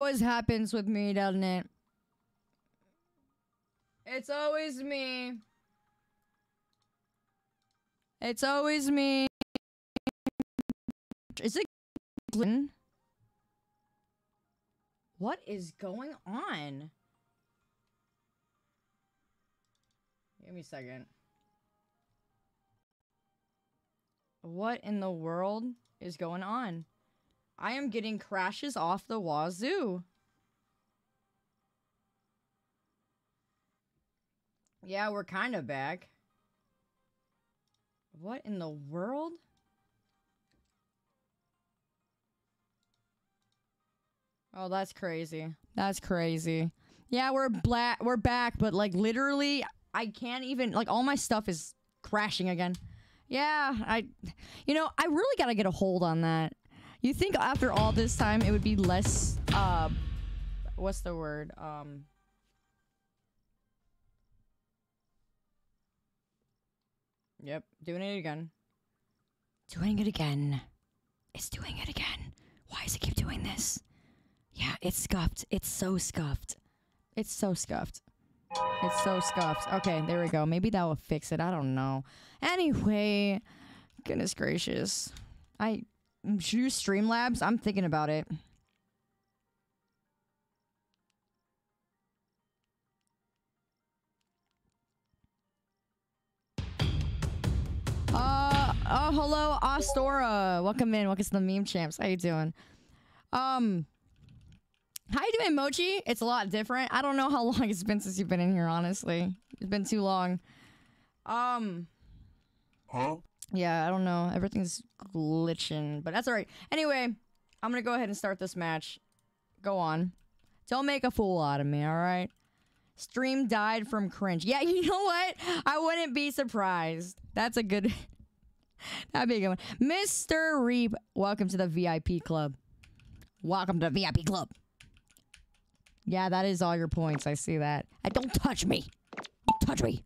always happens with me, doesn't it? It's always me. It's always me. Is it Glenn? What is going on? Give me a second. What in the world is going on? I am getting crashes off the wazoo. Yeah, we're kind of back. What in the world? Oh, that's crazy. That's crazy. Yeah, we're black. We're back, but like literally, I can't even like all my stuff is crashing again. Yeah, I, you know, I really gotta get a hold on that. You think after all this time it would be less, uh, what's the word? Um, yep, doing it again. Doing it again. It's doing it again. Why does it keep doing this? Yeah, it's scuffed. It's so scuffed. It's so scuffed. It's so scuffed. Okay, there we go. Maybe that will fix it. I don't know. Anyway, goodness gracious. I should use Streamlabs. I'm thinking about it. Uh, oh, hello, Astora. Welcome in. Welcome to the Meme Champs. How you doing? Um, how you doing, Mochi? It's a lot different. I don't know how long it's been since you've been in here, honestly. It's been too long. Um. Huh? Yeah, I don't know. Everything's glitching, but that's alright. Anyway, I'm gonna go ahead and start this match. Go on. Don't make a fool out of me, alright? Stream died from cringe. Yeah, you know what? I wouldn't be surprised. That's a good... That'd be a good one. Mr. Reap, welcome to the VIP club. Welcome to the VIP club. Yeah, that is all your points. I see that. Don't touch me. Don't touch me.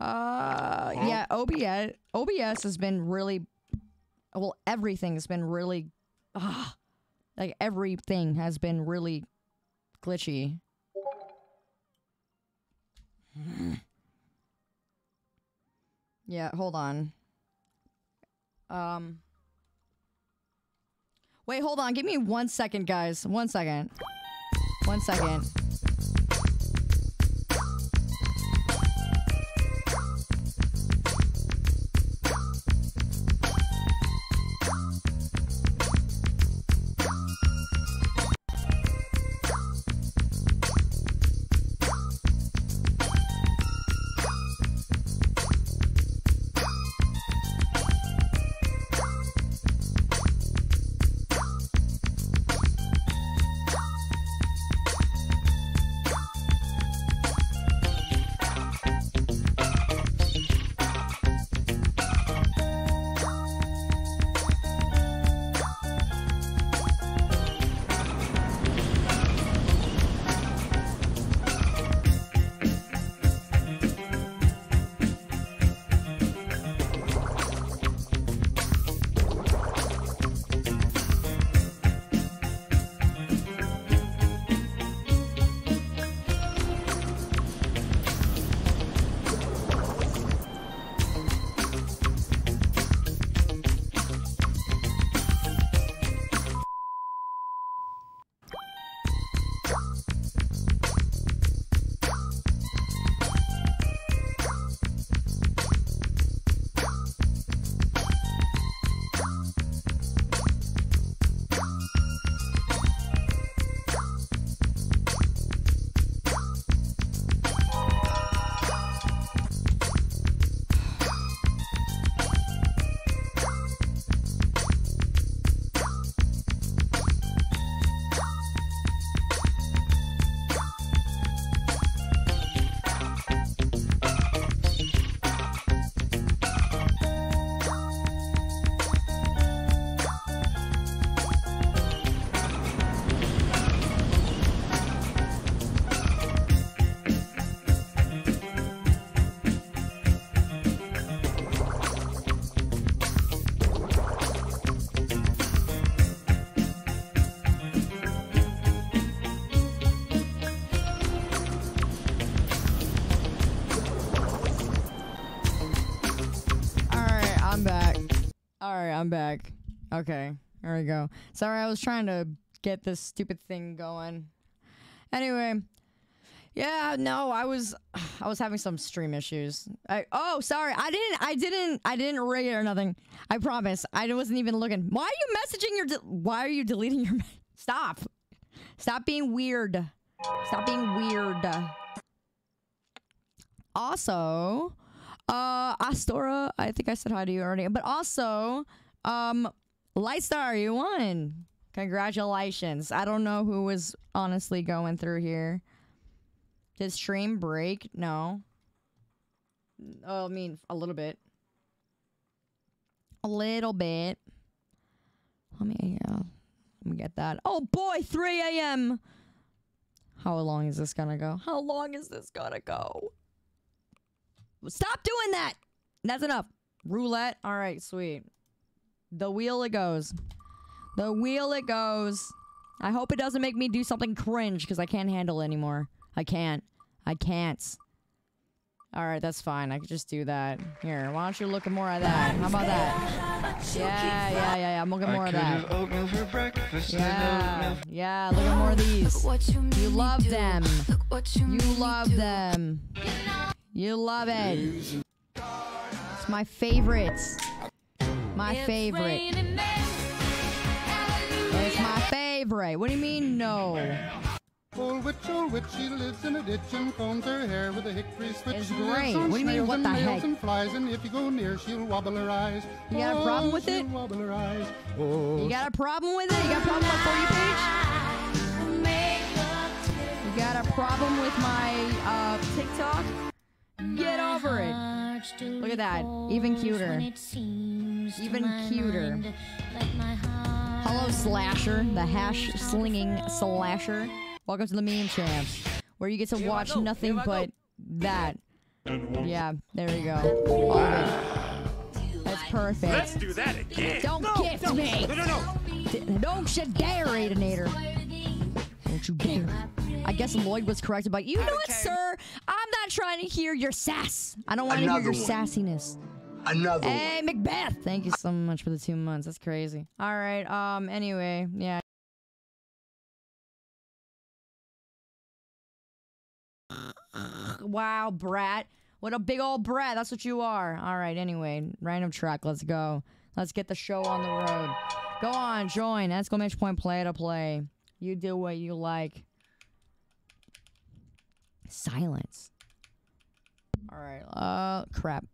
Uh, yeah, OBS OBS has been really well, everything's been really ah like everything has been really glitchy. Yeah, hold on. Um Wait, hold on. Give me one second, guys. One second. One second. I'm back. Okay, there we go. Sorry, I was trying to get this stupid thing going. Anyway, yeah, no, I was I was having some stream issues. I oh, sorry. I didn't I didn't I didn't rate it or nothing. I promise. I wasn't even looking. Why are you messaging your why are you deleting your Stop. Stop being weird. Stop being weird. Also, uh Astora, I think I said hi to you already. But also, um Lightstar, you won. Congratulations. I don't know who was honestly going through here. Did stream break? No. Oh, I mean, a little bit. A little bit. Let me, uh, let me get that. Oh boy, 3 a.m. How long is this gonna go? How long is this gonna go? Stop doing that! That's enough. Roulette. All right, sweet. The wheel it goes. The wheel it goes. I hope it doesn't make me do something cringe because I can't handle it anymore. I can't. I can't. Alright, that's fine. I could just do that. Here, why don't you look at more of that? How about that? Yeah, yeah, yeah, yeah. I'm looking more of that. Yeah, yeah, look at more of these. You love them. You love them. You love it. It's my favorite. My favorite. It's my favorite. What do you mean, no? Old witch, old witch, she lives in a ditch and combs her hair with a hickory switch. It's She lives great. on What do you mean, what and the nails heck? And flies, and if you go near, she'll wobble her eyes. You got a problem Oh, with it? Wobble her eyes. Oh, You got a problem with it? You got a problem with my For You page? You got a problem with my uh, TikTok? Get over it. Look at that. Even cuter. Even cuter. Hello, Slasher, the hash slinging slasher. Welcome to the meme champs, where you get to watch nothing Here I go. but that. Yeah, there we go. All. That's perfect. Let's do that again. Don't gift me. No, no, no. Don't you dare, Aidinator. Don't you dare. I guess Lloyd was corrected by you know what, sir? I'm not trying to hear your sass. I don't want to hear your one. sassiness. Another Hey, Macbeth. Thank you so much for the two months. That's crazy. All right. Um. Anyway, yeah. Wow, brat. What a big old brat. That's what you are. All right. Anyway, random track. Let's go. Let's get the show on the road. Go on, join. Exclamation point play to play. You do what you like. Silence. All right. Uh, crap.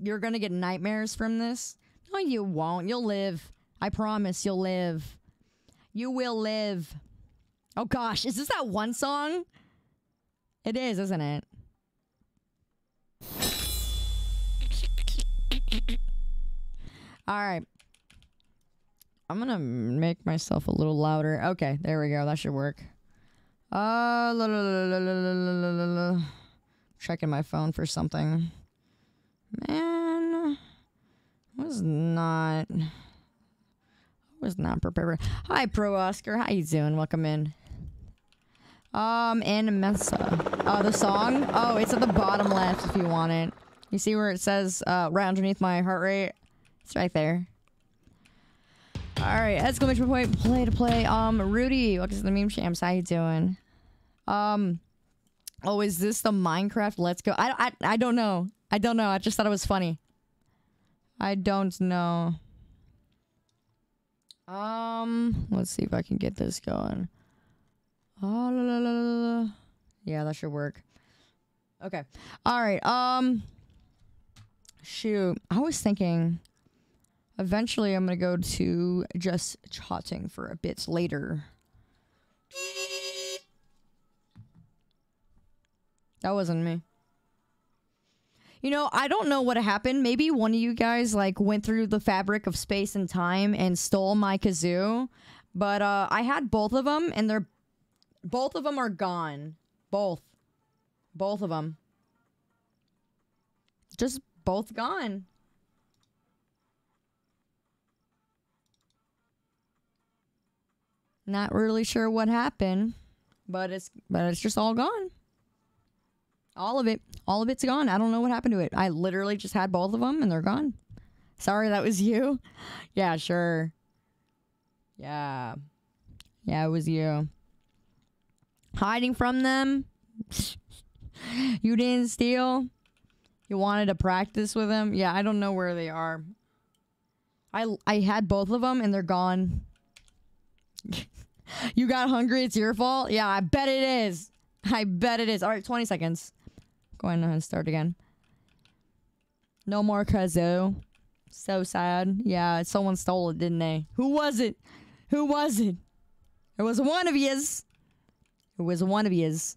You're gonna get nightmares from this? No, you won't. You'll live. I promise you'll live. You will live. Oh gosh, is this that one song? It is, isn't it? All right. I'm gonna make myself a little louder. Okay, there we go. That should work. Uh, Checking my phone for something. Man, was not. Was not prepared. Hi, Pro Oscar. How you doing? Welcome in. Um, and Mesa. Oh, the song? Oh, it's at the bottom left if you want it. You see where it says, uh, right underneath my heart rate? It's right there. All right, exclamation point, play to play. Um, Rudy, welcome to the meme champs. How you doing? Um, oh, is this the Minecraft Let's Go? I, I, I don't know. I don't know. I just thought it was funny. I don't know. Um, let's see if I can get this going. Oh, la, la, la. Yeah, that should work. Okay. All right. Um, shoot. I was thinking eventually I'm going to go to just chatting for a bit later. That wasn't me. You know, I don't know what happened. Maybe one of you guys like went through the fabric of space and time and stole my kazoo. But uh I had both of them and they're both of them are gone. Both. Both of them. Just both gone. Not really sure what happened, but it's but it's just all gone. All of it. All of it's gone. I don't know what happened to it. I literally just had both of them and they're gone. Sorry, that was you? Yeah, sure. Yeah. Yeah, it was you. Hiding from them? you didn't steal? You wanted to practice with them? Yeah, I don't know where they are. I I had both of them and they're gone. you got hungry, it's your fault? Yeah, I bet it is. I bet it is. All right, 20 seconds. Go ahead and start again. No more kazoo. So sad. Yeah, someone stole it, didn't they? Who was it? Who was it? It was one of yous. It was one of yous.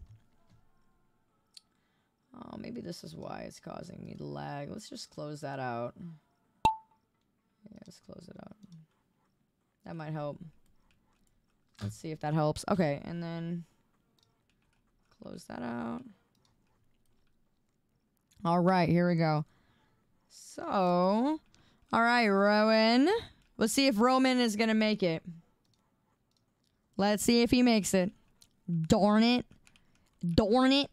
Oh, maybe this is why it's causing me to lag. Let's just close that out. Yeah, let's close it out. That might help. Let's see if that helps. Okay, and then close that out. All right, here we go. So, all right, Rowan. Let's see if Roman is going to make it. Let's see if he makes it. Darn it. Darn it.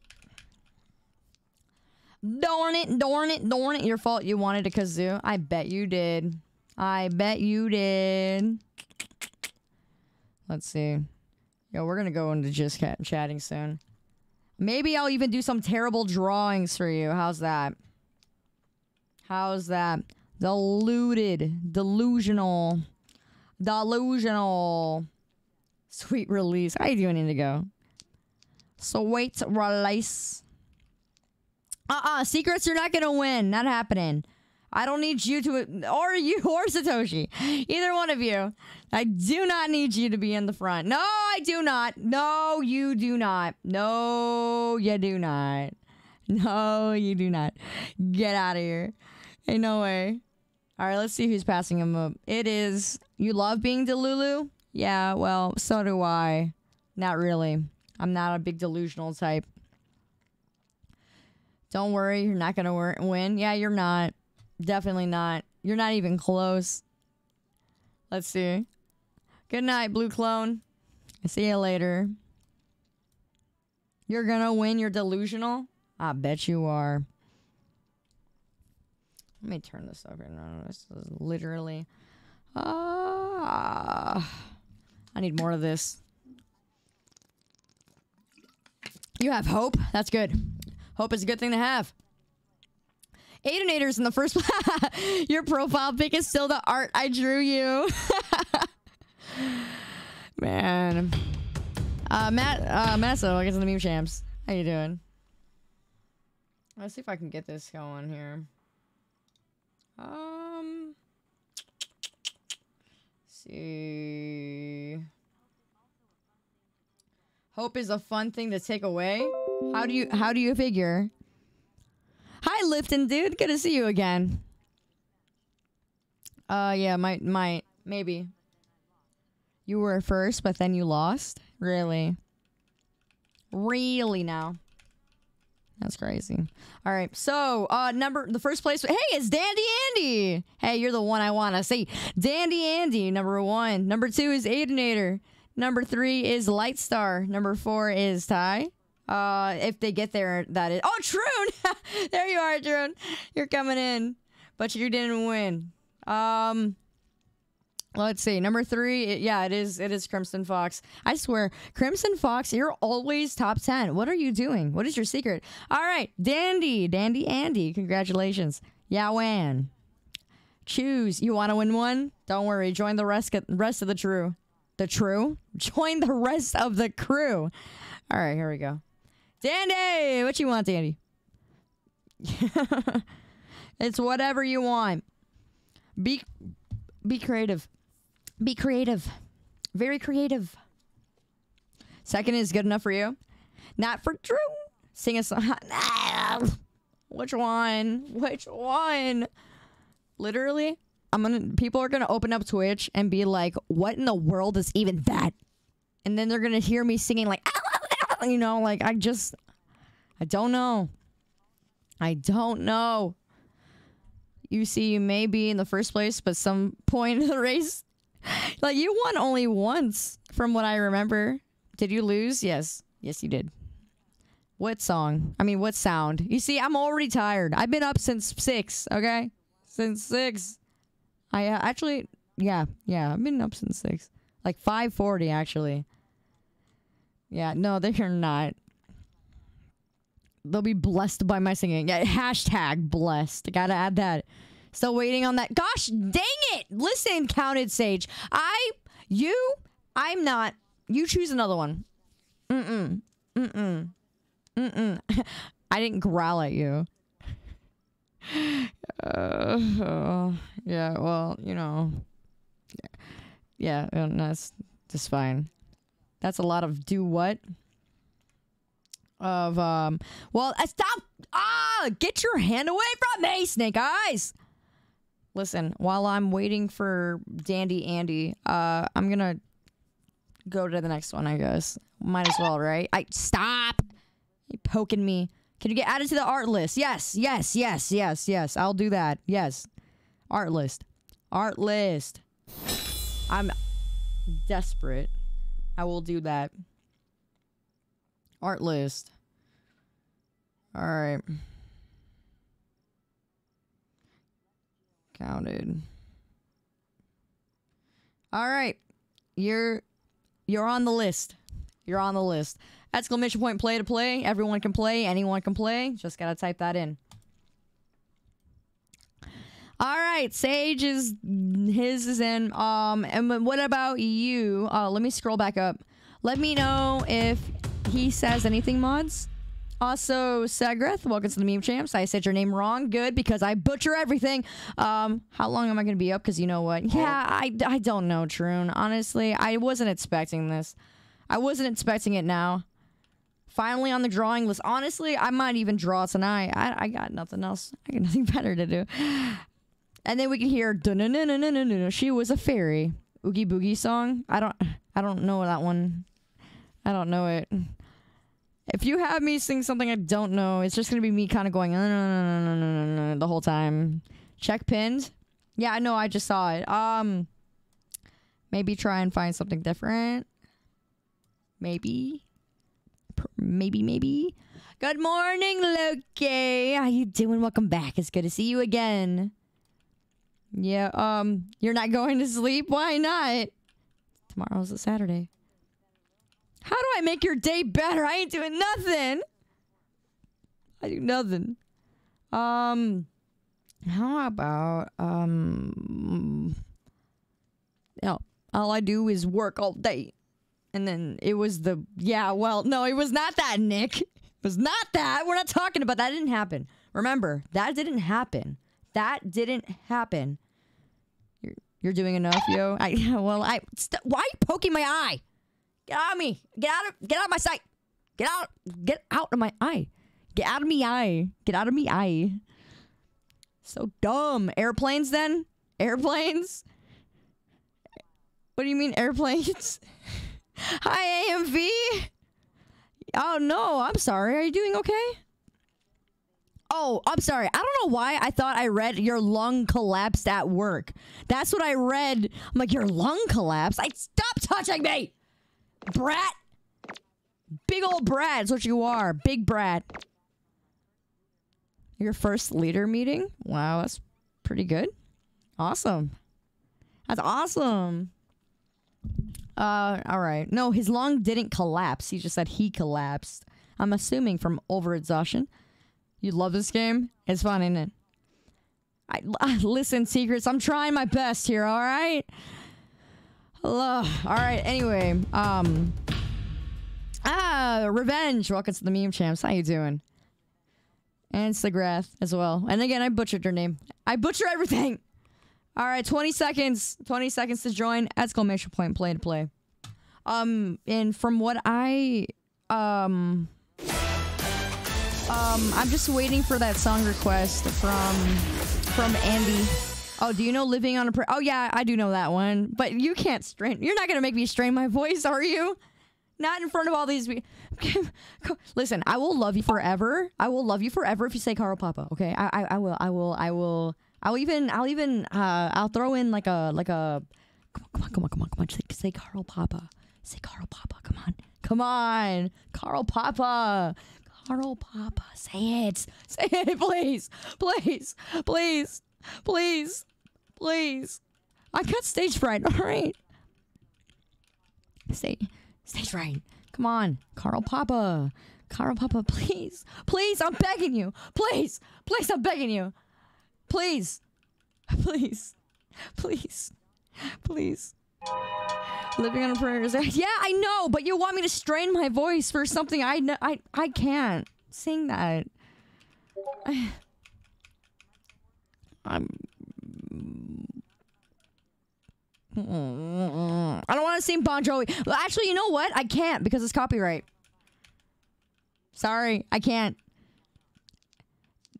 Darn it, darn it, darn it. Your fault you wanted a kazoo. I bet you did. I bet you did. Let's see. Yo, we're going to go into just chatting soon. Maybe I'll even do some terrible drawings for you. How's that? How's that? Deluded. Delusional. Delusional. Sweet release. How you doing, Indigo? Sweet release. Uh-uh. Secrets, you're not gonna win. Not happening. I don't need you to, or you, or Satoshi. Either one of you. I do not need you to be in the front. No, I do not. No, you do not. No, you do not. No, you do not. Get out of here. Ain't no way. All right, let's see who's passing him up. It is, you love being Delulu? Yeah, well, so do I. Not really. I'm not a big delusional type. Don't worry, you're not going to win. Yeah, you're not. Definitely not. You're not even close. Let's see. Good night, Blue Clone. See you later. You're gonna win. You're delusional. I bet you are. Let me turn this over. No, this is literally. Ah, uh, I need more of this. You have hope. That's good. Hope is a good thing to have. Aidenators in the first Your profile pic is still the art I drew you. Man. Uh, Matt, uh, Masso, I guess in the meme champs. How you doing? Let's see if I can get this going here. Um, see. Hope is a fun thing to take away. How do you how do you figure? Hi, Lifton, dude. Good to see you again. Uh, yeah, might, might, maybe. You were first, but then you lost? Really? Really now? That's crazy. All right. So, uh, number the first place. Hey, it's Dandy Andy. Hey, you're the one I want to see. Dandy Andy, number one. Number two is Aidenator. Number three is Lightstar. Number four is Ty. Uh, if they get there, that is. Oh, Troon! there you are, Troon. You're coming in, but you didn't win. Um, let's see. Number three. It, yeah, it is. It is Crimson Fox. I swear, Crimson Fox, you're always top ten. What are you doing? What is your secret? All right, Dandy, Dandy, Andy. Congratulations, Yawan. Choose. You want to win one? Don't worry. Join the rest. Rest of the true. The true. Join the rest of the crew. All right, here we go. Dandy, what you want, Dandy? it's whatever you want. Be be creative. Be creative. Very creative. Second is good enough for you. Not for Drew. Sing a song. Which one? Which one? Literally, I'm gonna. People are gonna open up Twitch and be like, "What in the world is even that?" And then they're gonna hear me singing like, you know, like I just, I don't know. I don't know. You see, you may be in the first place, but some point in the race, like you won only once, from what I remember. Did you lose? Yes, yes, you did. What song? I mean, what sound? You see, I'm already tired. I've been up since six. Okay, since six. I uh, actually, yeah, yeah, I've been up since six, like five forty actually. Yeah, no, they're not. They'll be blessed by my singing. Yeah, hashtag blessed. Gotta add that. Still waiting on that. Gosh, dang it! Listen, counted sage. I, you, I'm not. You choose another one. Mm mm. Mm mm. Mm mm. I didn't growl at you. Uh, yeah, well, you know. Yeah, yeah that's just fine. That's a lot of do what? Of, um, well, uh, stop! Ah! Get your hand away from me, Snake Eyes! Listen, while I'm waiting for Dandy Andy, uh, I'm gonna go to the next one, I guess. Might as well, right? I stop! You poking me. Can you get added to the art list? Yes, yes, yes, yes, yes. I'll do that. Yes. Art list. Art list. I'm desperate. I will do that. Art list. All right. Counted. All right. You're you're on the list. You're on the list. Exclamation point play to play. Everyone can play. Anyone can play. Just gotta type that in. All right, Sage is his is in. Um, and what about you? Uh, let me scroll back up. Let me know if he says anything, mods. Also, Segreth, welcome to the meme champs. I said your name wrong. Good, because I butcher everything. Um, how long am I going to be up? Because you know what? Yeah, I, I don't know, Troon. Honestly, I wasn't expecting this. I wasn't expecting it now. Finally on the drawing list. Honestly, I might even draw tonight. I, I got nothing else. I got nothing better to do. And then we can hear she was a fairy. Oogie Boogie song. I don't I don't know that one. I don't know it. If you have me sing something I don't know, it's just gonna be me kind of going uh, the whole time. Check pinned. Yeah, I know. I just saw it. Um, maybe try and find something different. Maybe, maybe, maybe. Good morning, Loki. How you doing? Welcome back. It's good to see you again. Yeah. Um, you're not going to sleep. Why not? Tomorrow's a Saturday. How do I make your day better? I ain't doing nothing. I do nothing. Um, how about um, no, all I do is work all day, and then it was the yeah. Well, no, it was not that, Nick. It was not that. We're not talking about that. Didn't happen. Remember that didn't happen. That didn't happen. You're you're doing enough, yo. I well, I st- why are you poking my eye? Get out of me. Get out of get out of my sight. Get out get out of my eye. Get out of me eye. Get out of me eye. So dumb. Airplanes then? Airplanes? What do you mean airplanes? Hi AMV. Oh no, I'm sorry. Are you doing okay? Oh, I'm sorry. I don't know why I thought I read your lung collapsed at work. That's what I read. I'm like, your lung collapsed? I stop touching me brat. Big old brat is what you are. Big brat. Your first leader meeting? Wow, that's pretty good. Awesome. That's awesome. Uh, all right. No, his lung didn't collapse. He just said he collapsed. I'm assuming from overexhaustion. You love this game? It's fun, isn't it? I, listen, secrets. I'm trying my best here. All right. Hello. All right. Anyway, um, ah, revenge. Welcome to the meme champs. How you doing? And Sigrath as well. And again, I butchered your name. I butcher everything. All right, 20 seconds. 20 seconds to join. Exclamation point. Play to play. Um, and from what I, um, um, I'm just waiting for that song request from from Andy. Oh, do you know living on a prayer? Oh yeah, I do know that one. But you can't strain. You're not gonna make me strain my voice, are you? Not in front of all these. Listen, I will love you forever. I will love you forever if you say Carl Papa. Okay, I, I, I will, I will, I will. I'll even, I'll even, uh, I'll throw in like a, like a. Come on, come on, come on, come on. Say, say Carl Papa. Say Carl Papa. Come on, come on, Carl Papa. Carl Papa. Say it. Say it, please, please, please, please. Please. I got stage fright. All right. Stay, stage fright. Come on, Carl Papa. Carl Papa, please. Please, I'm begging you. Please. Please, I'm begging you. Please. Please. Please. Please. Living on a prayer is yeah, I know, but you want me to strain my voice for something I kn- I I can't sing that. I, I'm I don't want to sing Bon Jovi. Actually, you know what? I can't because it's copyright. Sorry, I can't.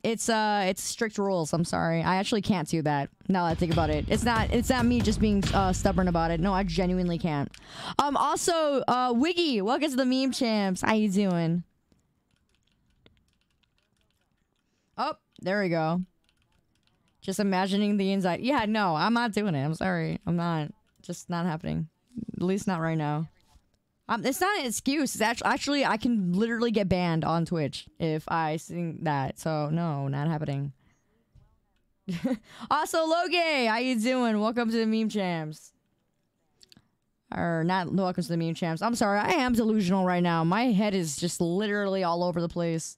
It's uh, it's strict rules. I'm sorry. I actually can't do that. Now that I think about it, it's not. It's not me just being uh, stubborn about it. No, I genuinely can't. Um. Also, uh, Wiggy, welcome to the meme champs. How you doing? Oh, there we go. Just imagining the inside. Yeah, no, I'm not doing it. I'm sorry. I'm not. Just not happening. At least not right now. Um, it's not an excuse. It's actually, actually, I can literally get banned on Twitch if I sing that. So no, not happening. also, Loge, how you doing? Welcome to the meme champs. Or not welcome to the meme champs. I'm sorry, I am delusional right now. My head is just literally all over the place.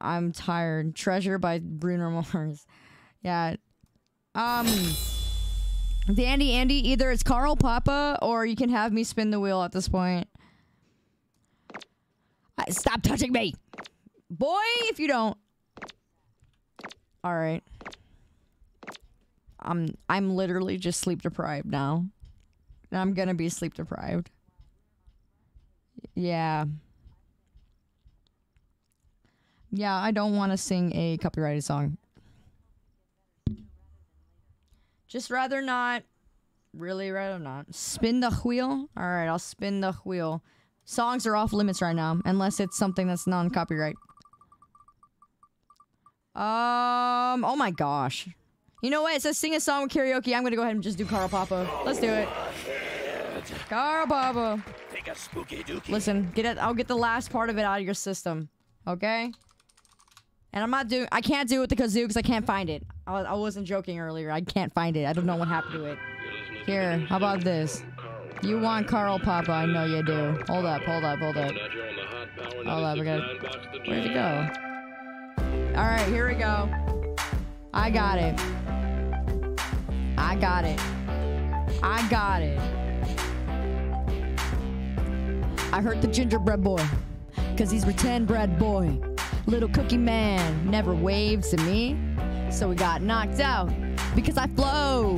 I'm tired. Treasure by Bruno Mars. Yeah. Um. Dandy Andy, either it's Carl Papa or you can have me spin the wheel at this point. I, stop touching me! Boy, if you don't. Alright. I'm I'm literally just sleep deprived now. And I'm gonna be sleep deprived. Yeah. Yeah, I don't want to sing a copyrighted song. Just rather not. Really rather not. Spin the wheel? Alright, I'll spin the wheel. Songs are off limits right now, unless it's something that's non-copyright. Um, oh my gosh. You know what? It says sing a song with karaoke. I'm gonna go ahead and just do Carl Papa. Let's do it. Carl Papa. Take a spooky dookie. Listen, get it. I'll get the last part of it out of your system. Okay? And I'm not doing. I can't do it with the kazoo because I can't find it. I, I wasn't joking earlier. I can't find it. I don't know what happened to it. Here, how about this? You want Carl Papa? I know you do. Hold up, hold up, hold up. Hold up, we got. Where'd it go? All right, here we go. I got it. I got it. I got it. I hurt the gingerbread boy, cause he's pretend bread boy. Little cookie man never waves to me, so we got knocked out because I flow.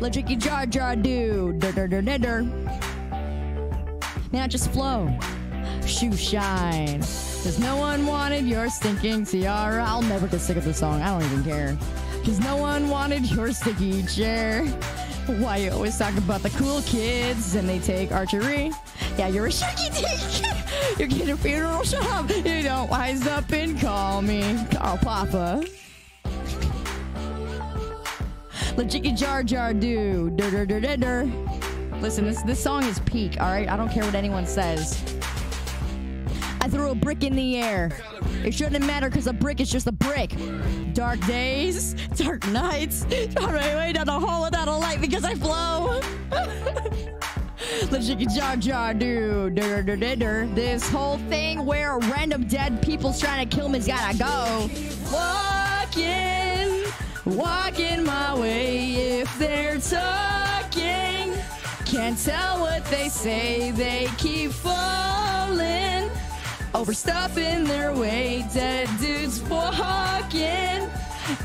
Let Tricky Jar Jar do. Dur, dur, dur, dur. Man, I just flow. Shoe shine. Cause no one wanted your stinking tiara. I'll never get sick of the song. I don't even care. Cause no one wanted your sticky chair. Why you always talk about the cool kids and they take archery? Yeah, you're a sharky dick. you get a funeral shop. You don't wise up and call me Call Papa. Let Jiggy Jar Jar do. Dur, dur, dur, dur, dur. Listen, this this song is peak, alright? I don't care what anyone says. I threw a brick in the air. It shouldn't matter because a brick is just a brick. Dark days, dark nights. On my way down the hall without a light because I flow. Let Jiggy Jar do. Dur. This whole thing where random dead people's trying to kill me's gotta go. Walking, walking my way if they're talking. Can't tell what they say, they keep falling over stuff in their way. Dead dudes walking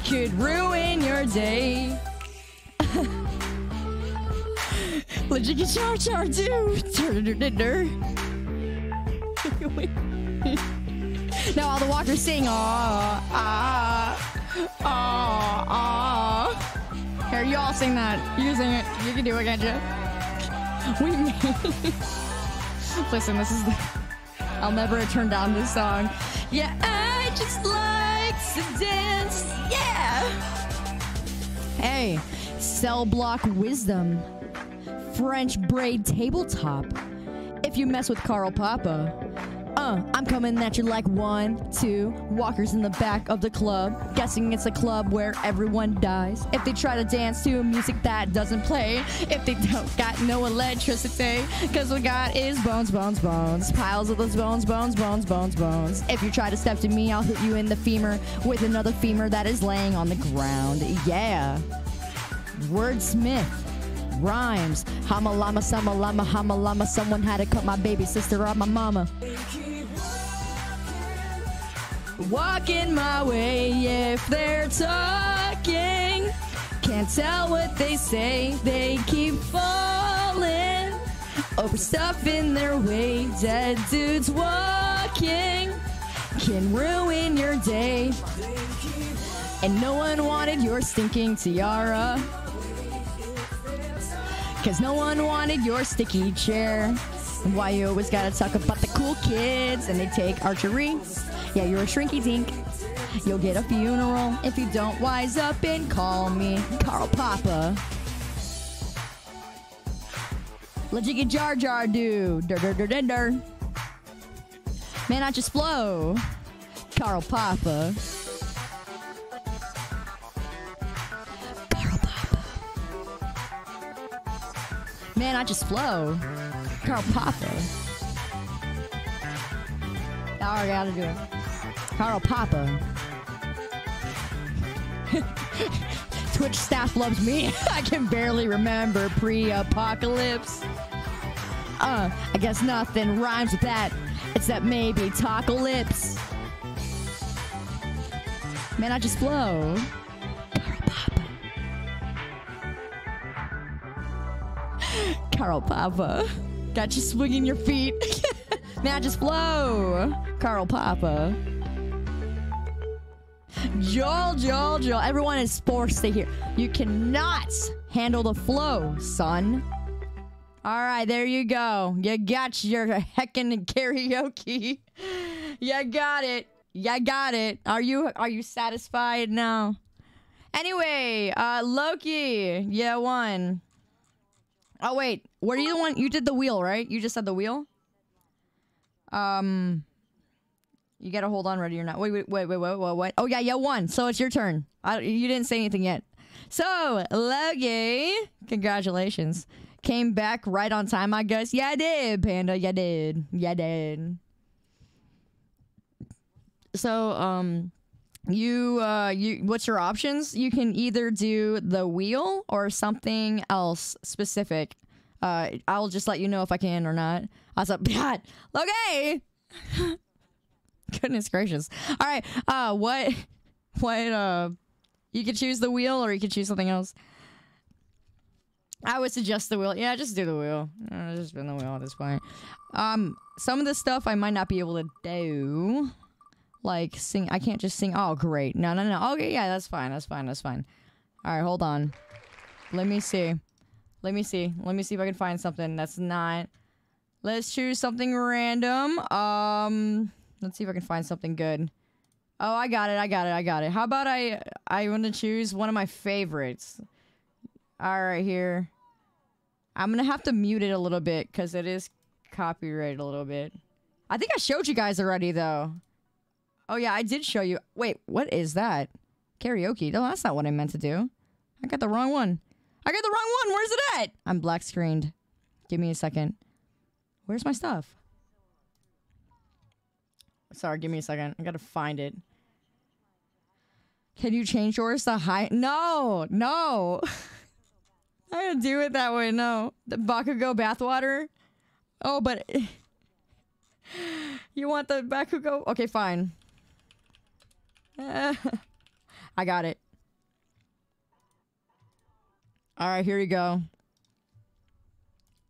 could ruin your day. Legit char char do. Now all the walkers sing ah ah ah ah. Here, you all sing that. You sing it. You can do it, can't you? We. Listen, this is the. I'll never turn down this song. Yeah, I just like to dance. Yeah. Hey, cell block wisdom. French braid tabletop. If you mess with Carl Papa, Uh, I'm coming at you like one, two walkers in the back of the club. Guessing it's a club where everyone dies. If they try to dance to music that doesn't play, if they don't got no electricity, cause we got is bones, bones, bones. Piles of those bones, bones, bones, bones, bones. If you try to step to me, I'll hit you in the femur with another femur that is laying on the ground. Yeah. Wordsmith rhymes. Hama lama, sama lama, hama lama. Someone had to cut my baby sister off my mama. Walking my way if they're talking. Can't tell what they say, they keep falling over stuff in their way. Dead dudes walking can ruin your day. And no one wanted your stinking tiara. Cause no one wanted your sticky chair. And why you always gotta talk about the cool kids and they take archery. Yeah, you're a shrinky dink. You'll get a funeral if you don't wise up and call me Carl Papa. Legit Jar Jar do. Dur, dur, dur, dur. Man, I just flow. Carl Papa. Man, I just flow. Carl Papa. Now I gotta do it. Carl Papa. Twitch staff loves me. I can barely remember pre-apocalypse. Uh, I guess nothing rhymes with that. Except maybe taco lips. Man, I just flow. Carl Papa. Got you swinging your feet. I just flow. Carl Papa. Joel, Joel, Joel. Everyone is forced to hear. You cannot handle the flow, son. All right, there you go. You got your heckin' karaoke. You got it. You got it. Are you are you satisfied now? Anyway, uh Loki, yeah, one. Oh wait, were you the one you did the wheel, right? You just said the wheel? Um you gotta hold on ready or not. Wait, wait, wait, wait, wait, wait, wait. Oh yeah, yeah, one. So it's your turn. I, you didn't say anything yet. So Loki, congratulations. Came back right on time, I guess. Yeah, I did, Panda. Yeah, I did. Yeah, I did. So, um, you, uh, you, what's your options? You can either do the wheel or something else specific. Uh, I'll just let you know if I can or not. I was like, God, okay. Goodness gracious. All right. Uh, what, what, uh, you could choose the wheel or you could choose something else. I would suggest the wheel. Yeah, just do the wheel. Uh, just spin the wheel at this point. Um, some of the stuff I might not be able to do. Like sing. I can't just sing. Oh, great. No, no, no. Okay, yeah, that's fine. That's fine. That's fine. All right, hold on. Let me see. Let me see. Let me see if I can find something that's not. Let's choose something random. Um, let's see if I can find something good. Oh, I got it. I got it. I got it. How about I? I want to choose one of my favorites. All right, here. I'm gonna have to mute it a little bit because it is copyrighted a little bit. I think I showed you guys already though. Oh yeah, I did show you. Wait, what is that? Karaoke? No, that's not what I meant to do. I got the wrong one. I got the wrong one. Where's it at? I'm black screened. Give me a second. Where's my stuff? Sorry, give me a second. I gotta find it. Can you change yours to high? No, no. I didn't do it that way. No, the Bakugo bathwater. Oh, but you want the Bakugo? Okay, fine. I got it. All right, here you go.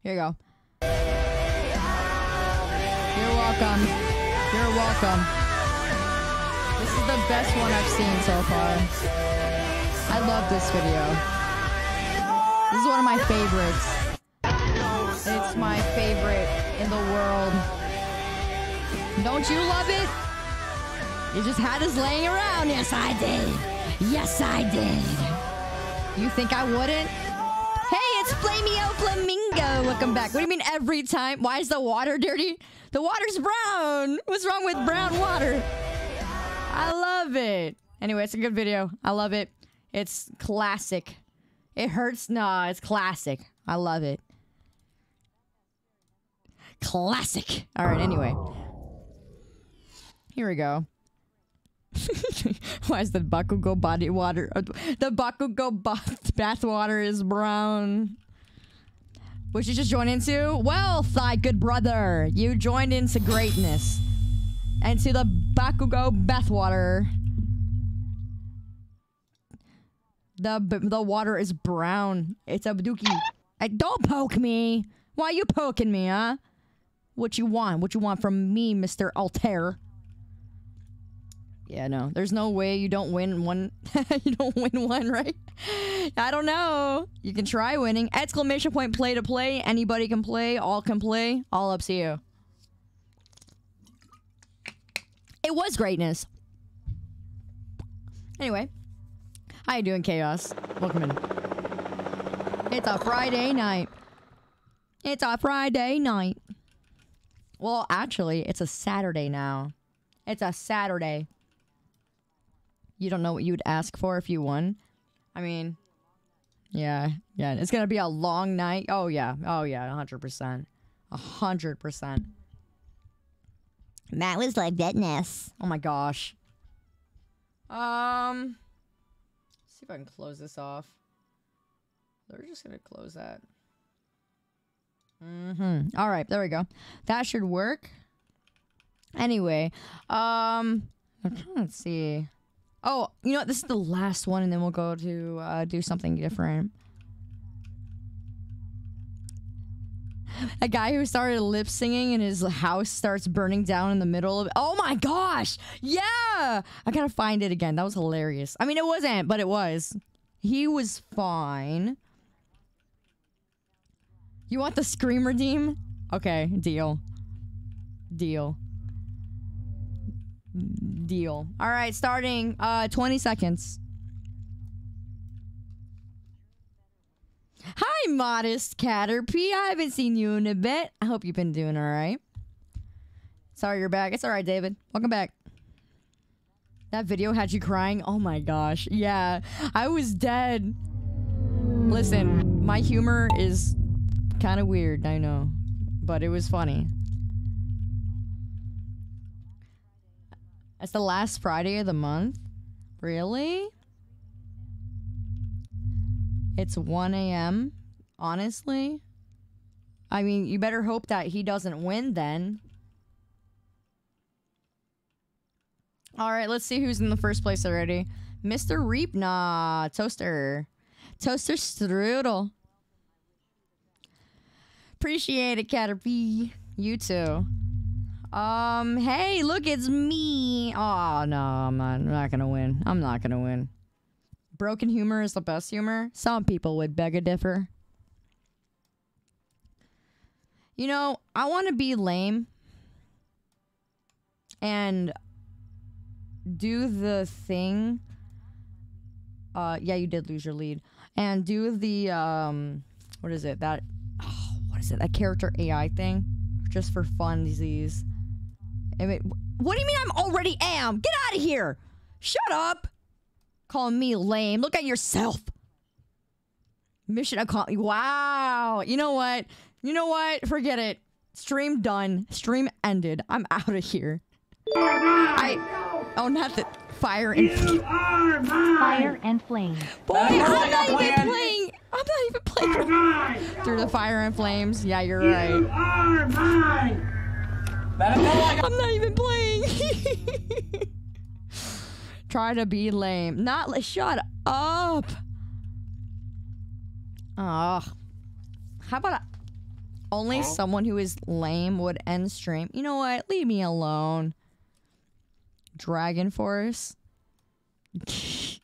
Here you go. You're welcome. You're welcome. This is the best one I've seen so far. I love this video. This is one of my favorites. It's my favorite in the world. Don't you love it? You just had us laying around. Yes, I did. Yes, I did. You think I wouldn't? Hey, it's Flamio Flamingo. Welcome back. What do you mean every time? Why is the water dirty? The water's brown. What's wrong with brown water? I love it. Anyway, it's a good video. I love it. It's classic. It hurts. Nah, it's classic. I love it. Classic. All right, anyway. Here we go. Why is the Bakugo body water? uh, The Bakugo bath, bath water is brown. What you just joined into? Well, Thigh, good brother. You joined into greatness. And to the Bakugo bathwater. The the water is brown. It's a dookie. Hey, don't poke me. Why you poking me, huh? What you want? What you want from me, Mr. Altair? Yeah, no. There's no way you don't win one. you don't win one, right? I don't know. You can try winning. Exclamation point play to play. Anybody can play. All can play. All up to you. It was greatness. Anyway. How you doing, Chaos? Welcome in. It's a Friday night. It's a Friday night. Well, actually, it's a Saturday now. It's a Saturday. You don't know what you would ask for if you won? I mean, yeah, yeah. It's gonna be a long night. Oh yeah, oh yeah, hundred percent, hundred percent. That was like deadness. Oh my gosh. Um, see if I can close this off. They're just gonna close that. Mm-hmm. All right, there we go. That should work. Anyway, um, I'm trying to see. Oh, you know what? This is the last one, and then we'll go to uh, do something different. A guy who started lip singing and his house starts burning down in the middle of. Oh my gosh! Yeah, I gotta find it again. That was hilarious. I mean, it wasn't, but it was. He was fine. You want the scream redeem? Okay, deal. Deal. Deal. All right, starting uh 20 seconds. Hi, modest Caterpie. I haven't seen you in a bit. I hope you've been doing all right. Sorry you're back. It's all right, David. Welcome back. That video had you crying. Oh my gosh. Yeah, I was dead. Listen, my humor is kind of weird, I know, but it was funny. It's the last Friday of the month? Really? It's 1 a.m. Honestly? I mean, you better hope that he doesn't win then. All right, let's see who's in the first place already. Mr. Reapna, Toaster. Toaster Strudel. Appreciate it, Caterpie. You too. Um, hey, look, it's me. Oh, no, I'm not, I'm not gonna win. I'm not gonna win. Broken humor is the best humor. Some people would beg a differ. You know, I want to be lame and do the thing. Uh, yeah, you did lose your lead. And do the, um, what is it? That, oh, what is it? That character AI thing? Just for fun funsies. I mean, what do you mean I'm already am? Get out of here! Shut up! Calling me lame. Look at yourself. Mission accomplished. Wow. You know what? You know what? Forget it. Stream done. Stream ended. I'm out of here. I. Oh, not the fire and Fire and flame. boy. I'm not even playing. I'm not even playing through the fire and flames. Yeah, you're right. I'm not even playing. Try to be lame. Not shut up. Ugh. How about only someone who is lame would end stream? You know what? Leave me alone. Dragon Force.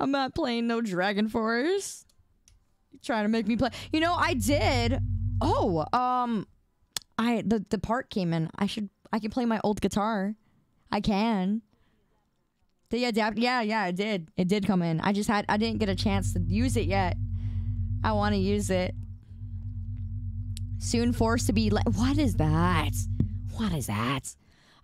I'm not playing no Dragon Force. You're trying to make me play? You know, I did. Oh, um, I the the part came in. I should I can play my old guitar. I can. The adapt yeah, yeah, it did. It did come in. I just had I didn't get a chance to use it yet. I want to use it. Soon forced to be like, what is that? What is that?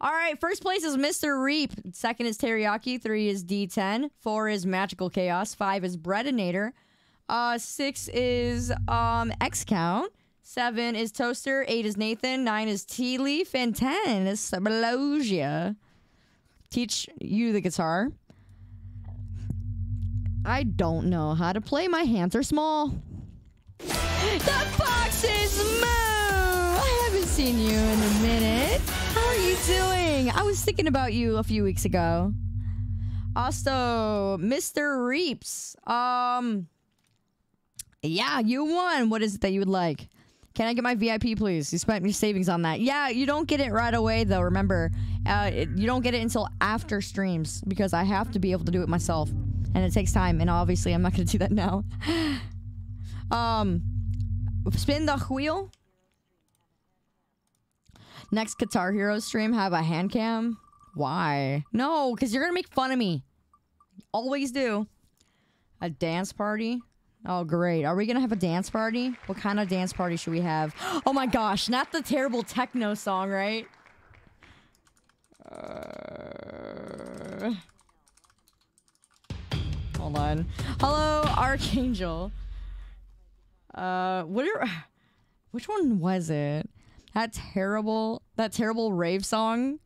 All right, first place is Mr. Reap. Second is Teriyaki. Three is D10. Four is Magical Chaos. Five is Breadinator. Uh, six is um X Count. Seven is Toaster. Eight is Nathan. Nine is Tea Leaf. And ten is Sabalosia. Teach you the guitar. I don't know how to play. My hands are small. The box is Moo! I haven't seen you in a minute. How are you doing? I was thinking about you a few weeks ago. Also, Mr. Reaps. Um, yeah, you won. What is it that you would like? Can I get my VIP, please? You spent your savings on that. Yeah, you don't get it right away, though. Remember, uh, it, you don't get it until after streams because I have to be able to do it myself, and it takes time. And obviously, I'm not going to do that now. um, spin the wheel. Next Guitar Hero stream, have a hand cam. Why? No, because you're gonna make fun of me. Always do. A dance party. Oh, great. Are we gonna have a dance party? What kind of dance party should we have? Oh my gosh, not the terrible techno song, right? Uh... Hold on. Hello, Archangel. Uh, what are, which one was it? That terrible, that terrible rave song.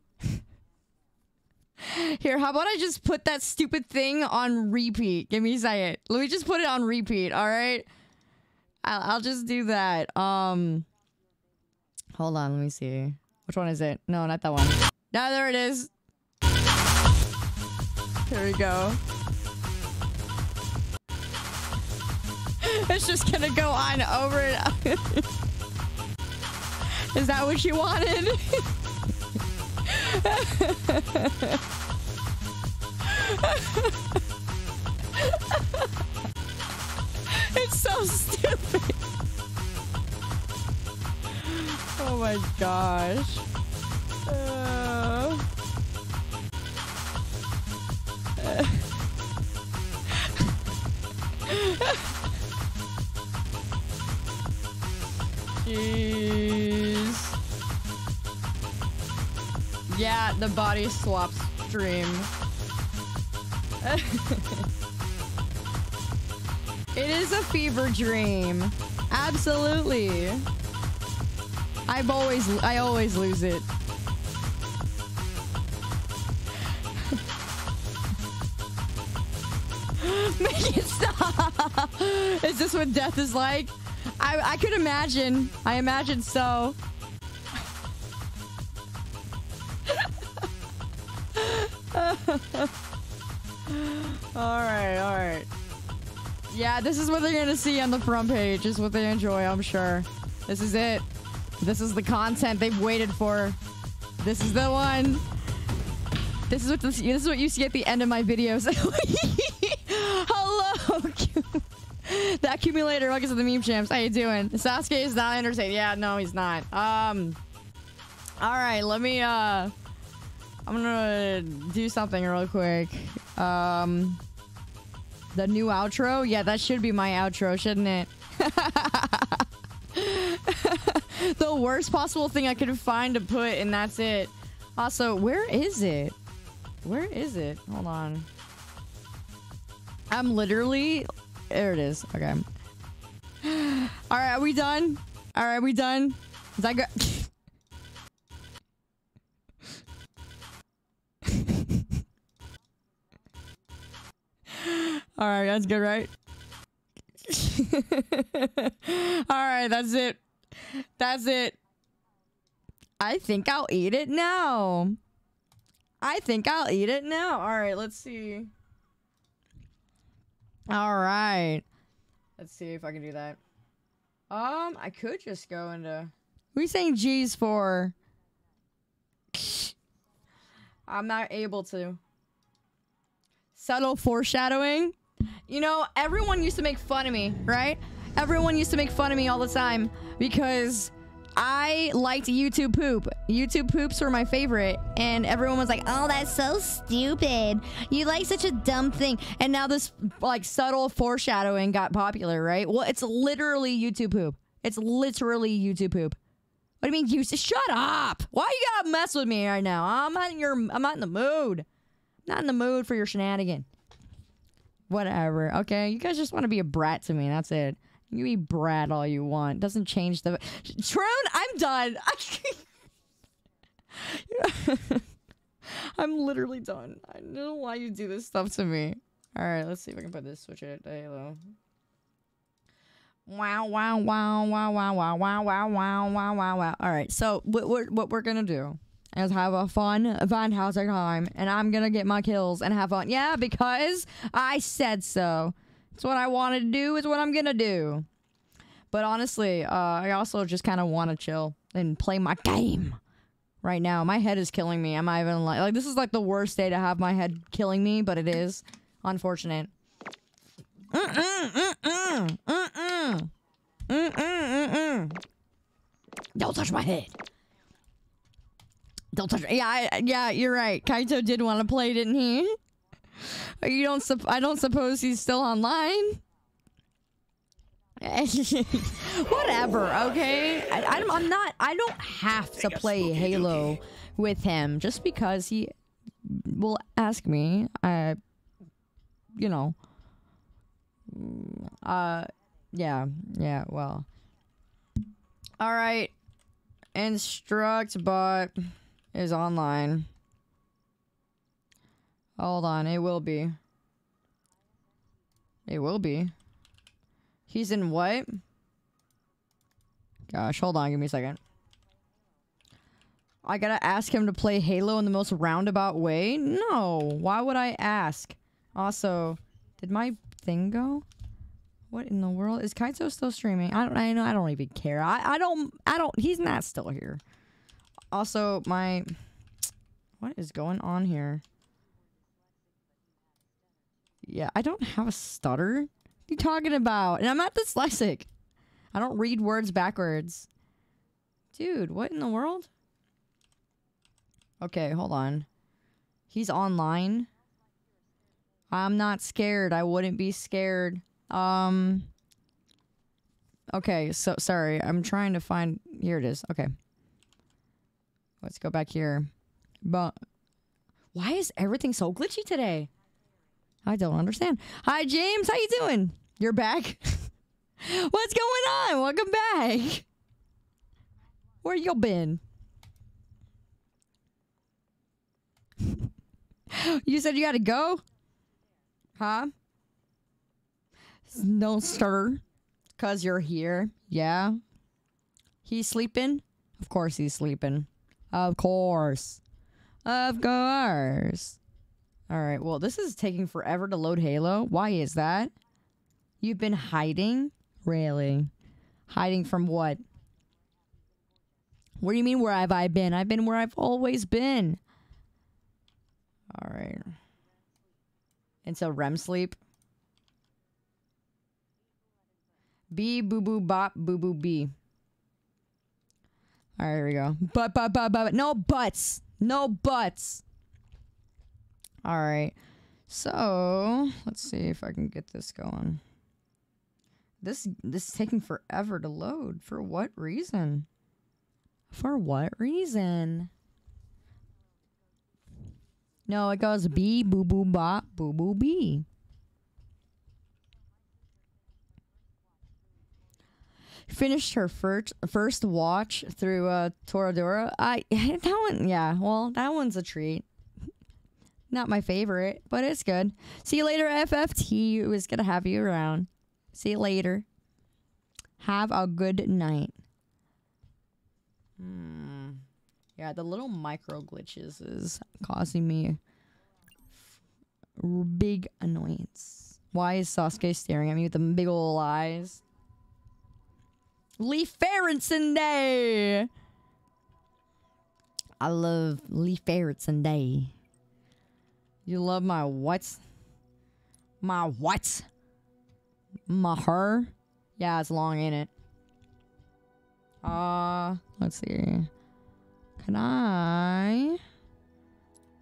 Here, how about I just put that stupid thing on repeat? Give me a second. Let me just put it on repeat, all right? I'll, I'll just do that. Um, hold on, let me see. Which one is it? No, not that one. No, there it is. There we go. It's just gonna go on over and. Is that what you wanted? it's so stupid. Oh my gosh. Uh... Jeez. Yeah, the body swap stream. it is a fever dream. Absolutely. I've always I always lose it. Make it stop. Is this what death is like? I I could imagine. I imagine so. alright, alright. Yeah, this is what they're gonna see on the front page. Is what they enjoy, I'm sure. This is it. This is the content they've waited for. This is the one. This is what this, this is what you see at the end of my videos. Hello, the accumulator. Welcome to the meme champs. How you doing? Sasuke is not entertained. Yeah, no, he's not. Um. All right, let me. Uh, I'm gonna do something real quick. Um, the new outro. Yeah, that should be my outro, shouldn't it? the worst possible thing I could find to put, and that's it. Also, where is it? Where is it? Hold on. I'm literally... There it is. Okay. Alright, are we done? Alright, we done? Is that good? Alright, that's good, right? Alright, that's it. That's it. I think I'll eat it now. I think I'll eat it now. Alright, let's see. Alright. Let's see if I can do that. Um, I could just go into... You saying G's for? I'm not able to. Subtle foreshadowing? You know, everyone used to make fun of me, right? Everyone used to make fun of me all the time because I liked YouTube poop. YouTube poops were my favorite, and everyone was like, "Oh, that's so stupid. You like such a dumb thing." And now this like subtle foreshadowing got popular, right? Well, it's literally YouTube poop. It's literally YouTube poop. What do you mean you shut up? Why you gotta mess with me right now? I'm not in your I'm not in the mood. Not in the mood for your shenanigan. Whatever. Okay. You guys just want to be a brat to me. That's it. You be brat all you want. Doesn't change the Trone, I'm done. I'm literally done. I don't know why you do this stuff to me. Alright, let's see if I can put this switch it to Halo. Wow, wow, wow, wow, wow, wow, wow, wow, wow, wow, wow, wow. All right, so what we're, what we're gonna do is have a fun, fantastic time, and I'm gonna get my kills and have fun. Yeah, because I said so. It's what I wanted to do. Is what I'm gonna do. But honestly, uh, I also just kind of want to chill and play my game. Right now, my head is killing me. I'm not even like like this is like the worst day to have my head killing me, but it is unfortunate. Don't touch my head. Don't touch. Yeah, I, yeah, you're right. Kaito did want to play, didn't he? You don't. I don't suppose he's still online. Whatever. Okay. I, I'm, I'm not. I don't have to play Halo with him just because he will ask me. I, you know. Uh, yeah, yeah. Well. All right. Instruct bot is online. Hold on, it will be. It will be. He's in what? Gosh, hold on, give me a second. I gotta ask him to play Halo in the most roundabout way? No. Why would I ask? Also, did my thing go? What in the world is Kaito still streaming? I don't. I know. I don't even care. I. I don't. I don't. He's not still here. Also, my. What is going on here? Yeah, I don't have a stutter. What are you talking about? And I'm not dyslexic. I don't read words backwards. Dude, what in the world? Okay, hold on. He's online. I'm not scared. I wouldn't be scared. Um Okay, so sorry. I'm trying to find here it is. Okay. Let's go back here. But why is everything so glitchy today? I don't understand. Hi James, how you doing? You're back? What's going on? Welcome back. Where you been? you said you got to go? Huh? No, sir. Cause you're here. Yeah. He's sleeping? Of course he's sleeping. Of course. Of course. Alright, well, this is taking forever to load Halo. Why is that? You've been hiding? Really? Hiding from what? What do you mean, where have I been? I've been where I've always been. Alright. Until REM sleep. B boo boo bop boo boo B. All right, here we go. But but but but no buts. No buts. All right. So, let's see if I can get this going. This this is taking forever to load. For what reason? For what reason? No, it goes B boo boo bop boo boo B. finished her first first watch through uh Toradora. I that one yeah, well, that one's a treat. Not my favorite, but it's good. See you later, FFT. It was gonna have you around. See you later. Have a good night. Hmm. Yeah, the little micro glitches is causing me big annoyance. Why is Sasuke staring at me with the big ol' eyes? Leaf Ferrenson Day. I love Lee Ferrenson Day. You love my what? My what? My her? Yeah, it's long, ain't it? Uh, let's see. Can I?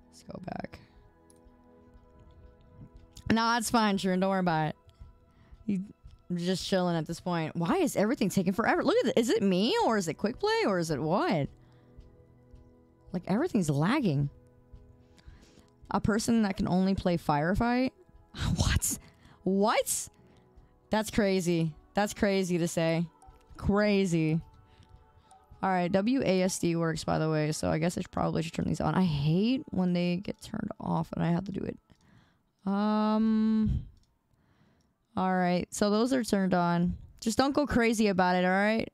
Let's go back. No, it's fine, Sharon. Don't worry about it. You, just chilling at this point. Why is everything taking forever? Look at it. Is it me or is it quick play or is it what? Like everything's lagging. A person that can only play firefight? what? What? That's crazy. That's crazy to say. Crazy. All right, WASD works by the way, so I guess I should probably should turn these on. I hate when they get turned off and I have to do it. Um. All right, so those are turned on. Just don't go crazy about it. All right.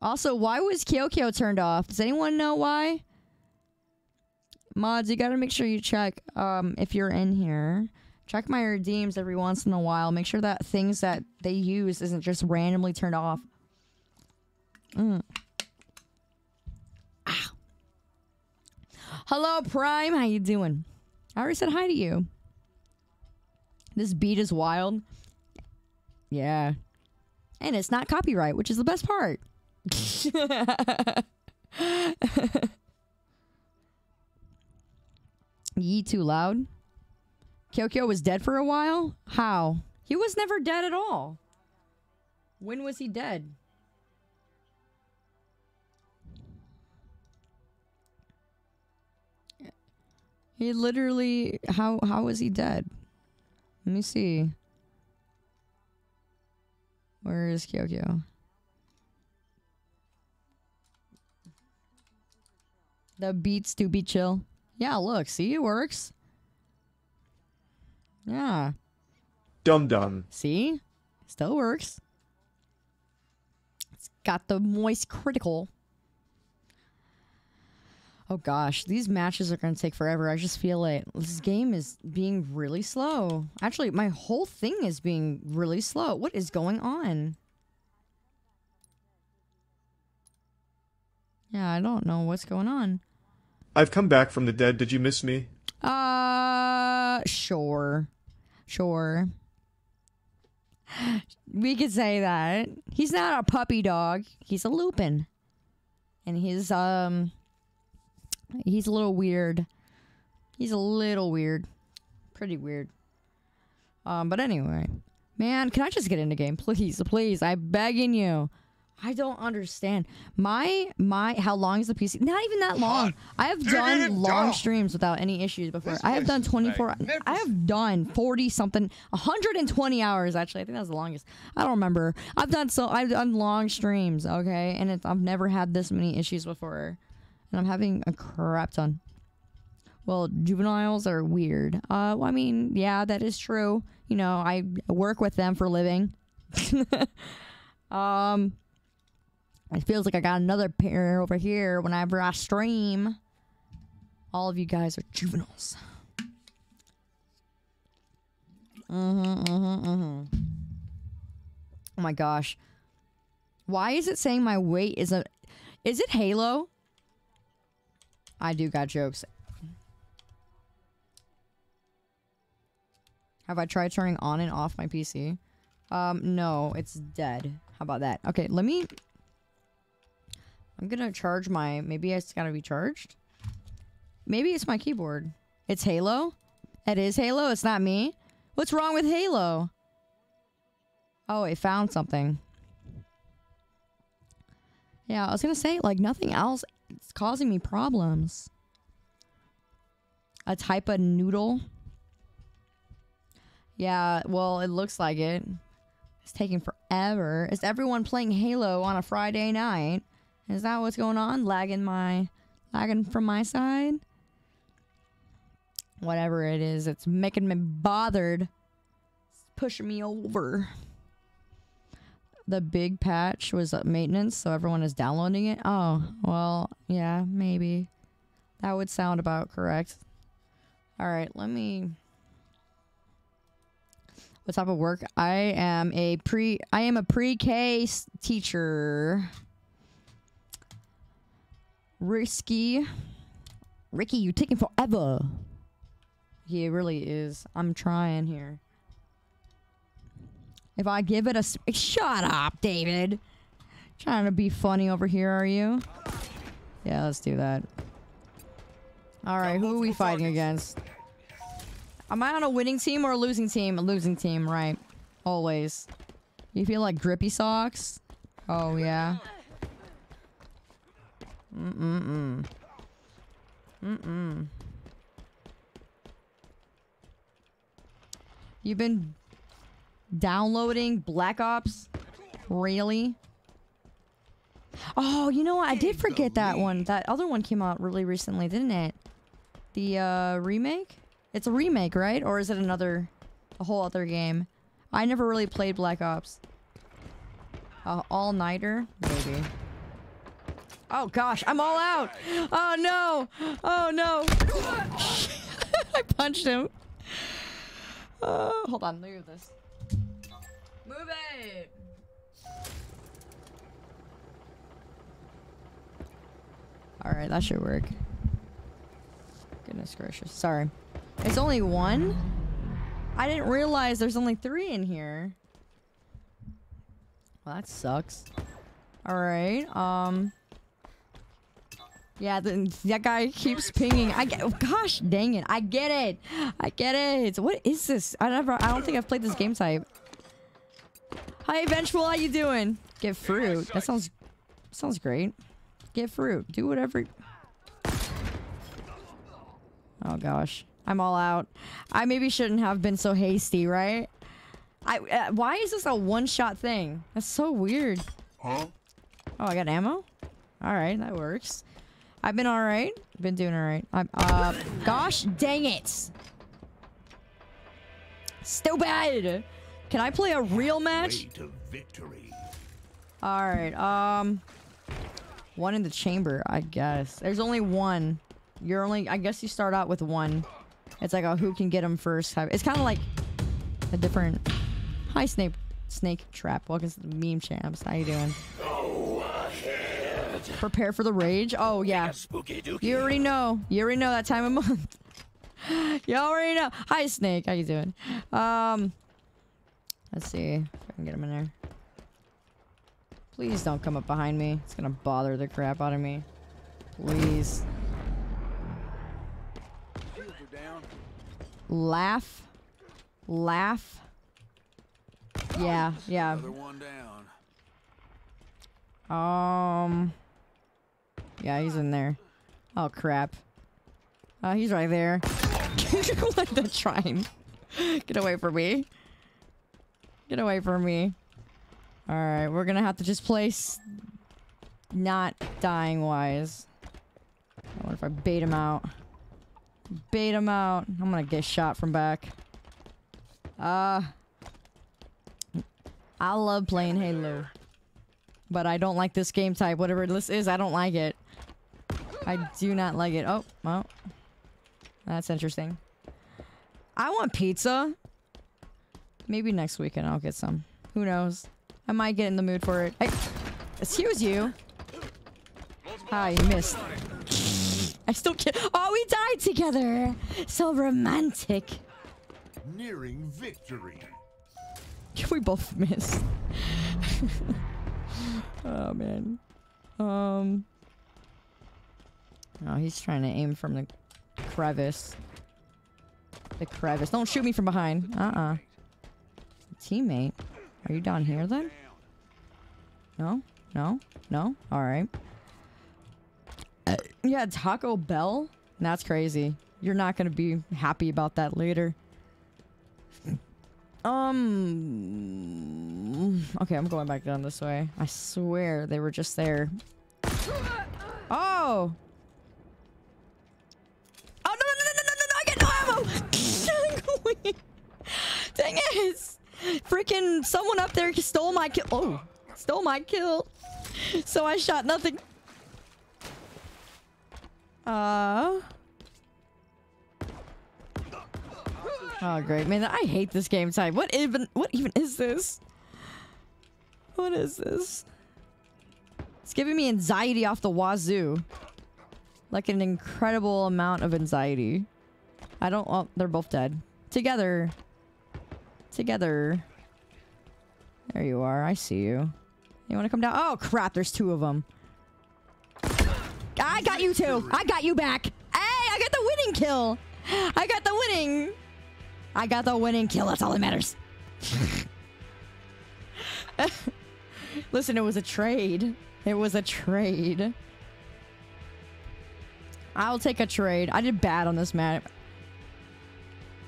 Also, why was Kyokyo turned off? Does anyone know why? Mods, you gotta make sure you check um, if you're in here. Check my redeems every once in a while. Make sure that things that they use isn't just randomly turned off. Mm. Hello, Prime. How you doing? I already said hi to you. This beat is wild. Yeah. And it's not copyright, which is the best part. Yee too loud. Kyokyo was dead for a while? How? He was never dead at all. When was he dead? He literally how how was he dead? Let me see. Where is Kyokyo? The beats to be chill. Yeah, look, see it works. Yeah. Dum dum. See? Still works. It's got the moist critical. Oh gosh, these matches are going to take forever. I just feel it. This game is being really slow. Actually, my whole thing is being really slow. What is going on? Yeah, I don't know what's going on. I've come back from the dead. Did you miss me? Uh, sure. Sure. We could say that. He's not a puppy dog. He's a Lupin. And he's, um, he's a little weird. He's a little weird. Pretty weird. Um, but anyway. Man, can I just get in the game? Please, please. I'm begging you. I don't understand. My my how long is the PC? Not even that long. I have done long streams without any issues before. This I have done 24 I have done 40 something 120 hours actually. I think that's the longest. I don't remember. I've done so I've done long streams, okay? And I've never had this many issues before. And I'm having a crap ton. Well, juveniles are weird. Uh well, I mean, yeah, that is true. You know, I work with them for a living. um it feels like I got another pair over here whenever I stream. All of you guys are juveniles. Mm-hmm, mm-hmm, mm-hmm. Oh my gosh. Why is it saying my weight is a... Is it Halo? I do got jokes. Have I tried turning on and off my PC? Um, no, it's dead. How about that? Okay, let me I'm gonna charge my. Maybe it's gotta be charged. Maybe it's my keyboard. It's Halo. It is Halo. It's not me. What's wrong with Halo? Oh, it found something. Yeah, I was gonna say like nothing else. It's causing me problems. A type of noodle. Yeah, well, it looks like it. It's taking forever. Is everyone playing Halo on a Friday night? Is that what's going on? Lagging my lagging from my side? Whatever it is, it's making me bothered. It's pushing me over. The big patch was maintenance, so everyone is downloading it. Oh, mm-hmm. well, yeah, maybe. That would sound about correct. All right, let me what type of work? I am a pre I am a pre-K teacher. Risky. Ricky, you're taking forever. He really is. I'm trying here. If I give it a shut up, David. Trying to be funny over here, are you? Yeah, let's do that. Alright, who are we fighting against? Am I on a winning team or a losing team? A losing team, right. Always. You feel like grippy socks? Oh, yeah. Mm-mm-mm. Mm-mm. You've been downloading Black Ops? Really? Oh, you know what? I did forget that one. That other one came out really recently, didn't it? The uh, remake? It's a remake, right? Or is it another, a whole other game? I never really played Black Ops. Uh, all nighter, maybe. Oh gosh, I'm all out. Oh no. Oh no. I punched him. Uh, hold on, look at this. It. All right, that should work. Goodness gracious. Sorry. It's only one? I didn't realize there's only three in here. Well, that sucks. All right. Um. Yeah, the, that guy keeps pinging. I get. Oh, gosh, dang it! I get it. I get it. What is this? I never. I don't think I've played this game type. Hi, Vengeful. How you doing? Get fruit. That sounds. Sounds great. Get fruit. Do whatever. Oh gosh, I'm all out. I maybe shouldn't have been so hasty, right? I. Uh, why is this a one-shot thing? That's so weird. Huh? Oh, I got ammo? Alright, that works. I've been alright. Been doing alright. I'm, uh, gosh dang it! Stupid! Can I play a real match? To victory. Alright, um... One in the chamber, I guess. There's only one. You're only... I guess you start out with one. It's like a who can get him first. type- It's kind of like a different... Hi, Snake. Snake Trap. Welcome to the meme champs. How you doing? Prepare for the rage. Oh yeah. You already know. You already know that time of month. you already know. Hi Snake. How you doing? Um. Let's see if I can get him in there. Please don't come up behind me. It's gonna bother the crap out of me. Please. Down. Laugh. Laugh. Yeah, yeah. Um. Yeah, he's in there. Oh crap. Oh, he's right there. Let the trying. Get away from me. Get away from me. All right, we're gonna have to just place not dying wise. I wonder if I bait him out. Bait him out. I'm gonna get shot from back. Uh. I love playing Halo. But I don't like this game type. Whatever this is, I don't like it. I do not like it. Oh, well. That's interesting. I want pizza. Maybe next weekend I'll get some. Who knows? I might get in the mood for it. Hey, excuse you. Ah, you missed. I still can't. Oh, we died together. So romantic. Nearing victory. We both missed. oh man. Um. Oh, he's trying to aim from the crevice. The crevice. Don't shoot me from behind. Uh-uh. Teammate. Are you down here then? No? No? No? Alright. yeah, Taco Bell? That's crazy. You're not gonna be happy about that later. Um. Okay, I'm going back down this way. I swear they were just there. Oh! Oh no no no no no no! no, I get no ammo! Dang it! Freaking someone up there stole my kill. Oh, stole my kill. So I shot nothing. Uh. Oh great, man! I hate this game type. What even? What even is this? What is this? It's giving me anxiety off the wazoo. Like an incredible amount of anxiety. I don't. Oh, they're both dead. Together. Together. There you are. I see you. You want to come down? Oh crap! There's two of them. I got you too. I got you back. Hey, I got the winning kill. I got the winning. I got the winning kill. That's all that matters. Listen, it was a trade. It was a trade. I'll take a trade. I did bad on this map.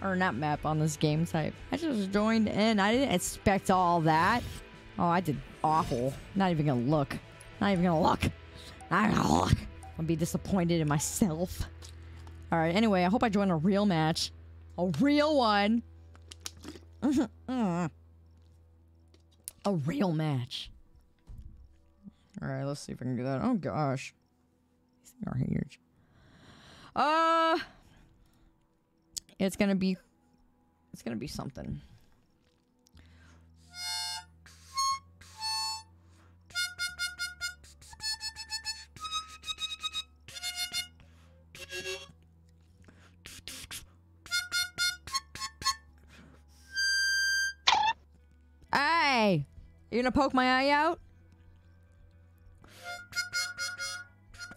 Or not map, on this game type. I just joined in. I didn't expect all that. Oh, I did awful. Not even gonna look. Not even gonna look. Not gonna look. I'll be disappointed in myself. Alright, anyway, I hope I join a real match. A real one. a real match. Alright, let's see if I can do that. Oh gosh. These things are huge. Uh it's gonna be it's gonna be something. Hey! You gonna poke my eye out?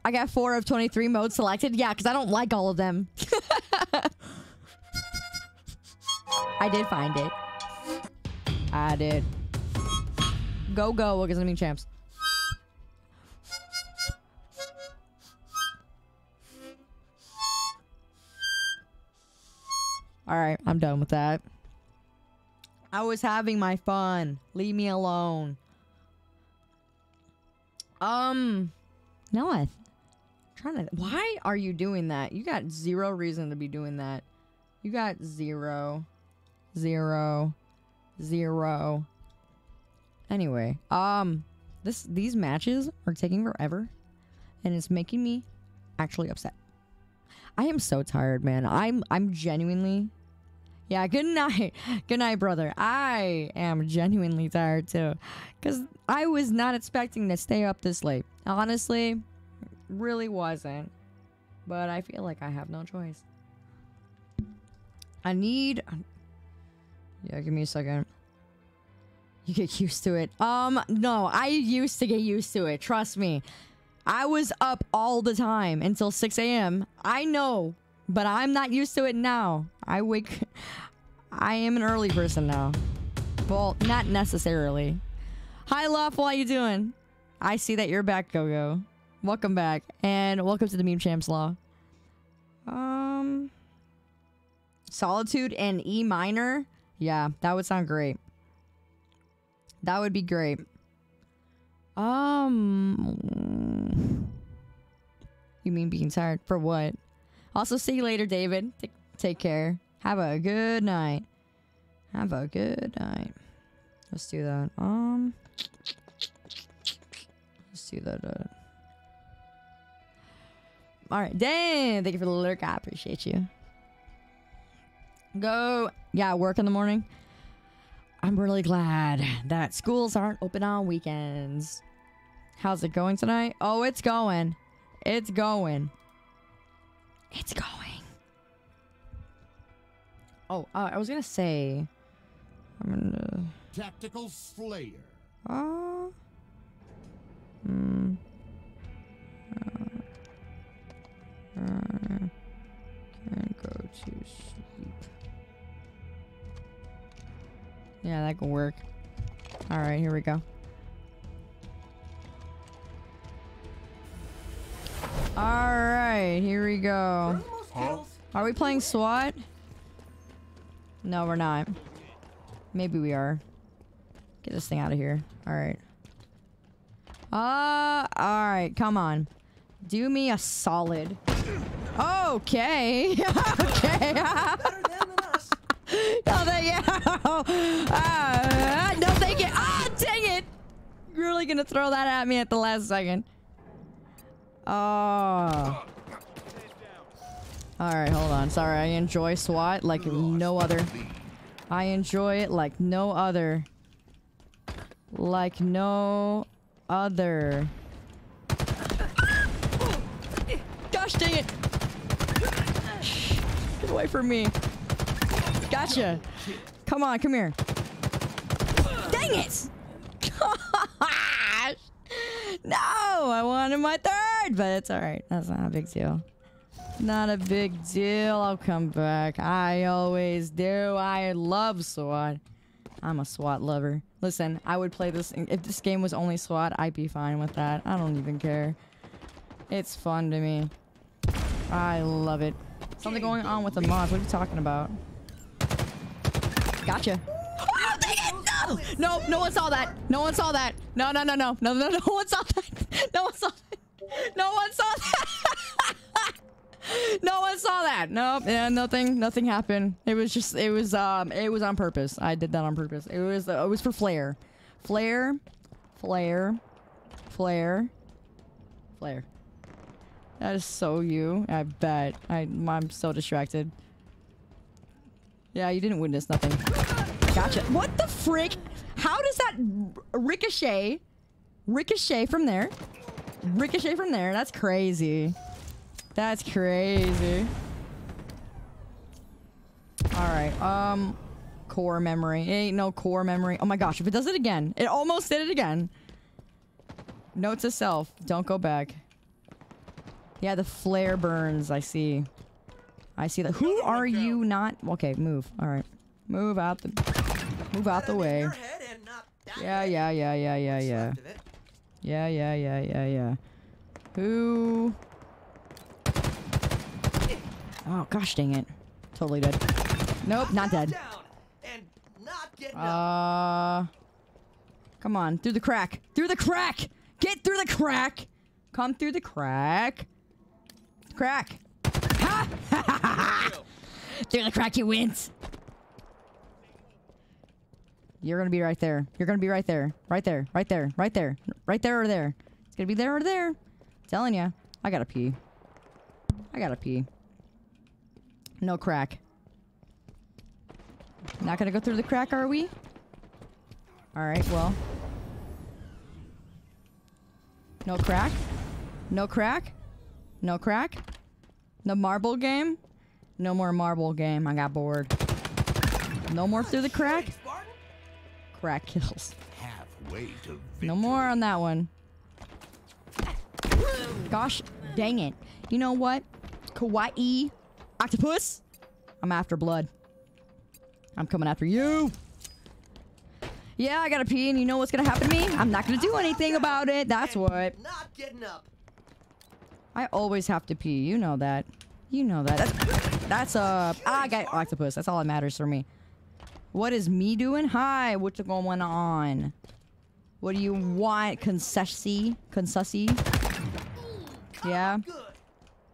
I got four of 23 modes selected. Yeah, because I don't like all of them. I did find it. I did. Go, go, because I mean champs. Alright, I'm done with that. I was having my fun. Leave me alone. Um, no, I'm trying to. Why are you doing that? You got zero reason to be doing that. You got zero, zero, zero. Anyway, um, this these matches are taking forever, and it's making me actually upset. I am so tired, man. I'm I'm genuinely. Yeah, good night. Good night, brother. I am genuinely tired too. Cause I was not expecting to stay up this late. Honestly, really wasn't. But I feel like I have no choice. I need Yeah, give me a second. You get used to it. Um, no, I used to get used to it. Trust me. I was up all the time until 6 a.m. I know, but I'm not used to it now. I wake. I am an early person now. Well, not necessarily. Hi, Lawful. How are you doing? I see that you're back, Go-Go. Welcome back, and welcome to the Meme Champs Law. Um, Solitude and E minor. Yeah, that would sound great. That would be great. Um, you mean being tired for what? Also, see you later, David. Take, take care. Have a good night. Have a good night. Let's do that. Um, let's do that. Uh... All right, Dan. Thank you for the lurk. I appreciate you. Go. Yeah, work in the morning. I'm really glad that schools aren't open on weekends. How's it going tonight? Oh, it's going. It's going. It's going. Oh, uh, I was gonna say. I'm gonna. Tactical Slayer. Uh, hmm. Uh, uh, can go to Yeah, that could work. All right, here we go. All right, here we go. Are we playing SWAT? No, we're not. Maybe we are. Get this thing out of here. All right. Uh, all right. Come on. Do me a solid. Okay. okay. no, thank you. Uh, no, thank you. Ah, dang it. You're really gonna throw that at me at the last second. Oh. Alright, hold on. Sorry, I enjoy SWAT like no other. I enjoy it like no other. Like no other. Gosh dang it! Get away from me. Gotcha. Come on, come here. Dang it! No, I wanted my third, but it's all right. That's not a big deal. Not a big deal. I'll come back. I always do. I love SWAT. I'm a SWAT lover. Listen, I would play this if this game was only SWAT. I'd be fine with that. I don't even care. It's fun to me. I love it. Something going on with the mods. What are you talking about? Gotcha. Oh, dang it! No! No, no one saw that. No one saw that. No, no, no, no. No, no, no one saw that. No one saw that. No one saw that. no one saw that. Nope. Yeah, nothing. Nothing happened. It was just. It was. Um. It was on purpose. I did that on purpose. It was. Uh, it was for flair. Flare. Flare. Flare. Flare. That is so you. I bet. I, I'm so distracted. Yeah, you didn't witness nothing. Gotcha. What the frick? How does that ricochet? Ricochet from there. Ricochet from there. That's crazy. That's crazy. Alright, um... Core memory. It ain't no core memory. Oh my gosh, if it does it again. It almost did it again. Note to self. Don't go back. Yeah, the flare burns. I see. I see that. Who are you not? Okay, move. All right. Move out the... Move out the way. Yeah, yeah, yeah, yeah, yeah, yeah. Yeah, yeah, yeah, yeah, yeah. Who... Oh, gosh dang it. Totally dead. Nope, not dead. Uh... Come on, through the crack. Through the crack! Get through the crack! Come through the crack. Crack. Through the crack you wins. You're gonna be right there. You're gonna be right there. Right there. Right there. Right there. Right there or there. It's gonna be there or there. telling you. I gotta pee. I gotta pee. No crack. Not gonna go through the crack, are we? Alright, well. No crack? No crack? No crack? No marble game? No more marble game. I got bored. No more through the crack? Crack kills. Halfway to victory. No more on that one. Gosh, dang it. You know what? Kawaii octopus? I'm after blood. I'm coming after you. Yeah, I gotta pee, and you know what's gonna happen to me? I'm not gonna do anything about it. That's what. Not getting up. I always have to pee. You know that. You know that. That's, that's uh, I got octopus. That's all that matters for me. What is me doing? Hi, what's going on? What do you want? Concessi? Concessi? Yeah?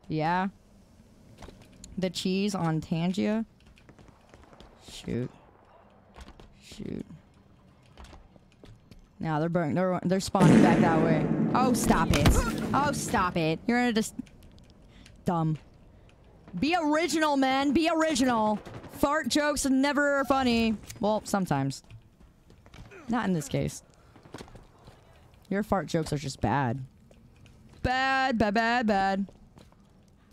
Yeah? The cheese on Tangia? Shoot. Shoot. Now they're burning. They're they're spawning back that way. Oh, stop it! Oh, stop it! You're gonna just dumb. Be original, man. Be original. Fart jokes are never funny. Well, sometimes. Not in this case. Your fart jokes are just bad. Bad, bad, bad, bad.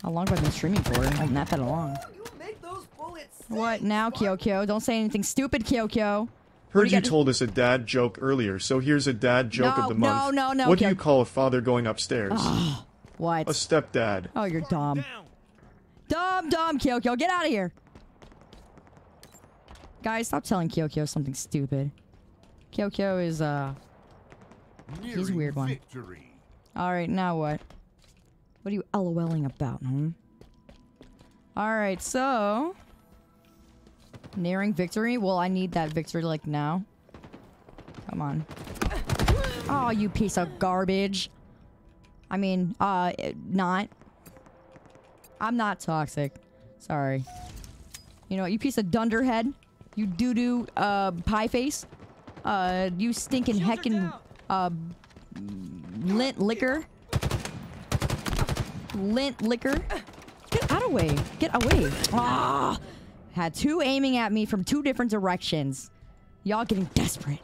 How long have I been streaming for? Oh, not that long. You make those bullets. What now, Kyokyo? Don't say anything stupid, Kyokyo. Heard you you told us a dad joke earlier, so here's a dad joke No, of the no, month. no, no, What do you call a father going upstairs? What? a stepdad. Oh, you're dumb. Dumb, dumb, Kyokyo. Get out of here. Guys, stop telling Kyokyo something stupid. Kyokyo is, uh... He's a weird one. Victory. Alright, now what? What are you LOLing about, hmm? Alright, so... Nearing victory? Well, I need that victory, like, now. Come on. Oh, you piece of garbage. I mean, uh, not. I'm not toxic. Sorry. You know you piece of dunderhead. You doo-doo, uh, pie face. Uh, you stinking heckin', uh, lint licker. Lint licker. Get out of way. Get away. Ah! Had two aiming at me from two different directions. Y'all getting desperate.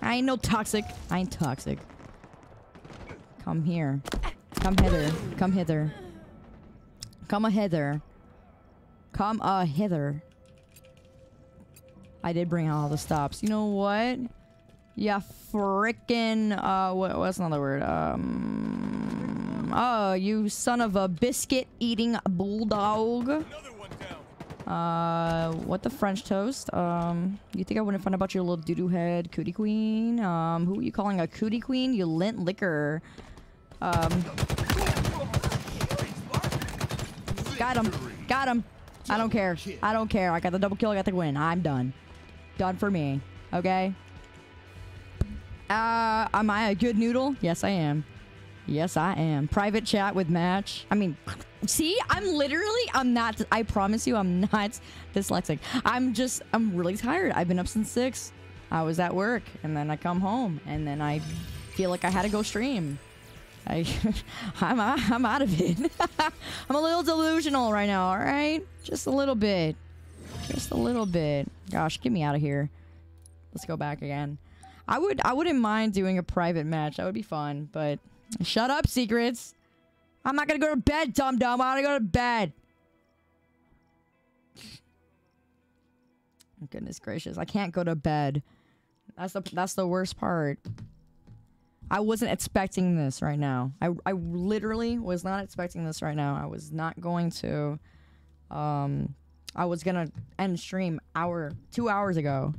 I ain't no toxic. I ain't toxic. Come here. Come hither. Come hither. Come a hither. Come a hither. I did bring all the stops. You know what? Yeah, frickin' uh, what, what's another word? Um, oh, you son of a biscuit-eating bulldog. Uh, what the French toast? Um, you think I wouldn't find out about your little doo-doo head cootie queen? Um, who are you calling a cootie queen? You lint licker. Um, got him. Got him. I don't care. I don't care. I got the double kill. I got the win. I'm done. Done for me. Okay? Uh, am I a good noodle? Yes, I am. Yes, I am. Private chat with match. I mean, see, I'm literally, I'm not, I promise you, I'm not dyslexic. I'm just, I'm really tired. I've been up since six. I was at work and then I come home and then I feel like I had to go stream. I, I'm, I'm out of it. I'm a little delusional right now, all right? Just a little bit. Just a little bit. Gosh, get me out of here. Let's go back again. I would, I wouldn't mind doing a private match. That would be fun, but shut up, secrets. I'm not gonna go to bed, dum dum. I wanna go to bed. Goodness gracious, I can't go to bed. That's the that's the worst part. I wasn't expecting this right now. I I literally was not expecting this right now. I was not going to. Um, I was gonna end stream hour two hours ago.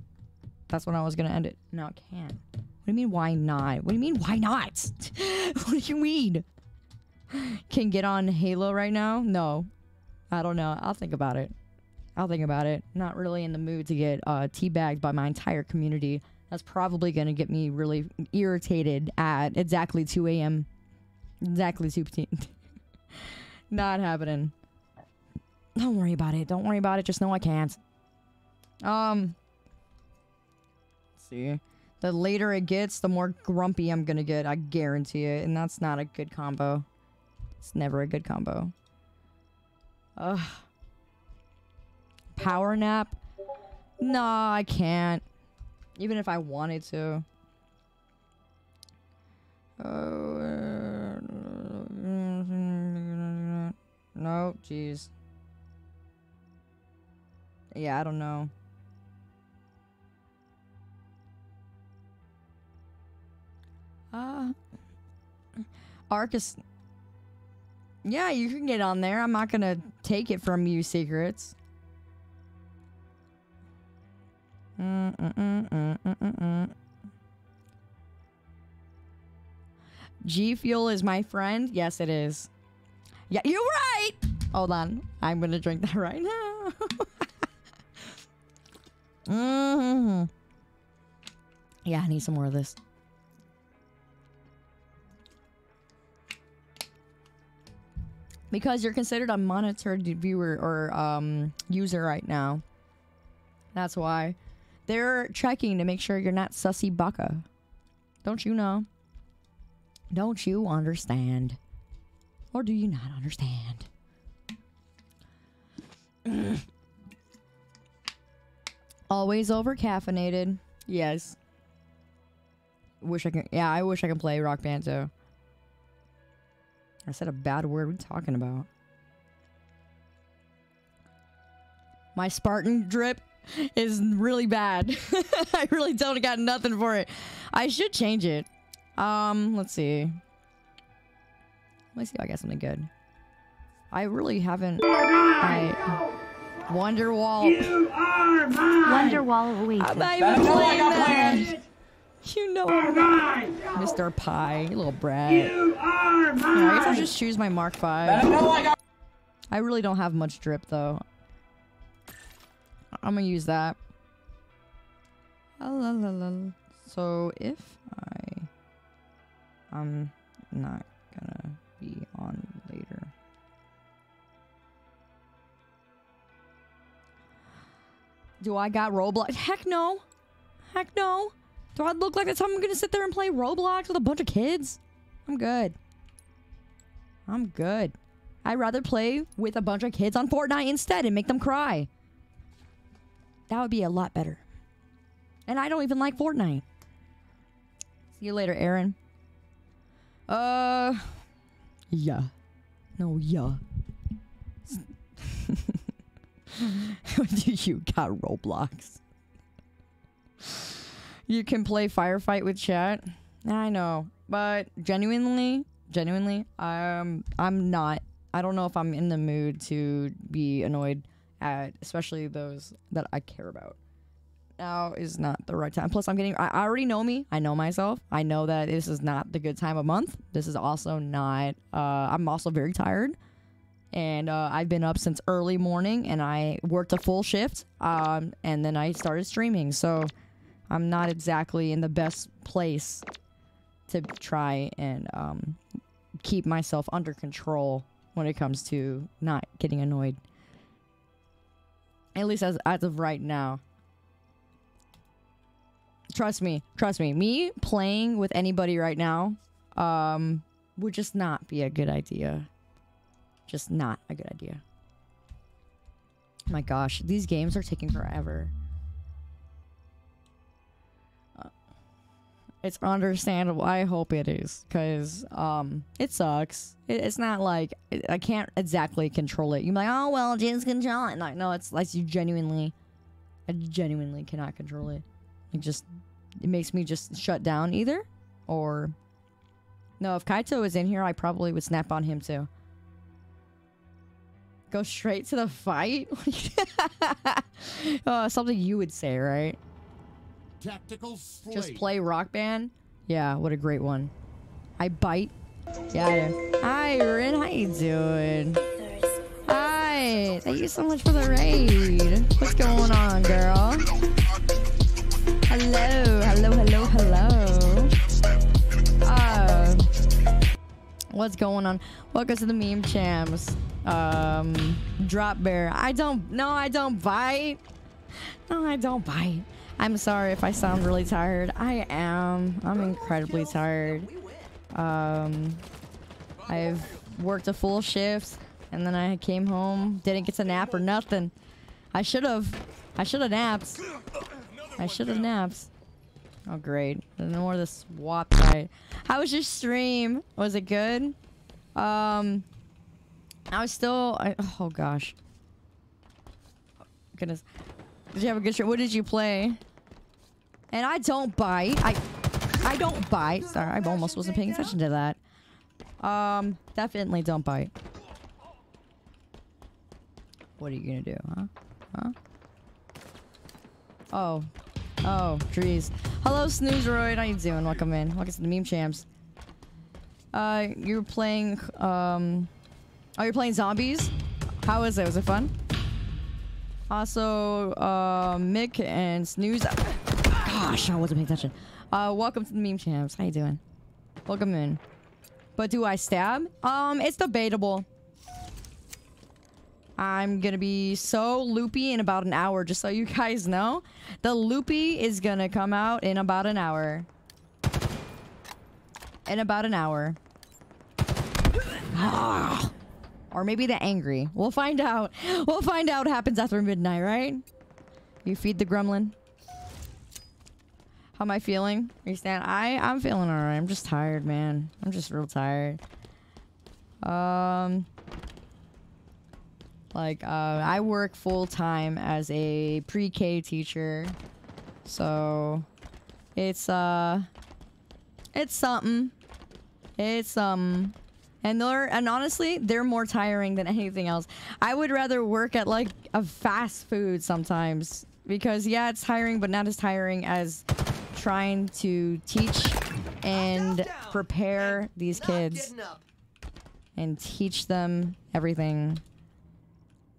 That's when I was gonna end it. No, I can't. What do you mean? Why not? What do you mean? Why not? what do you mean? Can get on Halo right now? No, I don't know. I'll think about it. I'll think about it. Not really in the mood to get uh, teabagged by my entire community. That's probably gonna get me really irritated at exactly 2 a.m. Exactly 2 p.m. Not happening. Don't worry about it. Don't worry about it. Just know I can't. Um. see. The later it gets, the more grumpy I'm gonna get. I guarantee it. And that's not a good combo. It's never a good combo. Ugh. Power nap? No, I can't. Even if I wanted to. Oh. No, jeez. Yeah, I don't know. Uh, Arcus. Yeah, you can get on there. I'm not gonna take it from you, secrets. G Fuel is my friend. Yes, it is. Yeah, you're right. Hold on. I'm gonna drink that right now. hmm Yeah, I need some more of this. Because you're considered a monitored viewer or um, user right now. That's why. They're checking to make sure you're not sussy baka. Don't you know? Don't you understand? Or do you not understand? Always over caffeinated. Yes. Wish I can. Yeah, I wish I could play Rock Band too. I said a bad word. What are you talking about? My Spartan drip is really bad. I really don't got nothing for it. I should change it. Um, let's see. Let's see if I got something good. I really haven't. I Wonderwall. Wonderwall awaits. I'm not even playing that. You know I'm not. Mr. Pie, you little brat. You are mine. Yeah, I guess I'll just choose my Mark V. I really don't have much drip though. I'm gonna use that. So if I, I'm not gonna be on later. Do I got Roblox? Heck no. Heck no. Do I look like that's how I'm gonna sit there and play Roblox with a bunch of kids? I'm good. I'm good. I'd rather play with a bunch of kids on Fortnite instead and make them cry. That would be a lot better. And I don't even like Fortnite. See you later, Aaron. Uh, yeah. No, yeah. Do you got Roblox? You can play firefight with chat. I know, but genuinely, genuinely, um, I'm not. I don't know if I'm in the mood to be annoyed at, especially those that I care about. Now is not the right time. Plus, I'm getting. I I already know me. I know myself. I know that this is not the good time of month. This is also not. Uh, I'm also very tired and uh, I've been up since early morning, and I worked a full shift, um, and then I started streaming. So I'm not exactly in the best place to try and um, keep myself under control when it comes to not getting annoyed. At least as as of right now. Trust me, trust me. Me playing with anybody right now um, would just not be a good idea just not a good idea. My gosh, these games are taking forever. It's understandable. I hope it is, cause um, it sucks. It, it's not like I can't exactly control it. You're like, oh well, just control it. Like, no, it's like you genuinely, I genuinely cannot control it. It just, it makes me just shut down either, or no. If Kaito was in here, I probably would snap on him too. Go straight to the fight? uh, something you would say, right? Tactical slate. Just play Rock Band? Yeah, what a great one. I bite. Yeah, I do. Hi, Rin. How you doing? Hi. Thank you so much for the raid. What's going on, girl? Hello, hello, hello, hello. Uh, what's going on? Welcome to the meme champs. Um, drop bear. I don't. No, I don't bite. No, I don't bite. I'm sorry if I sound really tired. I am. I'm incredibly tired. Um, I've worked a full shift, and then I came home, didn't get to nap or nothing. I should have. I should have napped. I should have napped. Oh great! No more this swap fight. How was your stream? Was it good? Um, I was still. I, oh gosh. Goodness. Did you have a good stream? What did you play? And I don't bite. I I don't bite. Sorry, I almost wasn't paying attention to that. Um, definitely don't bite. What are you gonna do, huh? Huh? Oh. Oh, trees. Hello, Snoozeroid. How you doing? Welcome in. Welcome to the Meme Champs. Uh, you're playing, um... Oh, you're playing zombies? How is it? Was it fun? Also, uh, Mick and Snooze... Gosh, I wasn't paying attention. Uh, welcome to the Meme Champs. How you doing? Welcome in. But do I stab? Um, it's debatable. I'm gonna be so loopy in about an hour, just so you guys know. The loopy is gonna come out in about an hour. In about an hour. Ah. or maybe the angry. We'll find out. We'll find out what happens after midnight, right? You feed the gremlin. How am I feeling? Are you stand? I I'm feeling alright. I'm just tired, man. I'm just real tired. Um, like uh, I work full time as a pre-K teacher, so it's uh, it's something. It's um, and they're and honestly, they're more tiring than anything else. I would rather work at like a fast food sometimes because yeah, it's tiring, but not as tiring as trying to teach and prepare these kids and teach them everything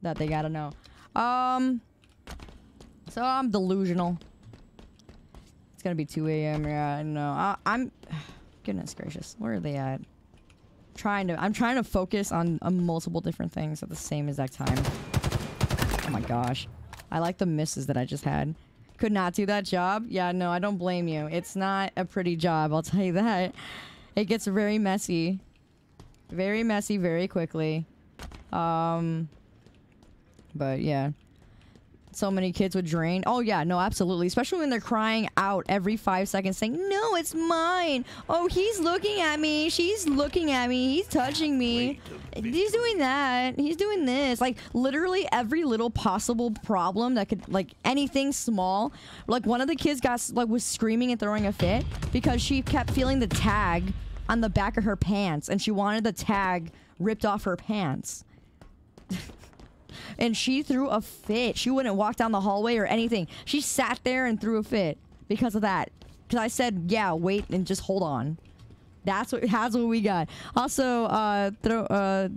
that they gotta know. Um, so I'm delusional. It's gonna be 2 a.m. Yeah, I know. I, I'm, goodness gracious, where are they at? Trying to, I'm trying to focus on, on multiple different things at the same exact time. Oh my gosh, I like the misses that I just had. Could not do that job. Yeah, no, I don't blame you. It's not a pretty job. I'll tell you that. It gets very messy very messy very quickly um but yeah so many kids would drain. Oh yeah, no, absolutely. Especially when they're crying out every five seconds, saying, "No, it's mine." Oh, he's looking at me. She's looking at me. He's touching me. He's doing that. He's doing this. Like literally every little possible problem that could, like anything small. Like one of the kids got like was screaming and throwing a fit because she kept feeling the tag on the back of her pants, and she wanted the tag ripped off her pants and she threw a fit. She wouldn't walk down the hallway or anything. She sat there and threw a fit because of that. Because I said, yeah, wait and just hold on. That's what that's what we got. Also, uh, throw uh,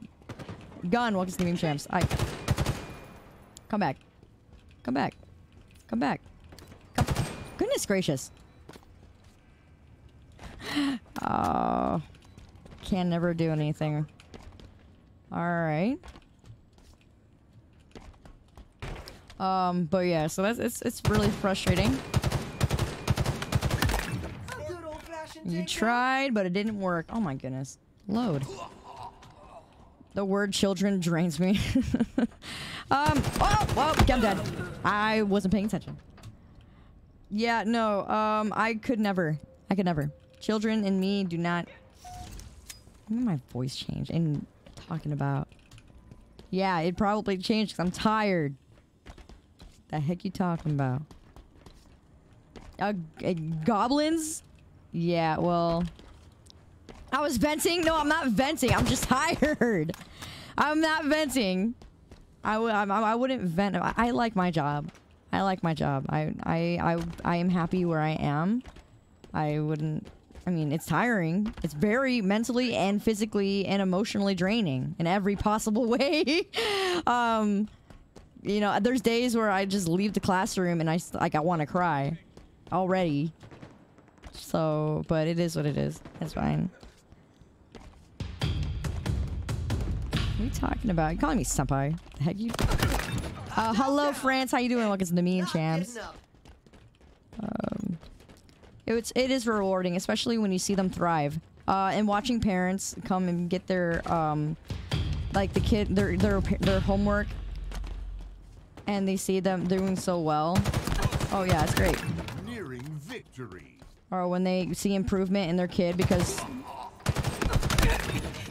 gun. Welcome to the meme champs. I come back, come back, come back. Come. Goodness gracious. Oh, can never do anything. All right. Um, but yeah, so that's it's it's really frustrating. You tried, but it didn't work. Oh my goodness. Load. The word children drains me. um, oh, well, I'm dead. I wasn't paying attention. Yeah, no, um, I could never. I could never. Children and me do not. When my voice change? And talking about. Yeah, it probably changed because I'm tired. The heck you talking about? Uh, uh, goblins? Yeah, well, I was venting. No, I'm not venting. I'm just tired. I'm not venting. I w- I'm- I wouldn't vent. I, I like my job. I like my job. I, I, I, I am happy where I am. I wouldn't. I mean, it's tiring. It's very mentally and physically and emotionally draining in every possible way. um, you know, there's days where I just leave the classroom and I like I want to cry already. So, but it is what it is. It's fine. What are you talking about? You calling me senpai? The heck you? Uh, hello, France. How you doing? Welcome to the mean champs. Um, it's it is rewarding, especially when you see them thrive. Uh, and watching parents come and get their um, like the kid their their their homework, and they see them doing so well. Oh yeah, it's great. Nearing victory. Or when they see improvement in their kid because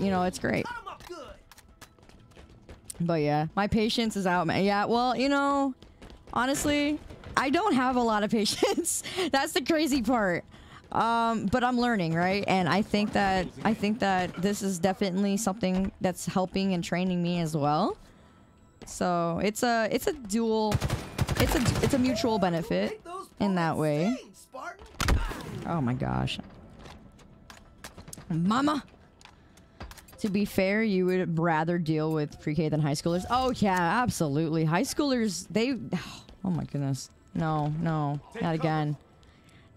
you know it's great. I'm up good. But yeah, my patience is out, man. Yeah, well, you know, honestly, I don't have a lot of patience. That's the crazy part. Um, but I'm learning, right? And I think that I think that this is definitely something that's helping and training me as well. So it's a it's a dual, it's a it's a mutual benefit in that way. Oh my gosh. Mama. To be fair, you would rather deal with pre-K than high schoolers. Oh yeah, absolutely. High schoolers, they Oh my goodness. No, no, not again.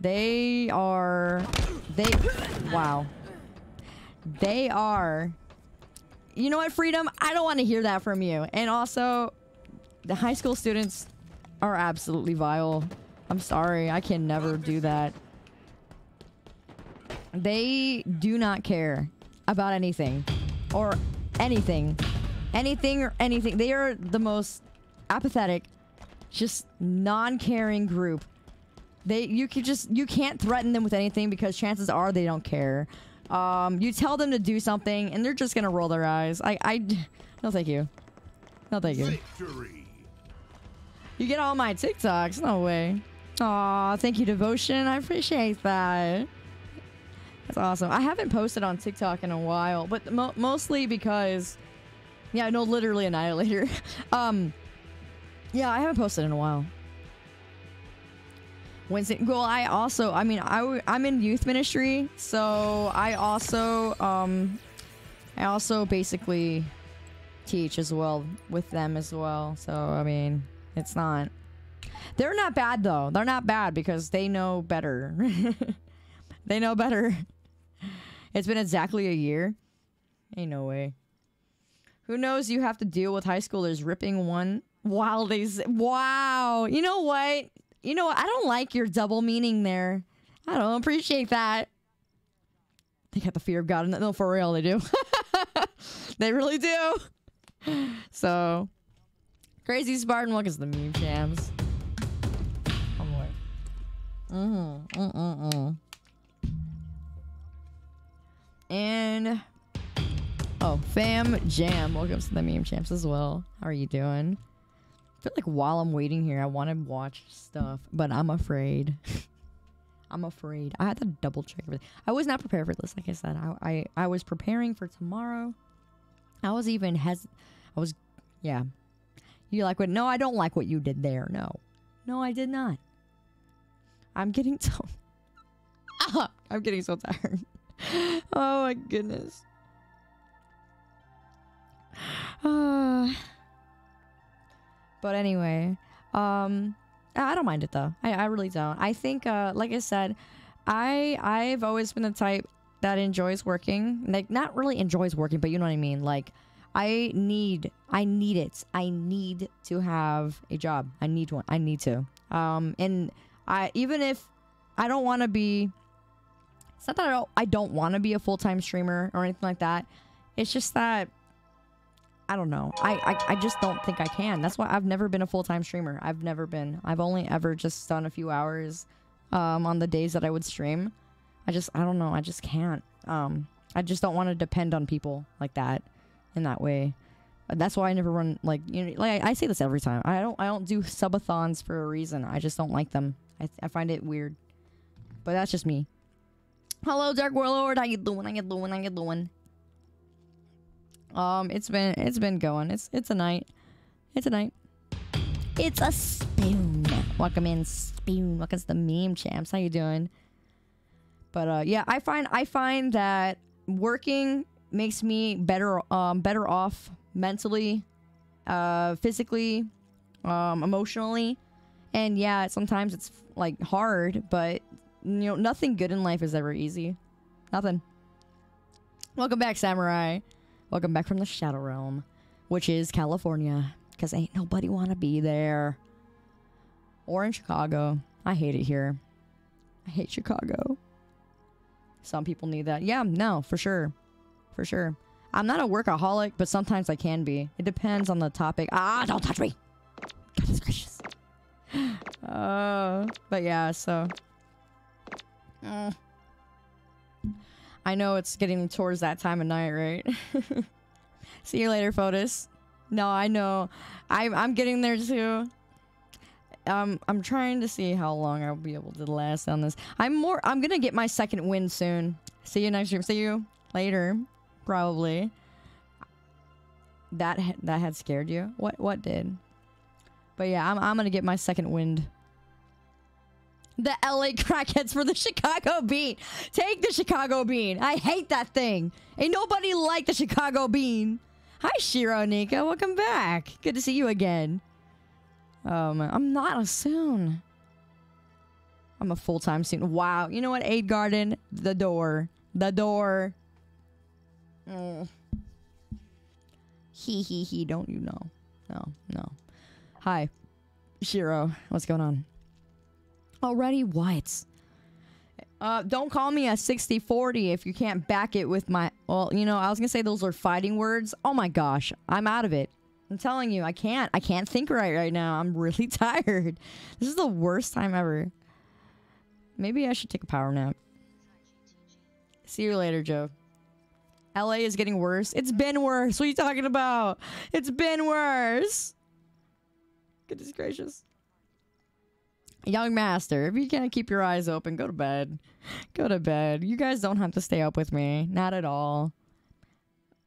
They are they wow. They are You know what, Freedom? I don't want to hear that from you. And also, the high school students are absolutely vile. I'm sorry. I can never do that. They do not care about anything or anything. Anything or anything. They are the most apathetic, just non-caring group. They you could just you can't threaten them with anything because chances are they don't care. Um, you tell them to do something and they're just gonna roll their eyes. I I no thank you. No thank you. Victory. You get all my TikToks. No way. Aw, thank you, Devotion. I appreciate that. That's awesome. I haven't posted on TikTok in a while, but mo- mostly because, yeah, no, literally Annihilator. um, yeah, I haven't posted in a while. Wednesday. Well, I also, I mean, I'm in youth ministry, so I also, um, I also basically teach as well with them as well. So I mean, it's not. They're not bad though. They're not bad because they know better. they know better. It's been exactly a year. Ain't no way. Who knows? You have to deal with high schoolers ripping one while they. Wow. You know what? You know what? I don't like your double meaning there. I don't appreciate that. They got the fear of God. No, for real, they do. they really do. So, Crazy Spartan, look at the meme champs. Oh boy. Mm-hmm. Mm-mm-mm. And oh, Fam Jam, welcome to the meme champs as well. How are you doing? Feel like while I'm waiting here, I want to watch stuff, but I'm afraid. I'm afraid. I had to double check everything. I was not prepared for this. Like I said, I I, I was preparing for tomorrow. I was even has, I was, yeah. You like what? No, I don't like what you did there. No, no, I did not. I'm getting so. Ah, I'm getting so tired. oh my goodness. Uh, but anyway, um, I don't mind it though. I, I really don't. I think, uh, like I said, I I've always been the type that enjoys working. Like not really enjoys working, but you know what I mean. Like I need I need it. I need to have a job. I need one. I need to. Um, and I even if I don't want to be. It's not that I don't, I don't want to be a full time streamer or anything like that. It's just that I don't know. I, I, I just don't think I can. That's why I've never been a full time streamer. I've never been. I've only ever just done a few hours um, on the days that I would stream. I just I don't know. I just can't. Um, I just don't want to depend on people like that in that way. That's why I never run like you know like I, I say this every time. I don't I don't do subathons for a reason. I just don't like them. I, I find it weird. But that's just me. Hello, Dark Warlord. How you doing? How you doing? How you doing? Um, it's been it's been going. It's it's a night. It's a night. It's a spoon. Welcome in, spoon. Welcome to the meme champs. How you doing? But uh, yeah, I find I find that working makes me better um better off mentally, uh, physically, um, emotionally, and yeah, sometimes it's like hard, but you know nothing good in life is ever easy. Nothing. Welcome back, Samurai. Welcome back from the Shadow Realm, which is California, because ain't nobody want to be there. Or in Chicago. I hate it here. I hate Chicago. Some people need that. Yeah, no, for sure. For sure. I'm not a workaholic, but sometimes I can be. It depends on the topic. Ah, don't touch me! Goodness gracious. Uh, but yeah, so. Mm. I know it's getting towards that time of night, right? See you later, Fotis. No, I know. I'm I'm getting there too. Um, I'm trying to see how long I'll be able to last on this. I'm more. I'm gonna get my second win soon. See you next stream. See you later, probably. That that had scared you. What what did? But yeah, I'm I'm gonna get my second wind. The LA crackheads for the Chicago bean. Take the Chicago bean. I hate that thing. Ain't nobody like the Chicago bean. Hi, Shiro Nika. Welcome back. Good to see you again. Um, I'm not a soon. I'm a full time student. Wow. You know what? Aid Garden, the door. The door. Mm. He he he. Don't you know? No, no. Hi, Shiro. What's going on? Already what? Uh, don't call me a 60-40 if you can't back it with my... Well, you know, I was gonna say those are fighting words. Oh my gosh, I'm out of it. I'm telling you, I can't. I can't think right right now. I'm really tired. This is the worst time ever. Maybe I should take a power nap. See you later, Joe. LA is getting worse. It's been worse. What are you talking about? It's been worse. Goodness gracious. Young master, if you can't keep your eyes open, go to bed. Go to bed. You guys don't have to stay up with me. Not at all.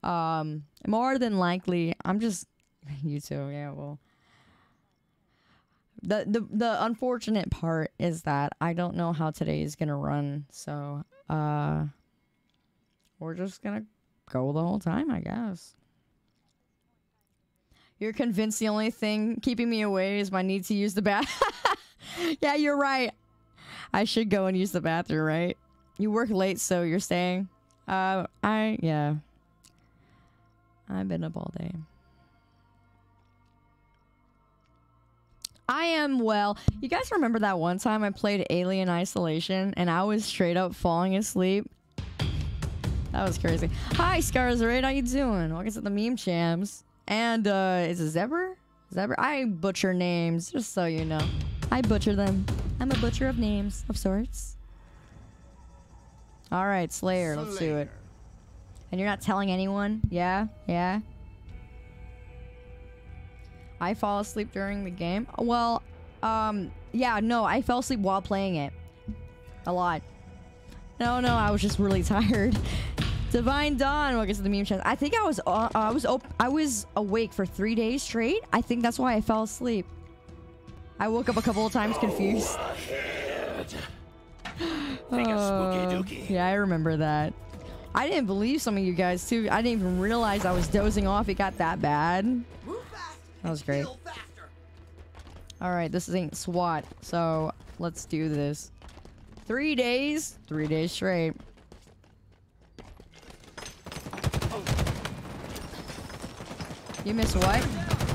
Um, more than likely, I'm just you too. Yeah, well. The, the the unfortunate part is that I don't know how today is gonna run, so uh we're just gonna go the whole time, I guess. You're convinced the only thing keeping me away is my need to use the bath. yeah, you're right. I should go and use the bathroom, right? You work late, so you're staying. Uh, I yeah. I've been up all day. I am well. You guys remember that one time I played Alien Isolation and I was straight up falling asleep? That was crazy. Hi, Scars Raid. How you doing? Welcome to the meme champs. And uh is it Zebra? Right? I butcher names, just so you know. I butcher them. I'm a butcher of names of sorts. All right, Slayer, let's do it. And you're not telling anyone? Yeah? Yeah? I fall asleep during the game? Well, um, yeah, no, I fell asleep while playing it. A lot. No, no, I was just really tired. Divine Dawn, welcome to the meme chat. I think I was, uh, I was, op- I was awake for three days straight. I think that's why I fell asleep. I woke up a couple of times confused. Uh, yeah, I remember that. I didn't believe some of you guys too. I didn't even realize I was dozing off. It got that bad. That was great. All right, this ain't SWAT, so let's do this. Three days, three days straight. You missed what?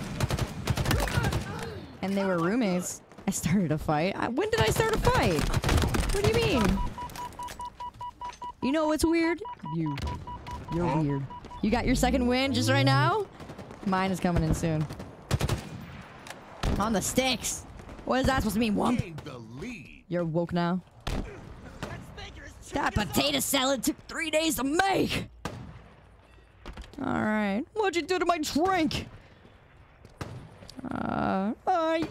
And they were roommates. I started a fight. I, when did I start a fight? What do you mean? You know what's weird? You. You're weird. You got your second win just right now? Mine is coming in soon. On the sticks. What is that supposed to mean, Wump? Gained the lead. You're woke now. That potato salad took three days to make. All right. What'd you do to my drink? Uh, I,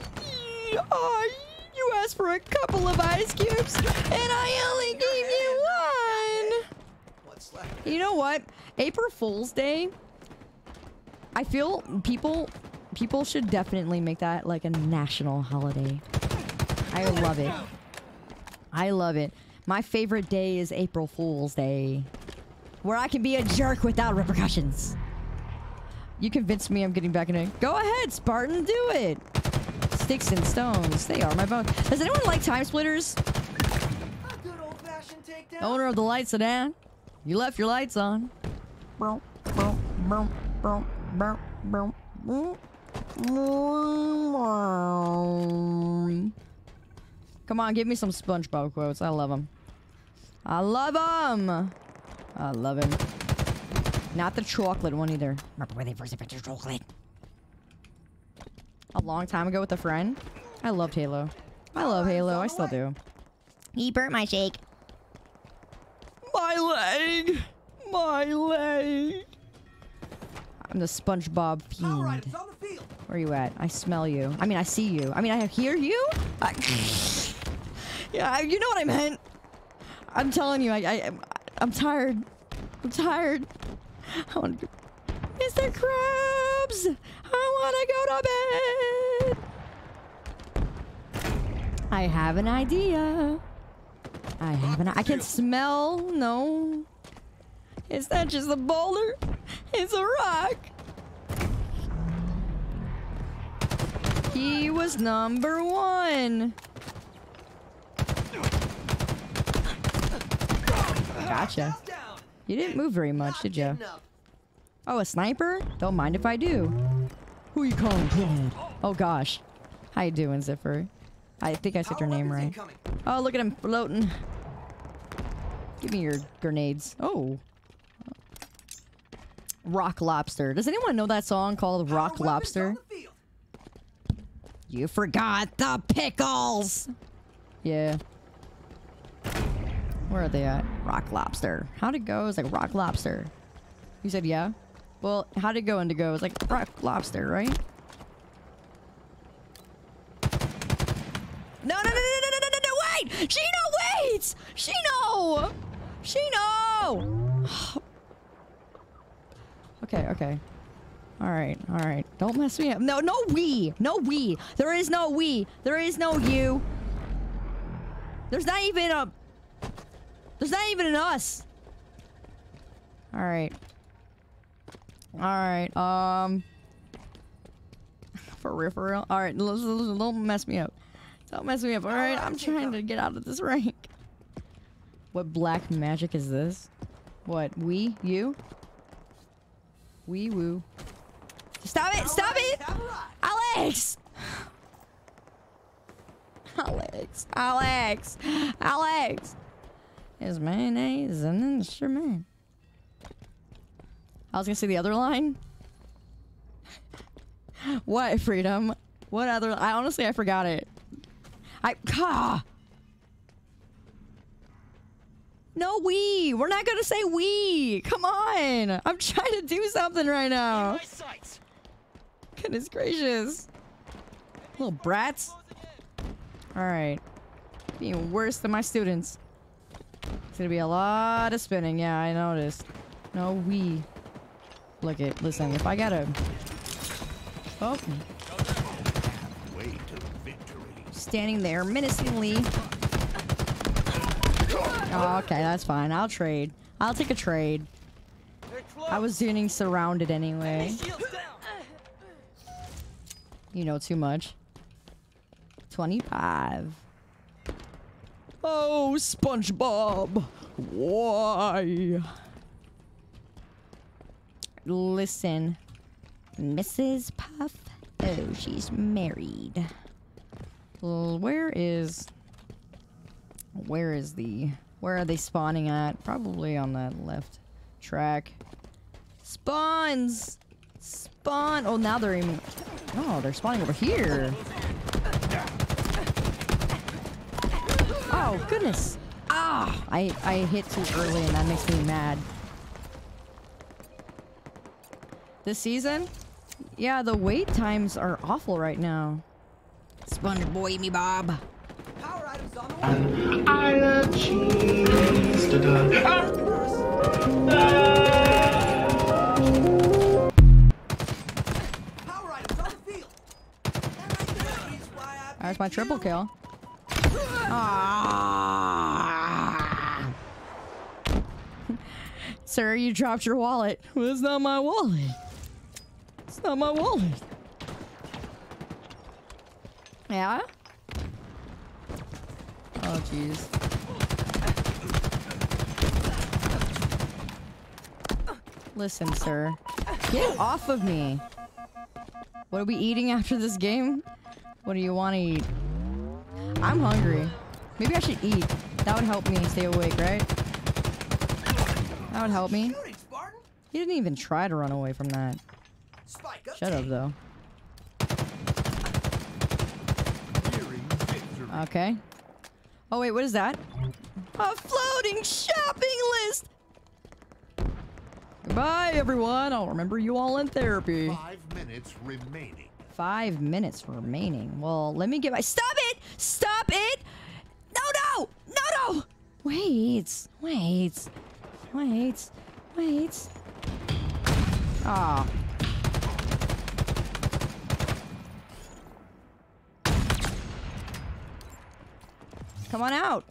I, you asked for a couple of ice cubes, and I only gave you one. What's left? You know what? April Fool's Day. I feel people people should definitely make that like a national holiday. I love it. I love it. My favorite day is April Fool's Day. Where I can be a jerk without repercussions. You convinced me I'm getting back in it. Go ahead, Spartan, do it. Sticks and stones, they are my bones. Does anyone like TimeSplitters? Owner of the light sedan, you left your lights on. Come on, give me some SpongeBob quotes. I love them. I love them. I love him. Not the chocolate one either. Remember when they first invented chocolate? A long time ago with a friend. I loved Halo. I love Halo. I still do. He burnt my shake. My leg! My leg! I'm the SpongeBob All right, fiend. it's on the field. Where you at? I smell you. I mean, I see you. I mean, I hear you? I, yeah, you know what I meant. I'm telling you, I, I, I'm tired. I'm tired. I want to Mr. Krabs! I want to go to bed! I have an idea. I have an. I can smell. No. Is that just a boulder? It's a rock. He was number one. Gotcha. You didn't move very much, did you? Oh, a sniper? Don't mind if I do. Who you calling? Oh gosh. How you doing, Ziffer? I think I said your name right. Oh, look at him floating. Give me your grenades. Oh. Rock Lobster. Does anyone know that song called Rock Lobster? on the field. You forgot the pickles! Yeah. Where are they at? Rock Lobster. How'd it go? It's like Rock Lobster. You said yeah? Well, how'd it go Indigo? It's like Rock Lobster, right? No, no, no, no, no, no, no, no, no, wait! Shino, wait! Shino! Shino! okay, okay. All right, all right. Don't mess me up. No, no we. No we. There is no we. There is no you. There's not even a... There's not even an us. All right. All right. Um... For real, for real. All right, listen, listen, don't mess me up. Don't mess me up. All right, I'm trying to get out of this rank. What black magic is this? What? We? You? We woo. Stop it! Stop it! Alex! Alex. Alex. Alex. Is mayonnaise an instrument? I was gonna say the other line. What freedom? What other? I honestly I forgot it. I ah. No, we. We're not gonna say we. Come on. I'm trying to do something right now. Goodness gracious. Little brats. All right. Being worse than my students. It's gonna be a lot of spinning. Yeah, I noticed. No, we. Look it. Listen, if I gotta. Oh, standing there menacingly. Oh, okay, that's fine. I'll trade. I'll take a trade. I was getting surrounded anyway. You know too much. 25. Oh, SpongeBob. Why? Listen, Mrs. Puff. Oh, she's married. Where is... Where is the... Where are they spawning at? Probably on that left track. Spawns! Spawn! Oh, now they're even... Oh, they're spawning over here. Oh, goodness. Ah! I, I hit too early and that makes me mad. This season? Yeah, the wait times are awful right now. Sponge boy me bob. Power items on the way. I love cheese. Power items on the field. There is why I There's my triple kill. Ah. Sir, you dropped your wallet. Well, it's not my wallet. It's not my wallet. Yeah? Oh, jeez. Listen, sir. Get off of me. What are we eating after this game? What do you want to eat? I'm hungry. Maybe I should eat. That would help me stay awake, right? That would help me. He didn't even try to run away from that. Shut up, though. Okay. Oh, wait, what is that? A floating shopping list! Goodbye, everyone. I'll remember you all in therapy. Five minutes remaining. Five minutes remaining. Well, let me get my. Stop it! Stop it! No, no! No, no! Wait. Wait. Wait. Wait. Ah. Come on out.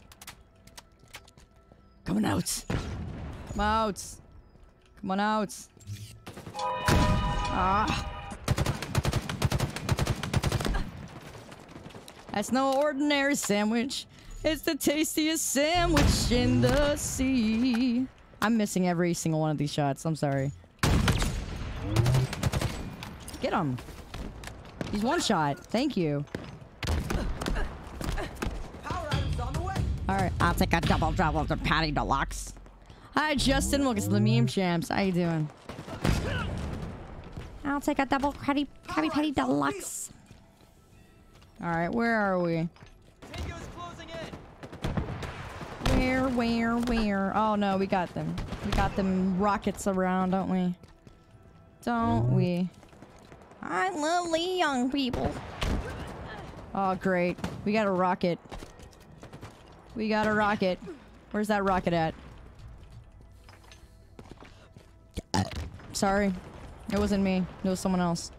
Come on out. Come out. Come on out. Ah. That's no ordinary sandwich. It's the tastiest sandwich in the sea. I'm missing every single one of these shots. I'm sorry. Get him. He's one shot. Thank you. Power items on the way. All right, I'll take a double double of the Patty Deluxe. Hi, Justin. Welcome to the meme champs. How you doing? I'll take a double Krabby Krabby Patty Deluxe. All right, where are we? Where, where, where? Oh no, we got them. We got them rockets around, don't we? Don't we? I love young people. Oh great, we got a rocket. We got a rocket. Where's that rocket at? Sorry, it wasn't me. It was someone else.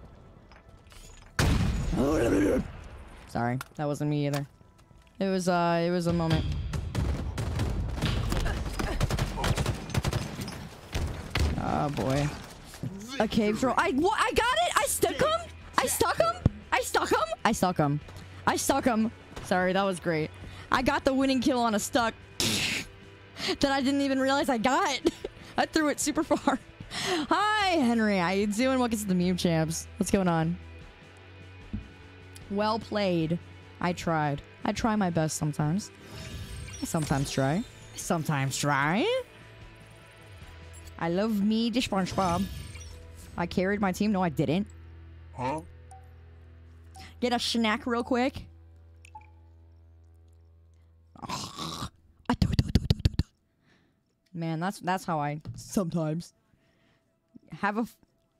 Sorry, that wasn't me either. It was uh, it was a moment. Oh boy. A cave troll. I what? I got it. I stuck him. I stuck him. I stuck him. I stuck him. I stuck him. Sorry, that was great. I got the winning kill on a stuck that I didn't even realize I got. I threw it super far. Hi, Henry. How you doing? Welcome to the meme champs. What's going on? Well played. I tried. I try my best sometimes. I sometimes try. Sometimes try. I love me to SpongeBob. I carried my team. No, I didn't. Huh? Get a snack real quick. Man, that's that's how I sometimes have a. F-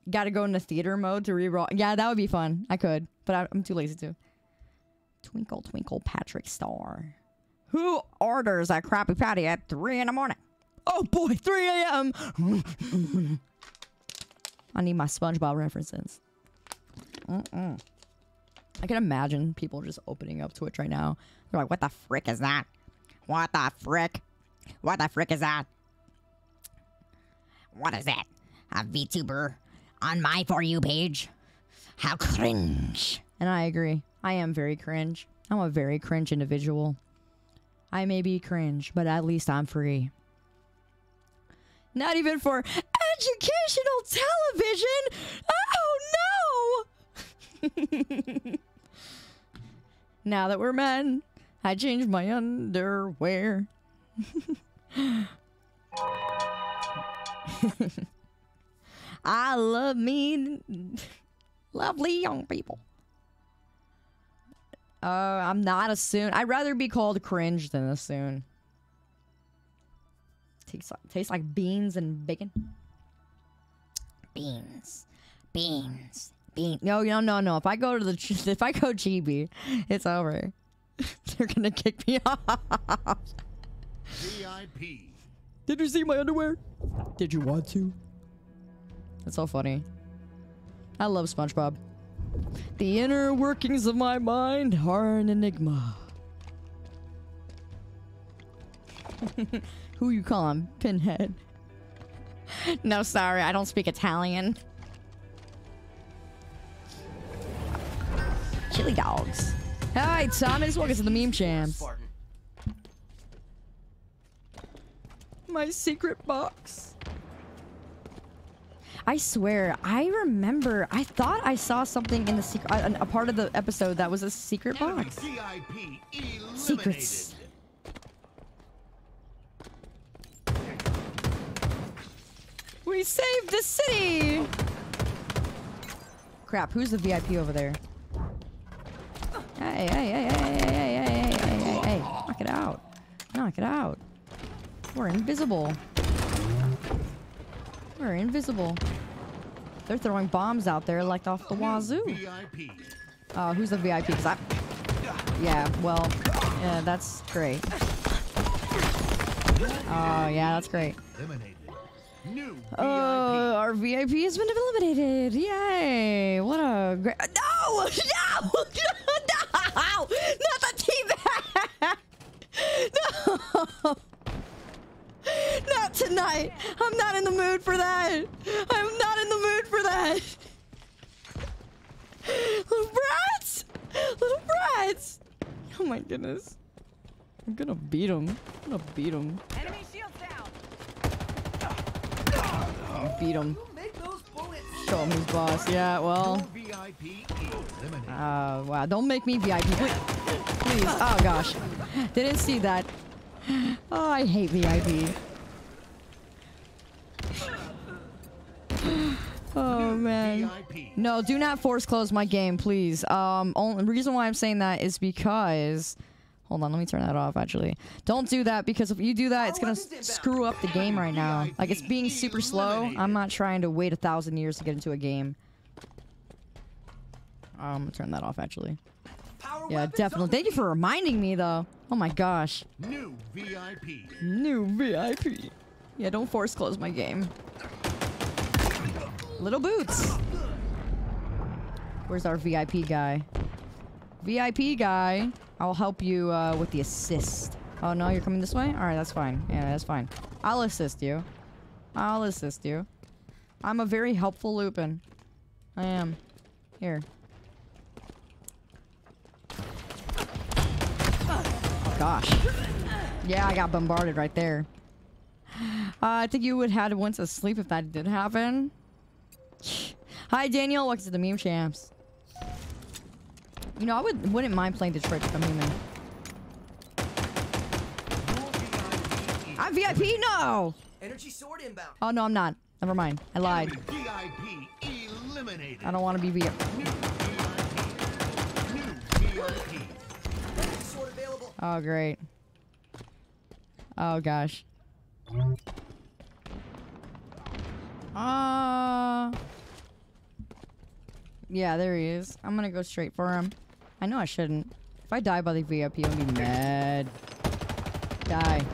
Got to go into theater mode to reroll. Yeah, that would be fun. I could, but I- I'm too lazy to. Twinkle, twinkle, Patrick Star. Who orders a Krabby Patty at 3 in the morning? Oh boy, 3 a.m. I need my SpongeBob references. Mm-mm. I can imagine people just opening up Twitch right now. They're like, what the frick is that? What the frick? What the frick is that? What is that? A VTuber on my For You page? How cringe. And I agree. I am very cringe. I'm a very cringe individual. I may be cringe, but at least I'm free. Not even for educational television. Oh no! now that we're men, I changed my underwear. I love me lovely young people. Uh, I'm not a tsun. I'd rather be called cringe than a tsun. Tastes like, tastes like beans and bacon. Beans. Beans. Bean. No, no, no, no. If I go to the, if I go chibi, it's over. They're gonna kick me off. VIP. Did you see my underwear? Did you want to? That's so funny. I love SpongeBob. The inner workings of my mind are an enigma. Who you call him? Pinhead? no, sorry, I don't speak Italian. Chili dogs. Hi, Thomas. Welcome to the meme champs. My secret box. I swear, I remember. I thought I saw something in the secret, uh, a, a part of the episode that was a secret box. Secrets. We saved the city! Crap, who's the VIP over there? Hey, hey, hey, hey, hey, hey, hey, hey, hey, hey, hey, knock it out. Knock it out. We're invisible. We're invisible. They're throwing bombs out there like off the wazoo. VIP. Uh, who's the VIP? Cause I, yeah, well, yeah, that's great. Oh, yeah, that's great. Eliminated. New VIP. Oh, our VIP has been eliminated. Yay! What a great. No! No! No! Not the teabag! No! Not tonight. I'm not in the mood for that. I'm not in the mood for that. Little brats! Little brats! Oh my goodness. I'm gonna beat him. I'm gonna beat him. Enemy shields down. Beat him. Show him his boss. Yeah, well. Uh, wow. Don't make me VIP. Please. Please. Oh, gosh. Didn't see that. Oh, I hate VIP. Oh, man. No, do not force close my game, please. Um, only reason why I'm saying that is because. Hold on, let me turn that off. Actually, don't do that because if you do that, it's gonna screw up the game right now. Like it's being super slow. I'm not trying to wait a thousand years to get into a game. Um, I'm gonna turn that off. Actually, yeah, definitely. Thank you for reminding me, though. Oh my gosh, New VIP. new VIP. Yeah, don't force close my game. Little boots. Where's our VIP guy? VIP guy. I'll help you uh, with the assist. Oh no, you're coming this way? Alright, that's fine. Yeah, that's fine. I'll assist you. I'll assist you. I'm a very helpful Lupine. I am. Here. Gosh. Yeah, I got bombarded right there. Uh, I think you would have had went to sleep if that did happen. Hi, Daniel. Welcome to the Meme Champs. You know, I would wouldn't mind playing Detroit Become Human. I'm VIP. No. Energy sword inbound. Oh no, I'm not. Never mind. I lied. VIP eliminated. I don't want to be VIP. New VIP. New VIP. Sword available. Oh, great. Oh, gosh. Uh... Yeah, there he is. I'm gonna go straight for him. I know I shouldn't. If I die by the VIP, I'll be mad. Die.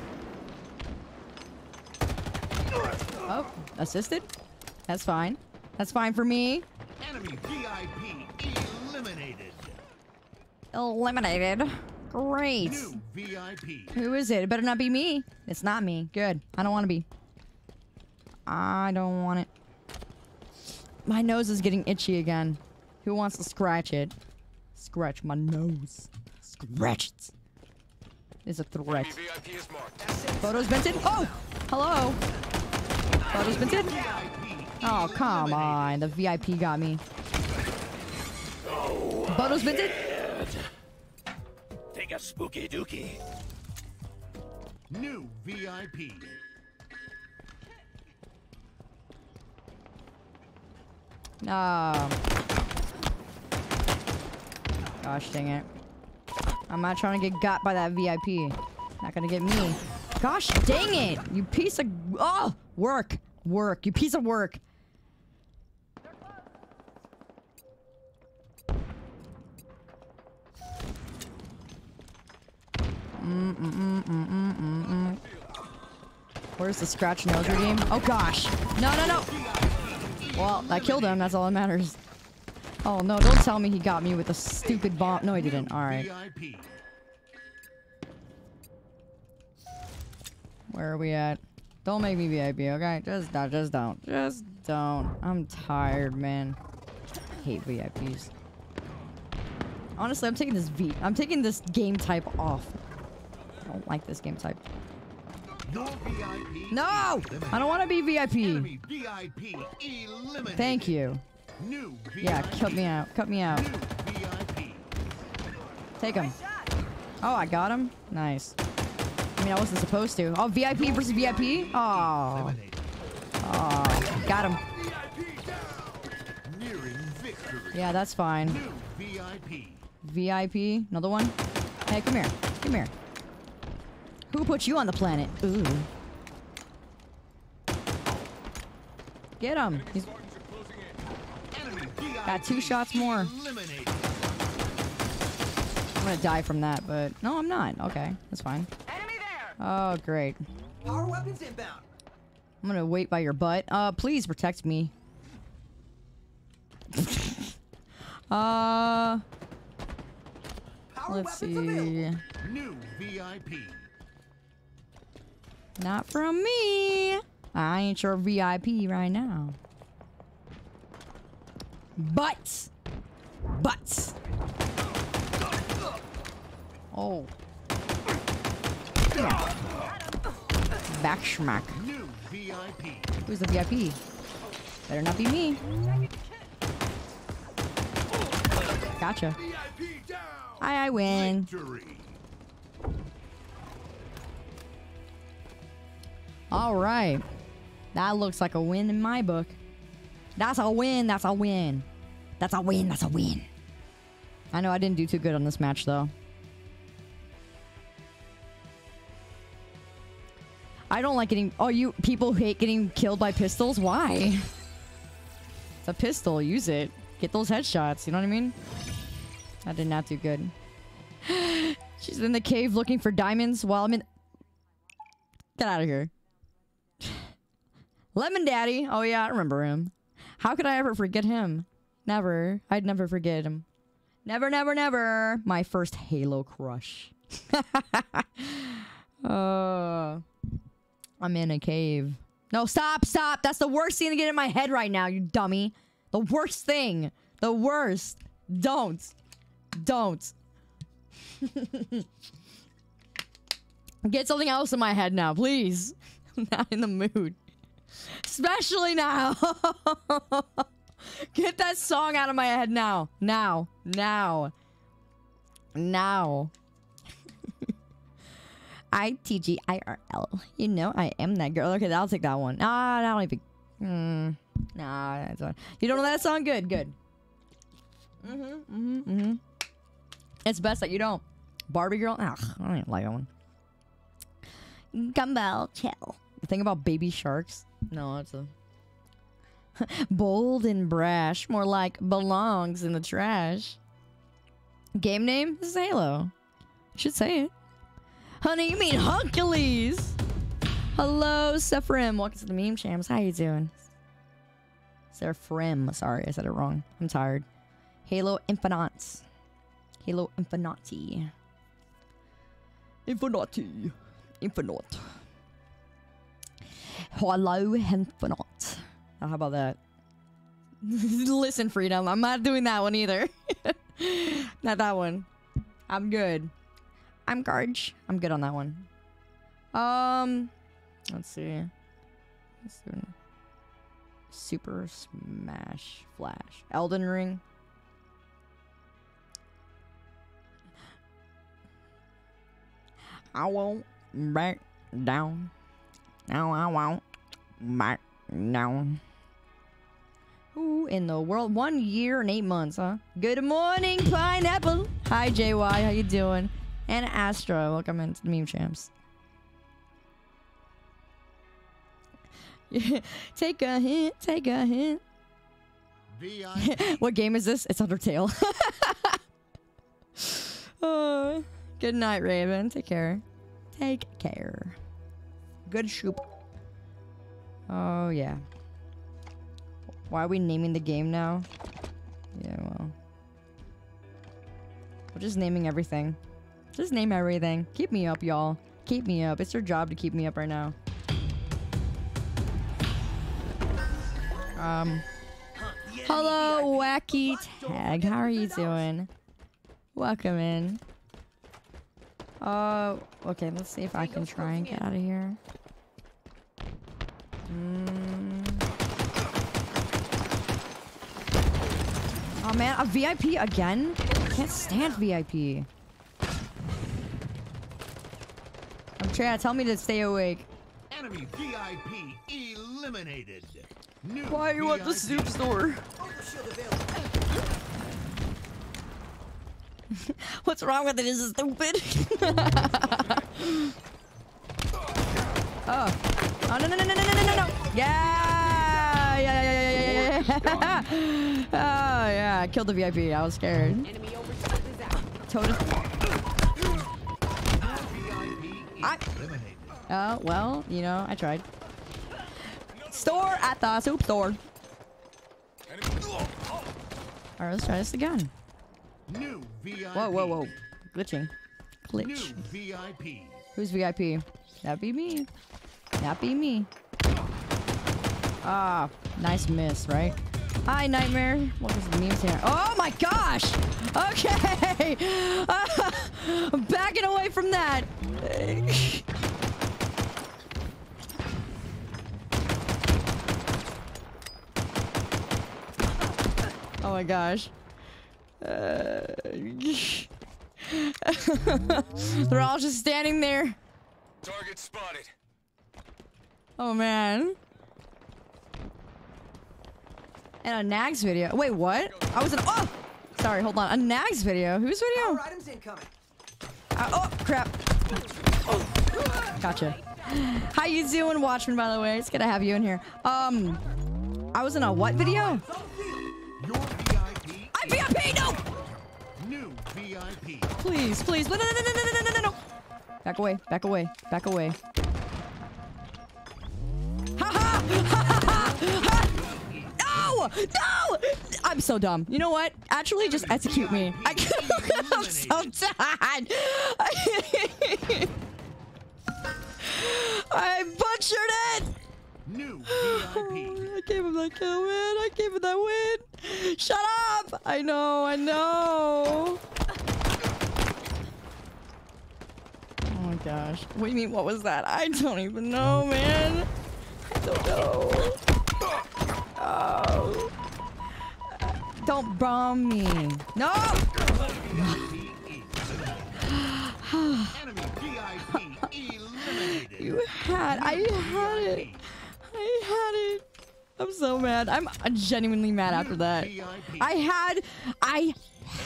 Oh, assisted? That's fine. That's fine for me. Enemy VIP eliminated. Eliminated. Great. Who is it? It better not be me. It's not me. Good. I don't want to be. I don't want it. My nose is getting itchy again. Who wants to scratch it? Scratch my nose. Scratch it. It's a threat. Photos Benton? Oh! Hello! Photos Benton? Oh, come on. The VIP got me. Photos Benton? Take a spooky dookie. New VIP. No. Um, Gosh dang it. I'm not trying to get got by that VIP. Not gonna get me. Gosh dang it! You piece of oh work work. You piece of work. Mm -mm -mm. Where's the scratch nose redeem? Oh gosh! No no no! Well, I killed him. That's all that matters. Oh no! Don't tell me he got me with a stupid bomb. No, he didn't. All right. Where are we at? Don't make me VIP, okay? Just don't. Just don't. Just don't. I'm tired, man. I hate VIPs. Honestly, I'm taking this V. I'm taking this game type off. I don't like this game type. VIP. No! I don't want to be. VIP. Thank you. New Yeah, cut me out. Cut me out. Take him. Oh, I got him. Nice. I mean, I wasn't supposed to. Oh, VIP versus VIP? Oh. Eliminated. Oh. Got him. Yeah, that's fine. VIP. VIP. Another one. Hey, come here. Come here. Who put you on the planet? Ooh. Get him. He's Enemy VIP. Got two shots more. Eliminated. I'm gonna die from that, but no, I'm not. Okay, that's fine. Enemy there. Oh, great. Power weapons inbound. I'm gonna wait by your butt. Uh, please protect me. uh, Power let's weapons available. see. New VIP. Not from me. I ain't your VIP right now. But, but. Oh. Back schmack. Who's the VIP? Better not be me. Gotcha. I, I win. All right. That looks like a win in my book. That's a win. That's a win. That's a win. That's a win. I know I didn't do too good on this match, though. I don't like getting. Oh, you people hate getting killed by pistols. Why? It's a pistol. Use it. Get those headshots. You know what I mean? I did not do good. She's in the cave looking for diamonds while I'm in. Get out of here. Lemon Daddy. Oh yeah, I remember him. How could I ever forget him? Never. I'd never forget him. Never, never, never. My first Halo crush. uh, I'm in a cave. No, stop, stop. That's the worst thing to get in my head right now, you dummy. The worst thing. The worst. Don't. Don't. Get something else in my head now, please. I'm not in the mood. Especially now. Get that song out of my head now. Now. Now. Now. I T G I R L. You know I am that girl. Okay, I'll take that one. Nah, I don't even. Mm, nah, that's one. You don't know that song? Good, good. Mm-hmm. Mm-hmm. Mm-hmm. It's best that you don't. Barbie girl? Ugh, I don't like that one. Gumball, chill. The thing about baby sharks? No, it's a. Bold and brash, more like belongs in the trash. Game name? This is Halo. Should say it. Honey, you mean Hercules? Hello, Sephrim. Welcome to the Meme Champs. How you doing? Sephrim. Sorry, I said it wrong. I'm tired. Halo Infinite. Halo Infinati. Infinati. Infinite. Hello Infinite. How about that? Listen, Freedom. I'm not doing that one either. not that one. I'm good. I'm Garge. I'm good on that one. Um, let's see. Let's Super Smash Flash. Elden Ring. I won't back down. No, I won't back down. Who in the world? One year and eight months, huh? Good morning, pineapple. Hi, JY. How you doing? And Astra. Welcome into the meme champs. take a hint. Take a hint. What game is this? It's Undertale. Oh, good night, Raven. Take care. Take care. Good shoop. Oh, yeah. Why are we naming the game now? Yeah, well. We're just naming everything. Just name everything. Keep me up, y'all. Keep me up. It's your job to keep me up right now. Um. Hello, Wacky Tag. How are you doing? Welcome in. Uh, okay, let's see if I can try and get out of here. Mm. Oh man, a VIP again? I can't stand VIP. I'm oh, trying to tell me to stay awake. Enemy VIP eliminated. New Why are you at the soup store? What's wrong with it? Is it stupid? oh. Oh, no, no, no, no, no, no, no, no. Yeah. Yeah, yeah, yeah, yeah, yeah, yeah. oh, yeah. I killed the VIP. I was scared. Enemy overshield is out. Total. I- eliminated. Oh, well, you know, I tried. Store at the soup store. All right, let's try this again. New VIP. Whoa, whoa, whoa. Glitching. New Glitch. VIP. Who's VIP? That'd be me. That'd be me. Ah, nice miss, right? Hi, Nightmare. Welcome to the memes here. Oh my gosh! Okay! I'm backing away from that. oh my gosh. Uh, They're all just standing there. Target spotted. Oh man. And a Nags video. Wait, what? I was in. Oh! Sorry, hold on. A Nags video? Whose video? Power items incoming. Uh, oh, crap. Gotcha. How you doing, Watchman, by the way? It's good to have you in here. Um, I was in a what video? VIP. I VIP, no! New VIP. Please, please. No, no, no, no, no, no, no, no. Back away, back away, back away. Ha ha! No! I'm so dumb. You know what? Actually, just execute me. I, I'm so done. I butchered it! New VIP. I gave him that kill win. I gave him that win. Shut up! I know, I know. Oh my gosh. What do you mean, what was that? I don't even know, man. I don't know. Oh. Don't bomb me. No! You had, I had it. I had it. I'm so mad. I'm genuinely mad after that. I had, I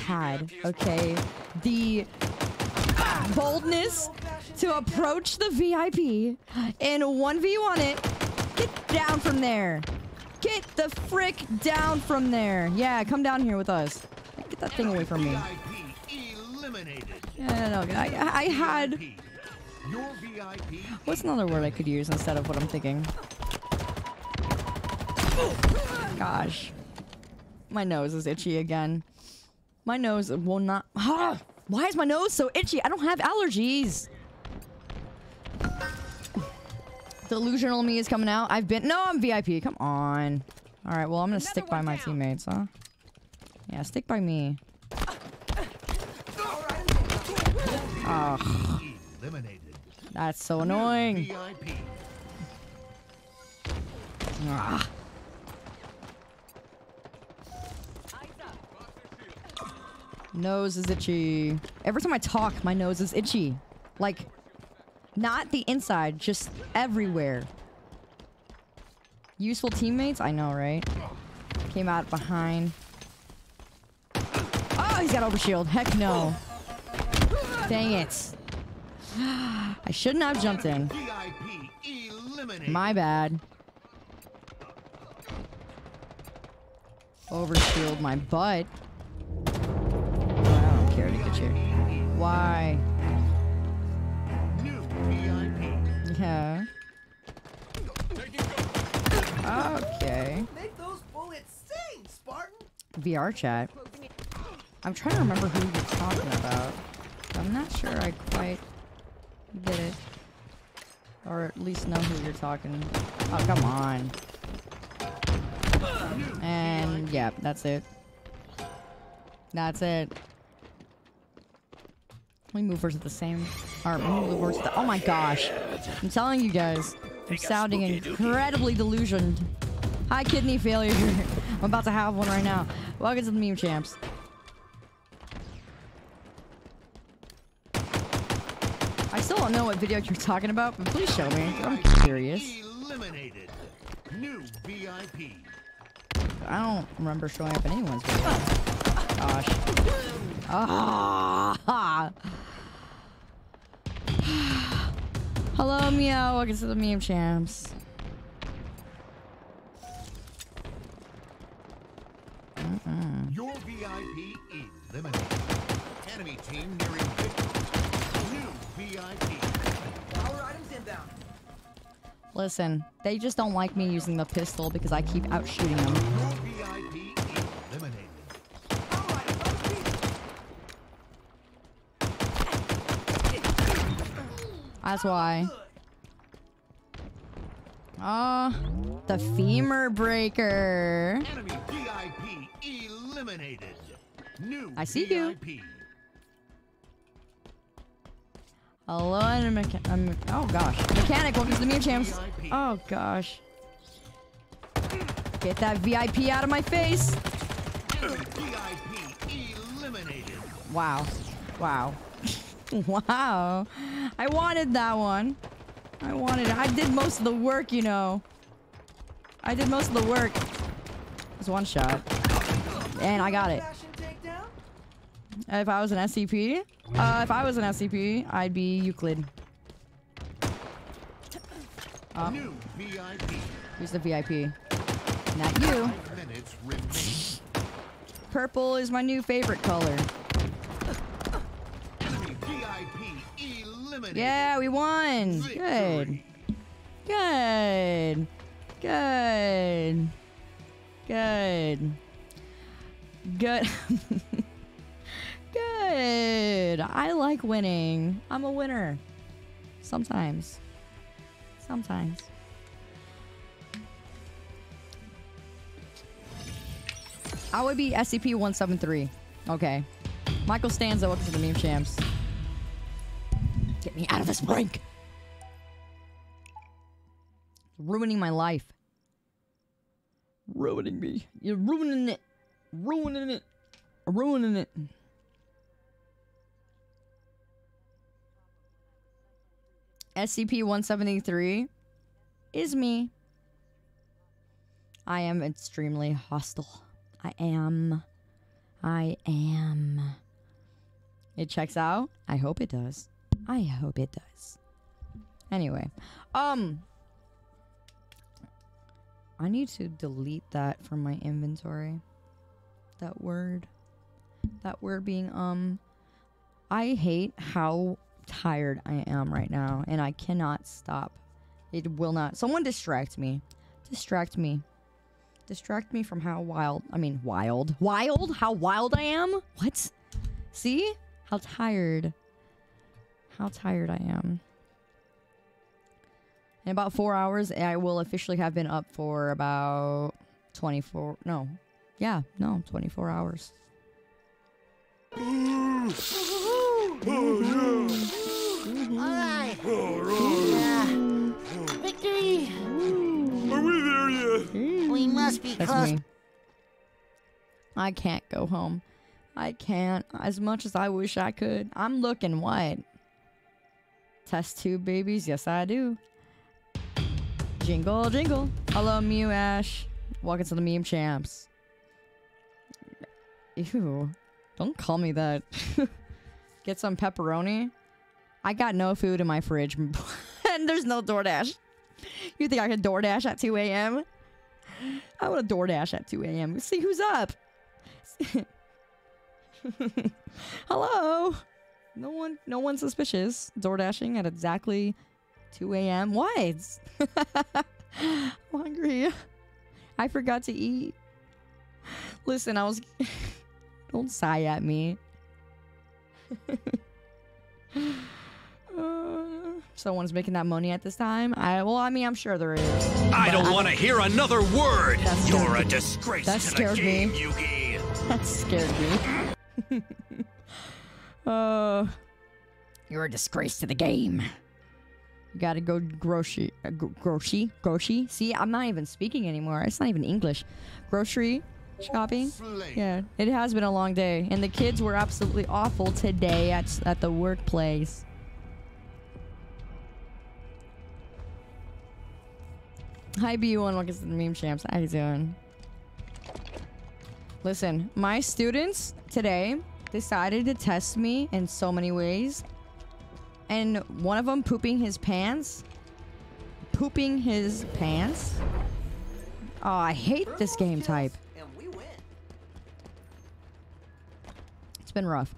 had, okay, the boldness to approach the VIP and 1v1 it. Get down from there. Get the frick down from there. Yeah, come down here with us. Get that thing away from me. VIP eliminated. Yeah, no, no, I, I had. What's another word I could use instead of what I'm thinking? Gosh. My nose is itchy again. My nose will not. Ah, why is my nose so itchy? I don't have allergies. Delusional me is coming out. I've been. No, I'm VIP. Come on. All right, well, I'm going to stick by my teammates, huh? Yeah, stick by me. Ugh, that's so annoying. VIP. Ah. Nose is itchy. Every time I talk, my nose is itchy. Like, not the inside, just everywhere. Useful teammates? I know, right? Came out behind. Oh, he's got overshield. Heck no. Dang it. I shouldn't have jumped in. My bad. Overshield my butt. I don't care to get you. Why? VIP. Yeah. Okay. Make those bullets sing, Spartan. VR chat. I'm trying to remember who you're talking about. I'm not sure I quite get it. Or at least know who you're talking. Oh, come on. And yeah, that's it. That's it. We move versus the same. Or move versus the. Oh my gosh! I'm telling you guys, I'm sounding incredibly delusioned. Hi, kidney failure. I'm about to have one right now. Welcome to the meme champs. I still don't know what video you're talking about, but please show me. I'm curious. Eliminated. New VIP. I don't remember showing up in anyone's video. Gosh. Ah. Hello, Meow. Welcome to the meme champs. Your VIP eliminated. Enemy team nearing victory. New VIP. Power items inbound. Listen, they just don't like me using the pistol because I keep out shooting them. Your VIP eliminated. Power items on speed. That's why. Ah, the femur breaker. Enemy VIP I see you. Hello, and mecha- um, oh gosh, mechanic. Welcome to the meme champs. Oh gosh. Get that VIP out of my face. VIP eliminated. Wow. Wow. wow. I wanted that one. I wanted it. I did most of the work, you know. I did most of the work. It was one shot. And I got it. If I was an SCP? Uh, if I was an SCP, I'd be Euclid. Oh, New VIP. who's the VIP? Not you. Five minutes remaining. Purple is my new favorite color. Yeah, we won. Good. Good. Good. Good. Good. Good. I like winning. I'm a winner. Sometimes. Sometimes. I would be SCP 173. Okay. Michael Stanza, welcome to the meme champs. Get me out of this brink. Ruining my life. Ruining me. You're ruining it. Ruining it. Ruining it. SCP 173 is me. I am extremely hostile. I am. I am. It checks out. I hope it does. I hope it does. Anyway, um, I need to delete that from my inventory. That word. That word being um. I hate how tired I am right now, and I cannot stop. It will not. Someone distract me. Distract me. Distract me from how wild. I mean, wild. Wild? How wild I am? What? See? How tired. How tired I am. In about four hours, I will officially have been up for about 24. No. Yeah, no, 24 hours. Alright. Yeah. Victory! Are we there yet? We must be That's close. me. I can't go home. I can't. As much as I wish I could. I'm looking what? Test tube babies? Yes, I do. Jingle, jingle. Hello, Mew Ash. Welcome to the meme champs. Ew. Don't call me that. Get some pepperoni. I got no food in my fridge. and there's no DoorDash. You think I can DoorDash at 2 a.m.? I want to DoorDash at 2 a.m. See who's up. Hello. No one, no one suspicious. Door dashing at exactly 2 a.m. Why? I'm hungry. I forgot to eat. Listen, I was. Don't sigh at me. Uh, someone's making that money at this time. I well, I mean, I'm sure there is. I don't want to hear another word. You're a disgrace That scared me. game, That scared me. Uh, you're a disgrace to the game. You gotta go grocery, uh, gro- grocery, grocery. See, I'm not even speaking anymore. It's not even English. Grocery shopping. Yeah, it has been a long day, and the kids were absolutely awful today at at the workplace. Hi, B1. Welcome to the meme champs. How you doing? Listen, my students today decided to test me in so many ways. And one of them pooping his pants. Pooping his pants. Oh, I hate this game type. And we win. It's been rough.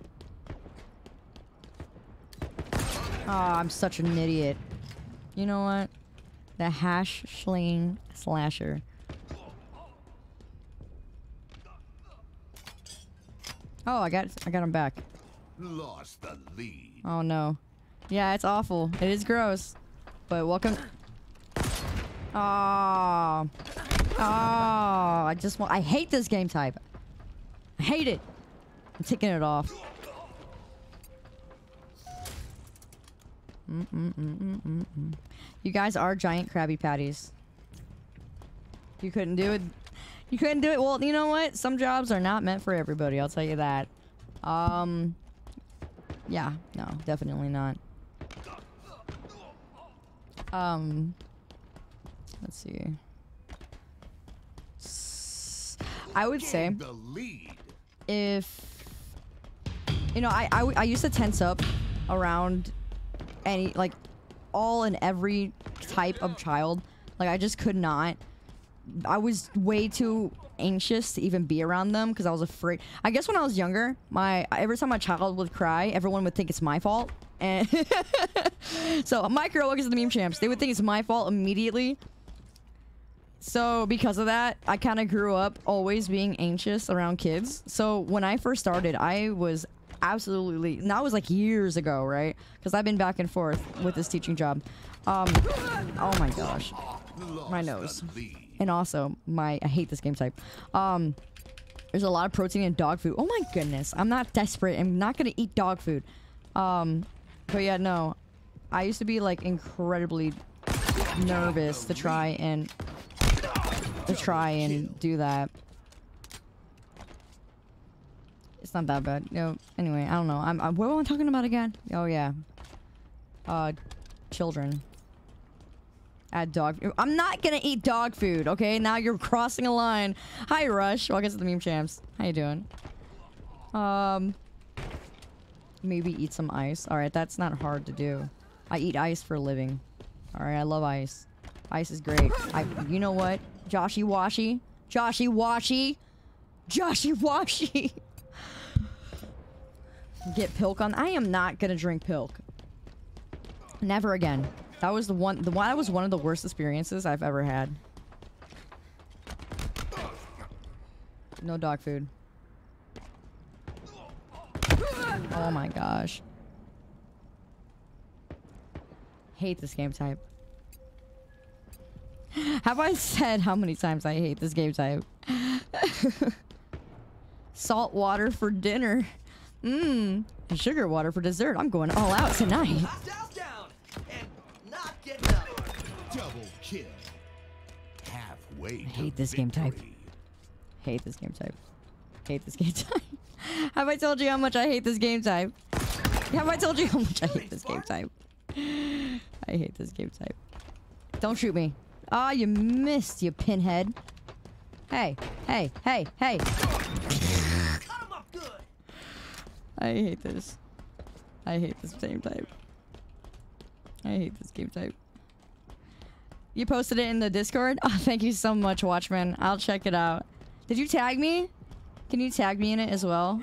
Oh, I'm such an idiot. You know what? The hash sling slasher. Oh, I got I got him back. Lost the lead. Oh no. Yeah, it's awful. It is gross. But welcome. Oh. Oh, I just want. I hate this game type. I hate it. I'm taking it off. Mm-mm-mm-mm-mm-mm. You guys are giant Krabby Patties. You couldn't do it. You couldn't do it. Well, you know what? Some jobs are not meant for everybody. I'll tell you that. Um. Yeah. No, definitely not. Um. Let's see. S- I would say if you know I I used to tense up around any like all and every type of child like i just could not i was way too anxious to even be around them because i was afraid i guess when i was younger my every time a child would cry everyone would think it's my fault and so micro look at the meme champs they would think it's my fault immediately so because of that, I kind of grew up always being anxious around kids. So when I first started, I was absolutely, and that was like years ago, right? Because I've been back and forth with this teaching job. Um, oh my gosh, my nose. And also my I hate this game type. Um, there's a lot of protein in dog food. Oh my goodness, I'm not desperate. I'm not gonna eat dog food. Um, but yeah, no, I used to be like incredibly nervous to try and to try and do that. It's not that bad. No. Anyway, I don't know. I'm, I'm what am I talking about again? Oh yeah. Uh, children. Add dog. I'm not gonna eat dog food. Okay, now you're crossing a line. Hi, Rush. Welcome to the meme champs. How you doing? Um, maybe eat some ice. All right, that's not hard to do. I eat ice for a living. All right, I love ice. Ice is great. I. You know what? Joshy Washy. Joshy Washy. Joshy Washy. Get pilk on. I am not gonna drink pilk. Never again. That was the one. The one. That was one of the worst experiences I've ever had. No dog food. Oh my gosh. Hate this game type. Have I said how many times I hate this game type? Salt water for dinner. Mmm. Sugar water for dessert. I'm going all out tonight. Halfway I hate this game type. Hate this game type. Hate this game type. Have I told you how much I hate this game type? Have I told you how much I hate this game type? I hate this game type. Don't shoot me. Ah, you missed, you pinhead. Hey, hey, hey, hey. I hate this. I hate this game type. I hate this game type. You posted it in the Discord? Oh, thank you so much, Watchman. I'll check it out. Did you tag me? Can you tag me in it as well?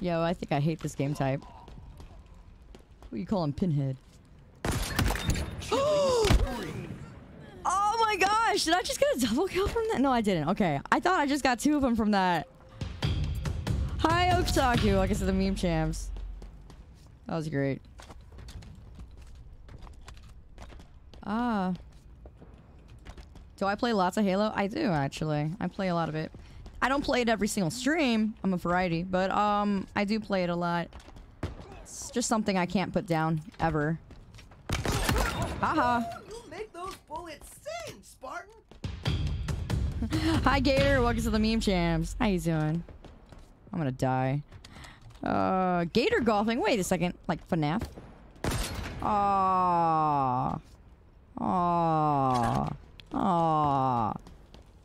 Yo, I think I hate this game type. What you call him, Pinhead? oh my gosh! Did I just get a double kill from that? No, I didn't. Okay, I thought I just got two of them from that. Hi, Otaku. Like I said, the meme champs. That was great. Ah. Do I play lots of Halo? I do, actually. I play a lot of it. I don't play it every single stream. I'm a variety. But, um, I do play it a lot. It's just something I can't put down, ever. Haha. You make those bullets sing, Spartan. Hi, Gator. Welcome to the meme champs. How you doing? I'm gonna die. Uh, Gator golfing. Wait a second. Like FNAF. Aww. Aww. Aww.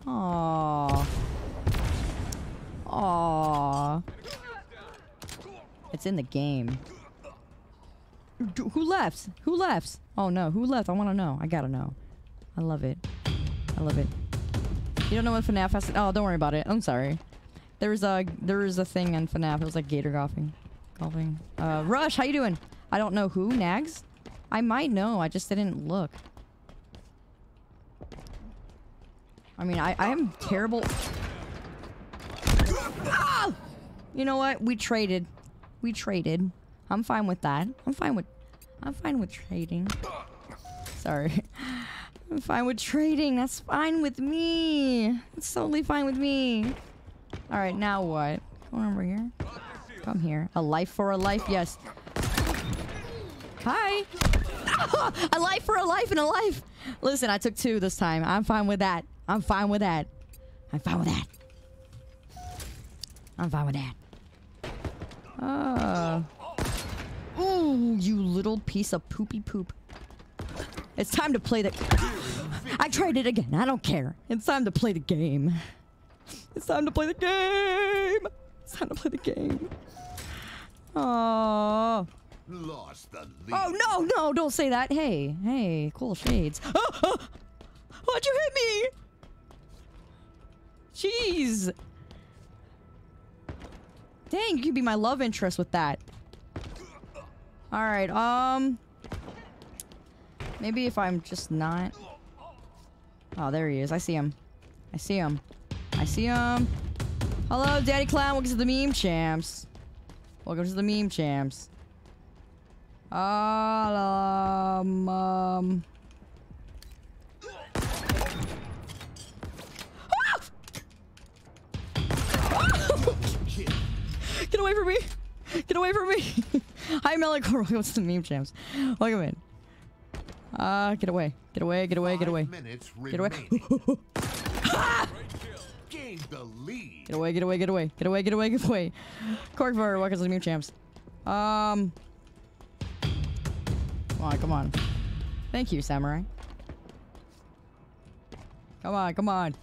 Aww. Aww. It's in the game. Who left? Who left? Oh no, who left? I want to know. I gotta know. I love it. I love it. You don't know what FNAF has to- Oh, don't worry about it. I'm sorry. There was a there was a thing in FNAF. It was like Gator golfing. Golfing. Uh, Rush, how you doing? I don't know who. Nags? I might know. I just didn't look. I mean, I, I am terrible. Ah! You know what? We traded. We traded. I'm fine with that. I'm fine with. I'm fine with trading. Sorry. I'm fine with trading. That's fine with me. It's totally fine with me. All right, now what? Come over here. Come here. A life for a life. Yes. Hi. a life for a life and a life. Listen, I took two this time. I'm fine with that. I'm fine with that. I'm fine with that. I'm fine with that. Oh. Ooh, you little piece of poopy poop. It's time to play the. I tried it again. I don't care. It's time to play the game. It's time to play the game. It's time to play the game. Oh. Lost the lead. Oh no, no! Don't say that. Hey, hey, cool shades. Oh, oh. Why'd you hit me? Jeez. Dang, you could be my love interest with that. All right, um, maybe if I'm just not. Oh, there he is. I see him. I see him. I see him. Hello, Daddy Clown. Welcome to the meme champs. Welcome to the meme champs. Um, um. Get away from me! Get away from me! Hi, Melicor. Welcome to the meme champs. Welcome in. Uh, get away. Get away, get away, get away. Get away. Gain the lead. Get away, get away, get away. Get away, get away, get away. Corkvar, welcome to the meme champs. Um. Come on, come on. Thank you, Samurai. Come on, come on.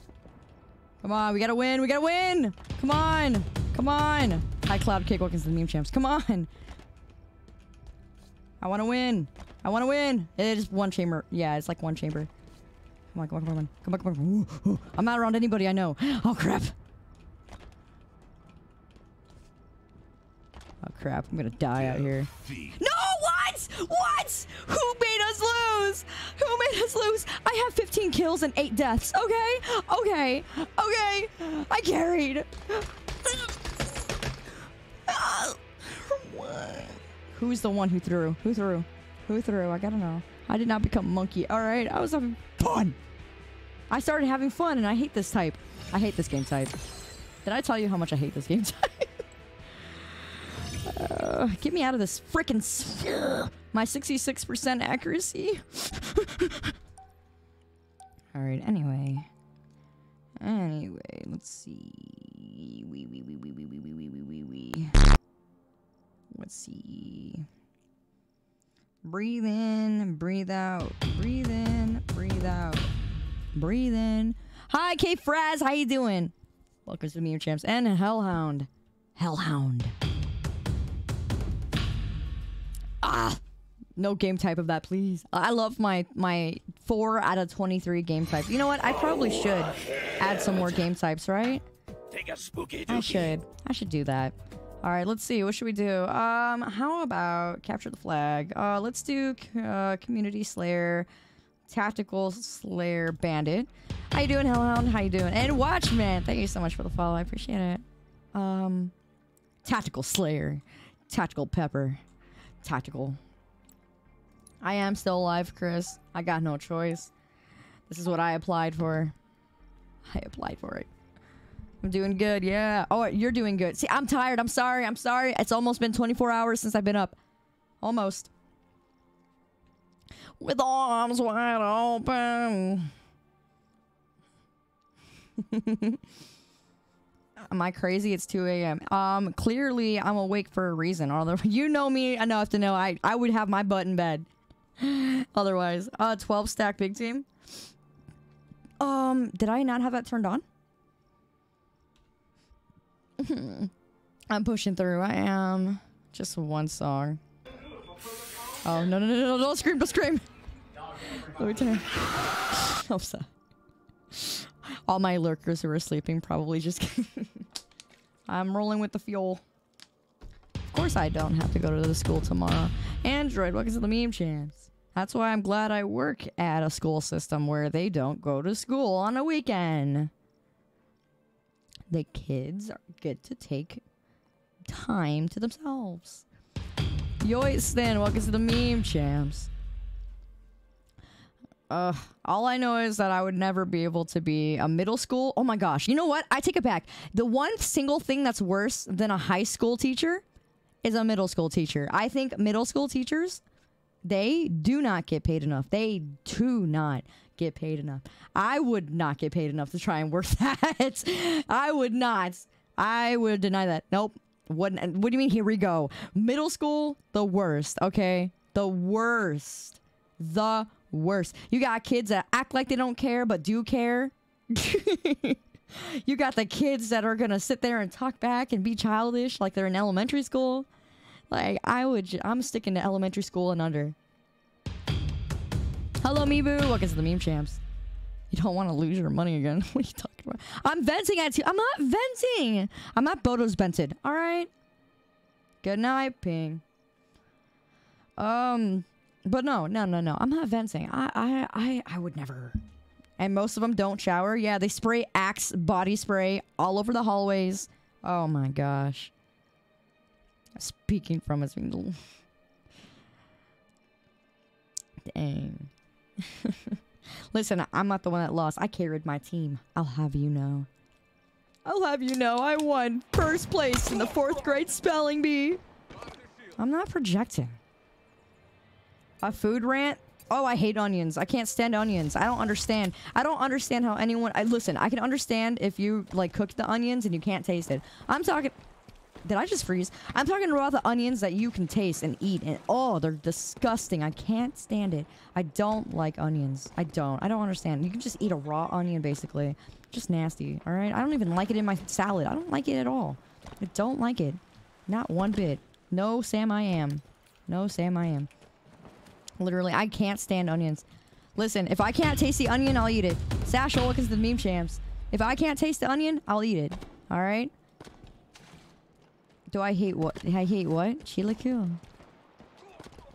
Come on, we gotta win, we gotta win! Come on! Come on! High Cloud Kick against the meme champs. Come on! I wanna win! I wanna win! It is one chamber. Yeah, it's like one chamber. Come on, come on, come on. Come on, come on. Ooh, ooh. I'm not around anybody I know. Oh, crap. Oh, crap. I'm gonna die out here. No, what? What? Who made us lose? Who made us lose? I have 15 kills and 8 deaths. Okay? Okay. Okay. I carried. Who's the one who threw? Who threw? Who threw? I gotta know. I did not become monkey. All right. I was having fun. I started having fun and I hate this type. I hate this game type. Did I tell you how much I hate this game type? Uh, get me out of this freaking sphere. My 66% accuracy. All right, anyway. Anyway, let's see. Wee, wee, wee, wee, wee, wee, wee, wee, wee, wee, wee. Let's see. Breathe in, breathe out. Breathe in, breathe out. Breathe in. Hi, K Fraz, how you doing? Welcome to Meme Champs and Hellhound. Hellhound. Ah, no game type of that, please. I love my my four out of twenty three game types. You know what? I probably should add some more game types, right? Take a spooky I should. I should do that. All right, let's see. What should we do? Um, how about capture the flag? Uh, let's do uh, community slayer, tactical slayer, bandit. How you doing, Hellhound? How you doing? And Watchman, thank you so much for the follow. I appreciate it. Um, tactical slayer, tactical pepper, tactical. I am still alive, Chris. I got no choice. This is what I applied for. I applied for it. I'm doing good, yeah. Oh, you're doing good. See, I'm tired. I'm sorry. I'm sorry. It's almost been 24 hours since I've been up. Almost. With arms wide open. Am I crazy? It's 2 a.m. Um, clearly I'm awake for a reason. Although you know me enough to know I I would have my butt in bed. Otherwise, uh, 12 stack big team. Um, did I not have that turned on? I'm pushing through. I am. Just one song. Oh, no, no, no, no, don't scream, don't scream. Let me turn. I'm sorry. All my lurkers who are sleeping probably just. I'm rolling with the fuel. Of course, I don't have to go to the school tomorrow. Android, welcome to the meme chance. That's why I'm glad I work at a school system where they don't go to school on a weekend the kids get to take time to themselves. Yoistin, welcome to the meme champs. Uh, all I know is that I would never be able to be a middle school. Oh my gosh. You know what? I take it back. The one single thing that's worse than a high school teacher is a middle school teacher. I think middle school teachers, they do not get paid enough. They do not get paid enough. I would not get paid enough to try and work that. I would not. I would deny that. Nope. What, what do you mean? Here we go. Middle school, the worst, okay? The worst. The worst. You got kids that act like they don't care but do care. you got the kids that are going to sit there and talk back and be childish like they're in elementary school. Like, I would, I'm sticking to elementary school and under. Hello, Meeboo. Welcome to the meme champs. You don't want to lose your money again. what are you talking about? I'm venting at you. I'm not venting. I'm not Bodo's vented. All right. Good night, Ping. Um, but no, no, no, no. I'm not venting. I, I, I, I would never. And most of them don't shower. Yeah, they spray Axe body spray all over the hallways. Oh my gosh. Speaking from his Dang. Listen, I'm not the one that lost. I carried my team. I'll have you know. I'll have you know I won first place in the fourth grade spelling bee. I'm not projecting. A food rant? Oh, I hate onions. I can't stand onions. I don't understand. I don't understand how anyone. I listen. I can understand if you like cook the onions and you can't taste it. I'm talking. Did I just freeze? I'm talking about the onions that you can taste and eat, and oh, they're disgusting. I can't stand it. I don't like onions. I don't. I don't understand. You can just eat a raw onion, basically. Just nasty, all right? I don't even like it in my salad. I don't like it at all. I don't like it. Not one bit. No, Sam, I am. No, Sam, I am. Literally, I can't stand onions. Listen, if I can't taste the onion, I'll eat it. Sash is the meme champs. If I can't taste the onion, I'll eat it. All right? Do I hate what? I hate what? Chilaquil.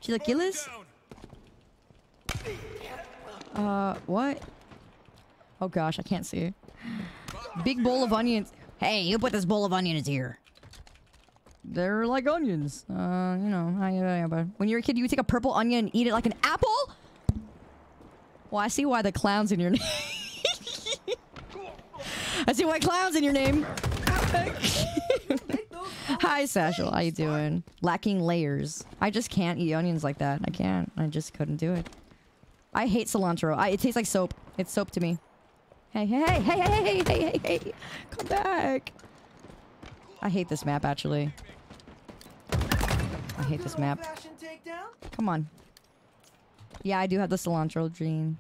Chilaquiles? Uh, what? Oh gosh, I can't see. Big bowl of onions. Hey, you put this bowl of onions here. They're like onions. Uh, you know, I, I, but when you're a kid, you would take a purple onion and eat it like an apple? Well, I see why the clown's in your name. I see why clown's in your name. Hi, Sashel. How you doing? Lacking layers. I just can't eat onions like that. I can't. I just couldn't do it. I hate cilantro. I, it tastes like soap. It's soap to me. Hey, hey, hey, hey, hey, hey, hey, hey. Come back. I hate this map, actually. I hate this map. Come on. Yeah, I do have the cilantro gene.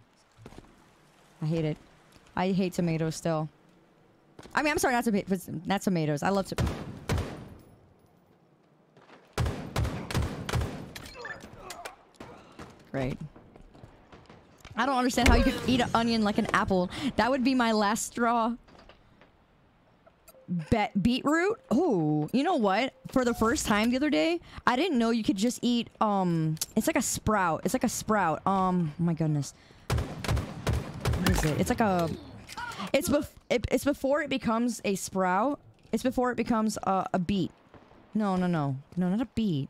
I hate it. I hate tomatoes still. I mean, I'm sorry, not, to, not tomatoes. I love to. Great. I don't understand how you could eat an onion like an apple. That would be my last straw. Bet beetroot? Oh, you know what? For the first time the other day, I didn't know you could just eat, um, it's like a sprout. It's like a sprout. Um, oh my goodness. What is it? It's like a, it's, bef it, it's before it becomes a sprout. It's before it becomes a, a beet. No, no, no. No, not a beet.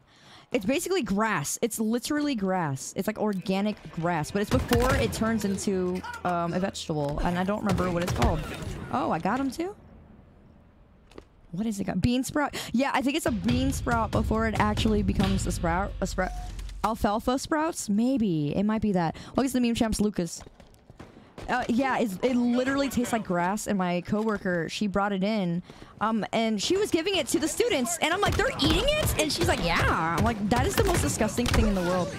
It's basically grass. It's literally grass. It's like organic grass, but it's before it turns into um, a vegetable, and I don't remember what it's called. Oh, I got him too? What is it got? Bean sprout? Yeah, I think it's a bean sprout before it actually becomes a sprout. A sprout. Alfalfa sprouts? Maybe. It might be that. Look, it's the meme champs, Lucas. Uh, yeah, it literally tastes like grass, and my coworker, she brought it in, um, and she was giving it to the students, and I'm like, they're eating it? And she's like, yeah. I'm like, that is the most disgusting thing in the world.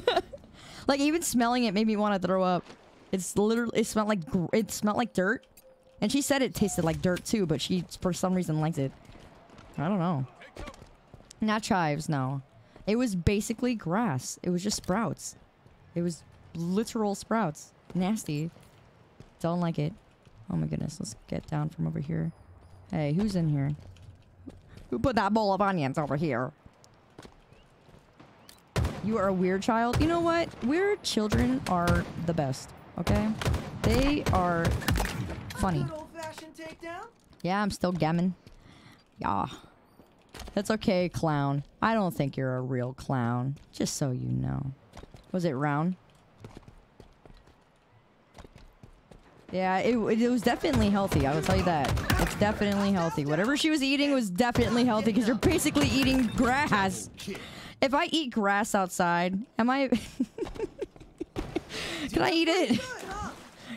like, even smelling it made me want to throw up. It's literally, it smelled like, it smelled like dirt. And she said it tasted like dirt too, but she, for some reason, liked it. I don't know. Not chives, no. It was basically grass. It was just sprouts. It was literal sprouts. Nasty. Don't like it. Oh my goodness. Let's get down from over here. Hey, who's in here? Who put that bowl of onions over here? You are a weird child. You know what? Weird children are the best. Okay? They are funny. Yeah, I'm still gammon. Yeah. That's okay, clown. I don't think you're a real clown. Just so you know. Was it round? Yeah, it, it was definitely healthy. I will tell you that. It's definitely healthy. Whatever she was eating was definitely healthy because you're basically eating grass. If I eat grass outside, am I... Can I eat it?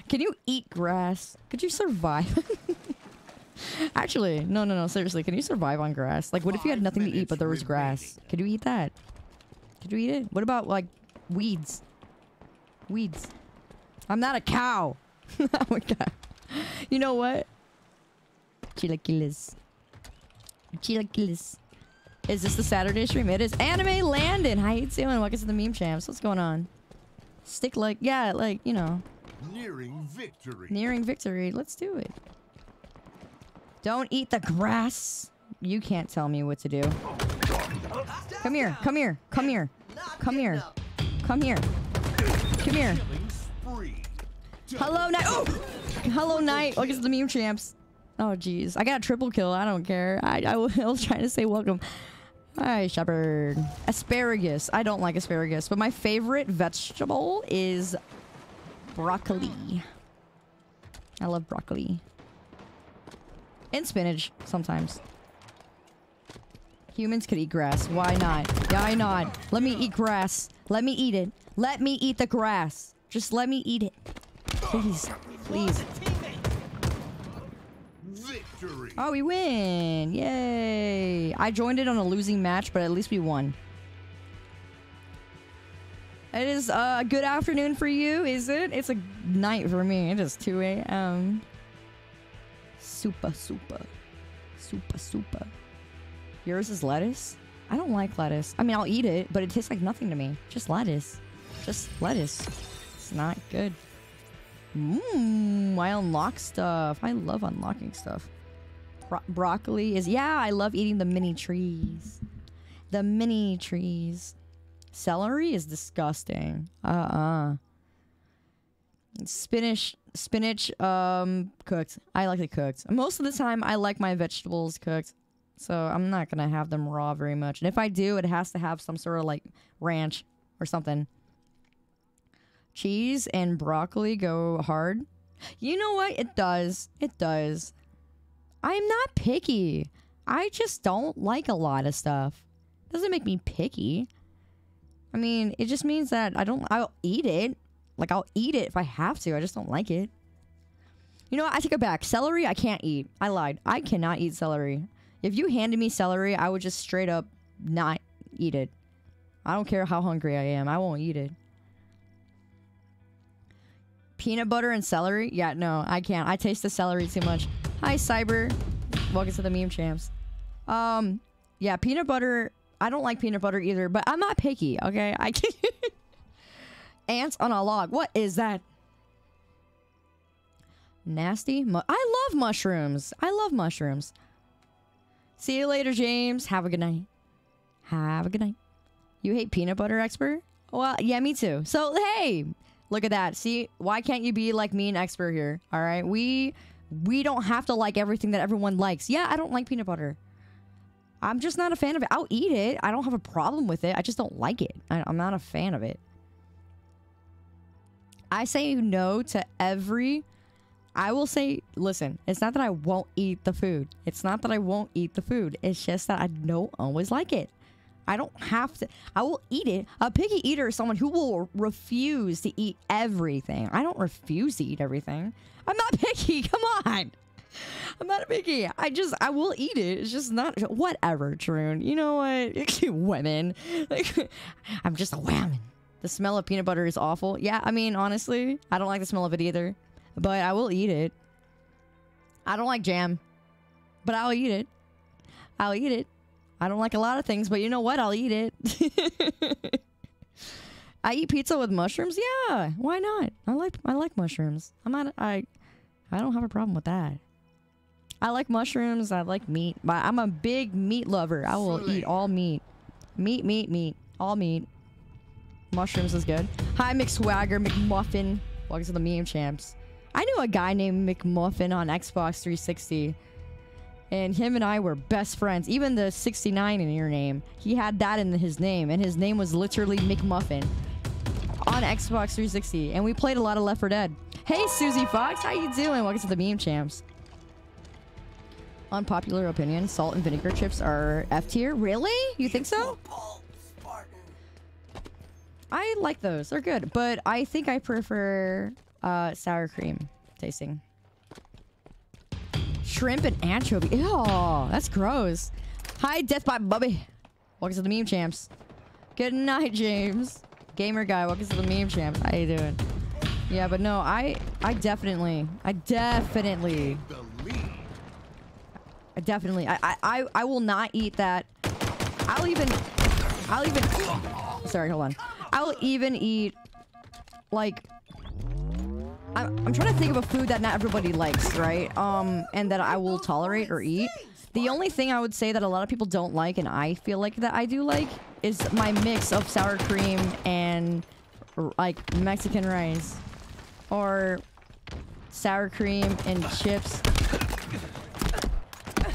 Can you eat grass? Could you survive? Actually, no, no, no. Seriously, can you survive on grass? Like, what if you had nothing to eat but there was grass? Could you eat that? Could you eat it? What about, like, weeds? Weeds. I'm not a cow. oh my god. You know what? Chilaquiles. Chilaquiles. Is this the Saturday stream? It is. Anime Landon. How you doing? Welcome to the meme champs. What's going on? Stick like, yeah, like, you know. Nearing victory. Nearing victory. Let's do it. Don't eat the grass. You can't tell me what to do. Come here. Come here. Come here. Come here. Come here. Come here. Hello, Night. Oh! Hello, Night. Look, it's the meme champs. Oh, jeez. I got a triple kill. I don't care. I, I, was trying to say welcome. Hi, Shepherd. Asparagus. I don't like asparagus, but my favorite vegetable is broccoli. I love broccoli. And spinach, sometimes. Humans could eat grass. Why not? Why not? Let me eat grass. Let me eat it. Let me eat the grass. Just let me eat it. Please. Please. Victory. Oh, we win! Yay! I joined it on a losing match, but at least we won. It is a good afternoon for you, is it? It's a night for me. It is 2 a.m. Super, super. Super, super. Yours is lettuce? I don't like lettuce. I mean, I'll eat it, but it tastes like nothing to me. Just lettuce. Just lettuce. It's not good. Mmm, I unlock stuff. I love unlocking stuff. Bro- broccoli is, yeah, I love eating the mini trees. The mini trees. Celery is disgusting. Uh-uh. Spinach, spinach, um, cooked. I like it cooked. Most of the time, I like my vegetables cooked. So I'm not gonna have them raw very much. And if I do, it has to have some sort of like ranch or something. Cheese and broccoli go hard. You know what? It does. It does. I'm not picky. I just don't like a lot of stuff. Doesn't make me picky. I mean, it just means that I don't. I'll eat it. Like I'll eat it if I have to. I just don't like it. You know what? I take it back. Celery, I can't eat. I lied. I cannot eat celery. If you handed me celery, I would just straight up not eat it. I don't care how hungry I am. I won't eat it. Peanut butter and celery? Yeah, no, I can't. I taste the celery too much. Hi, Cyber. Welcome to the meme champs. Um, yeah, peanut butter. I don't like peanut butter either, but I'm not picky. Okay, I can't. Ants on a log. What is that? Nasty. Mu- I love mushrooms. I love mushrooms. See you later, James. Have a good night. Have a good night. You hate peanut butter expert? Well, yeah, me too. So hey, look at that. See, why can't you be like me and expert here? All right, we we don't have to like everything that everyone likes. Yeah, I don't like peanut butter. I'm just not a fan of it. I'll eat it. I don't have a problem with it. I just don't like it. I, I'm not a fan of it. I say no to every. I will say, listen, it's not that I won't eat the food. It's not that I won't eat the food. It's just that I don't always like it. I don't have to. I will eat it. A picky eater is someone who will refuse to eat everything. I don't refuse to eat everything. I'm not picky. Come on. I'm not a picky. I just I will eat it. It's just not whatever, Troon. You know what? women. Like, I'm just a woman. The smell of peanut butter is awful. Yeah, I mean, honestly, I don't like the smell of it either. But I will eat it. I don't like jam. But I'll eat it. I'll eat it. I don't like a lot of things, but you know what? I'll eat it. I eat pizza with mushrooms. Yeah, why not? I like I like mushrooms. I'm not I I don't have a problem with that. I like mushrooms. I like meat. But I'm a big meat lover. I will eat all meat. Meat, meat, meat. All meat. Mushrooms is good. Hi, McSwagger, McMuffin. Welcome to the meme champs. I knew a guy named McMuffin on Xbox 360. And him and I were best friends. Even the 69 in your name. He had that in his name. And his name was literally McMuffin. On Xbox 360. And we played a lot of Left 4 Dead. Hey, Susie Fox. How you doing? Welcome to the meme champs. Unpopular opinion. Salt and vinegar chips are F tier. Really? You think so? I like those. They're good. But I think I prefer uh, sour cream tasting. Shrimp and anchovy. Ew, that's gross. Hi, Death by Bubby. Welcome to the meme champs. Good night, James. Gamer guy, welcome to the meme champs. How you doing? Yeah, but no, I I definitely, I definitely, I definitely, I I I, I will not eat that. I'll even, I'll even. Sorry, hold on. I'll even eat like I'm, I'm trying to think of a food that not everybody likes, right? Um, and that I will tolerate or eat. The only thing I would say that a lot of people don't like, and I feel like that I do like, is my mix of sour cream and like Mexican rice, or sour cream and chips,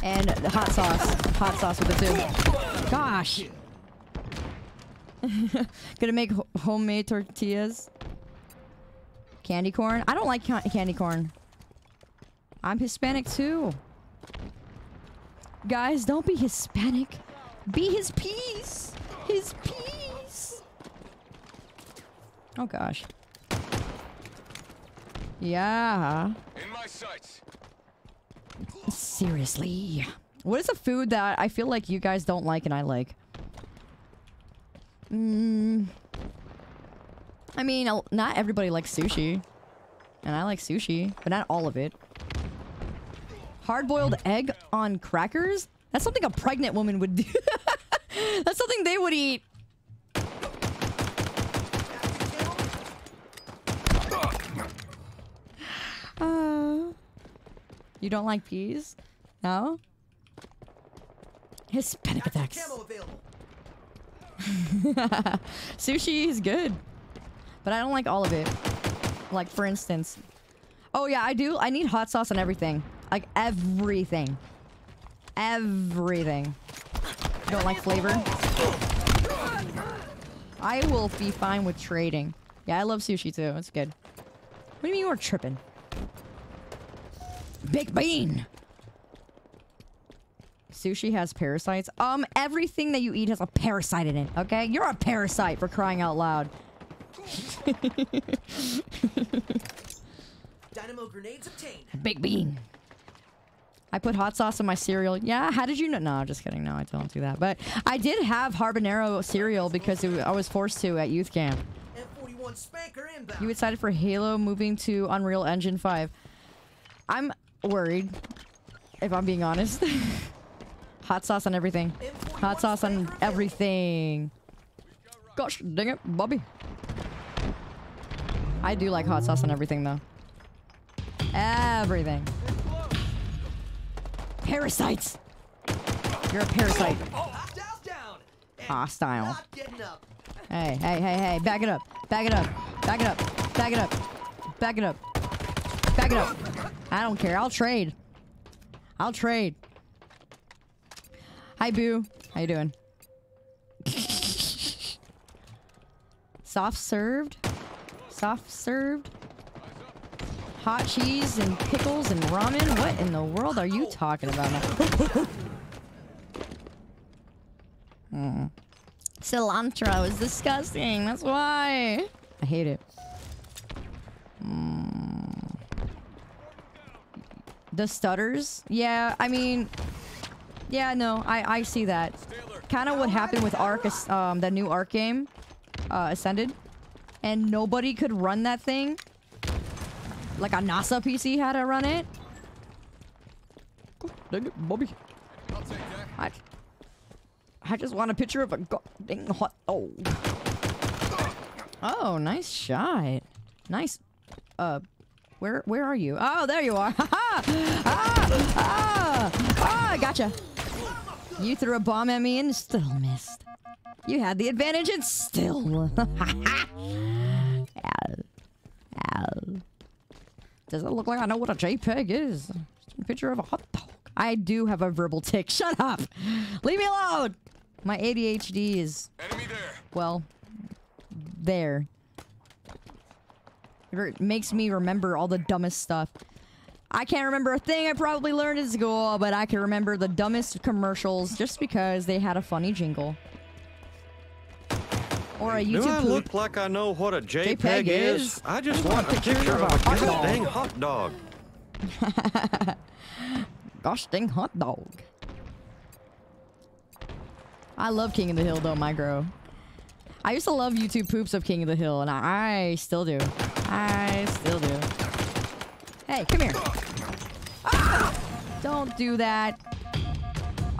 and hot sauce, hot sauce with it too. Gosh, gonna make homemade tortillas. Candy corn? I don't like ca- candy corn. I'm Hispanic too. Guys, don't be Hispanic. Be his peace. His peace. Oh gosh. Yeah. In my sights. seriously. What is a food that I feel like you guys don't like and I like? Mm, I mean, not everybody likes sushi. And I like sushi, but not all of it. Hard-boiled egg on crackers? That's something a pregnant woman would do. That's something they would eat. Uh, you don't like peas? No? His panic attacks. Sushi is good. But I don't like all of it. Like, for instance. Oh, yeah, I do. I need hot sauce on everything. Like, everything. Everything. You don't like flavor? I will be fine with trading. Yeah, I love sushi too. It's good. What do you mean you were tripping? Big bean! Sushi has parasites. Um, everything that you eat has a parasite in it, okay? You're a parasite for crying out loud. Dynamo grenades obtained. Big bean. I put hot sauce in my cereal. Yeah, how did you know? No, just kidding. No, I don't do that. But I did have habanero cereal because it, I was forced to at youth camp. M41 SPNKr inbound. You excited for Halo moving to Unreal Engine 5? I'm worried, if I'm being honest. Hot sauce on everything. Hot sauce on everything. Gosh, dang it, Bobby. I do like hot sauce on everything, though. Everything. Parasites! You're a parasite. Hostile. Hey, hey, hey, hey, back it up. Back it up. Back it up. Back it up. Back it up. Back it up. I don't care. I'll trade. I'll trade. Hi, Boo. How you doing? Soft served? Soft served? Hot cheese and pickles and ramen? What in the world are you talking about? Hmm. Cilantro is disgusting. That's why. I hate it. Mm. The stutters? Yeah, I mean... Yeah, no, I, I see that. Kind of what happened with Ark, um, the new Ark game, uh, Ascended. And nobody could run that thing. Like a NASA PC had to run it. Dang it, Bobby. I, I just want a picture of a goddamn hot dog. Oh, nice shot. Nice. Uh, where where are you? Oh, there you are. Ha ha! Ah, ah, ah, gotcha. You threw a bomb at me and still missed. You had the advantage and still. Ow. Ow. Does it look like I know what a JPEG is? Just a picture of a hot dog. I do have a verbal tick. Shut up. Leave me alone. My ADHD is, Enemy there. well, there. It makes me remember all the dumbest stuff. I can't remember a thing I probably learned in school, but I can remember the dumbest commercials just because they had a funny jingle. Or a Do I poop. look like I know what a JPEG, JPEG is? is? I just want a picture of a hot dog. dang hot dog. Gosh dang hot dog. I love King of the Hill though, micro. I used to love YouTube poops of King of the Hill, and I still do. I still do. Hey, come here. Ah! Don't do that.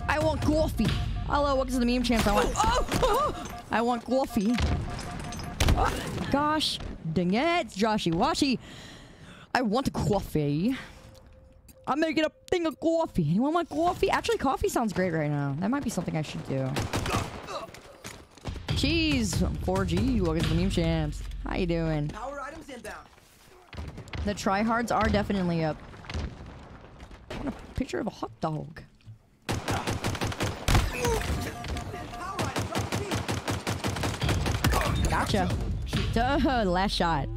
I want coffee. Hello, welcome to the meme channel. I want. Oh, oh, I want coffee. Oh, gosh, dang it, Joshy Washy. I want coffee. I'm making a thing of coffee. Anyone want coffee? Actually, coffee sounds great right now. That might be something I should do. Jeez, 4G, welcome to the meme champs. How you doing? Power items inbound. The tryhards are definitely up. I want a picture of a hot dog. Gotcha. Duh, last shot.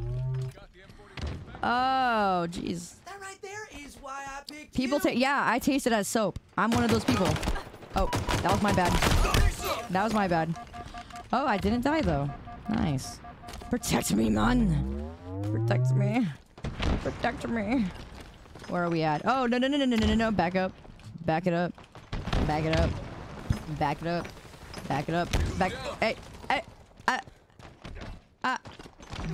Oh, jeez. That right there is why I picked People you. take. Yeah, I taste it as soap. I'm one of those people. Oh, that was my bad. That was my bad. Oh, I didn't die though. Nice. Protect me, man. Protect me. Protect me. Where are we at? Oh, no, no, no, no, no, no, no. Back up. Back it up. Back it up. Back it up. Back it up. Back. Hey. Hey. Uh.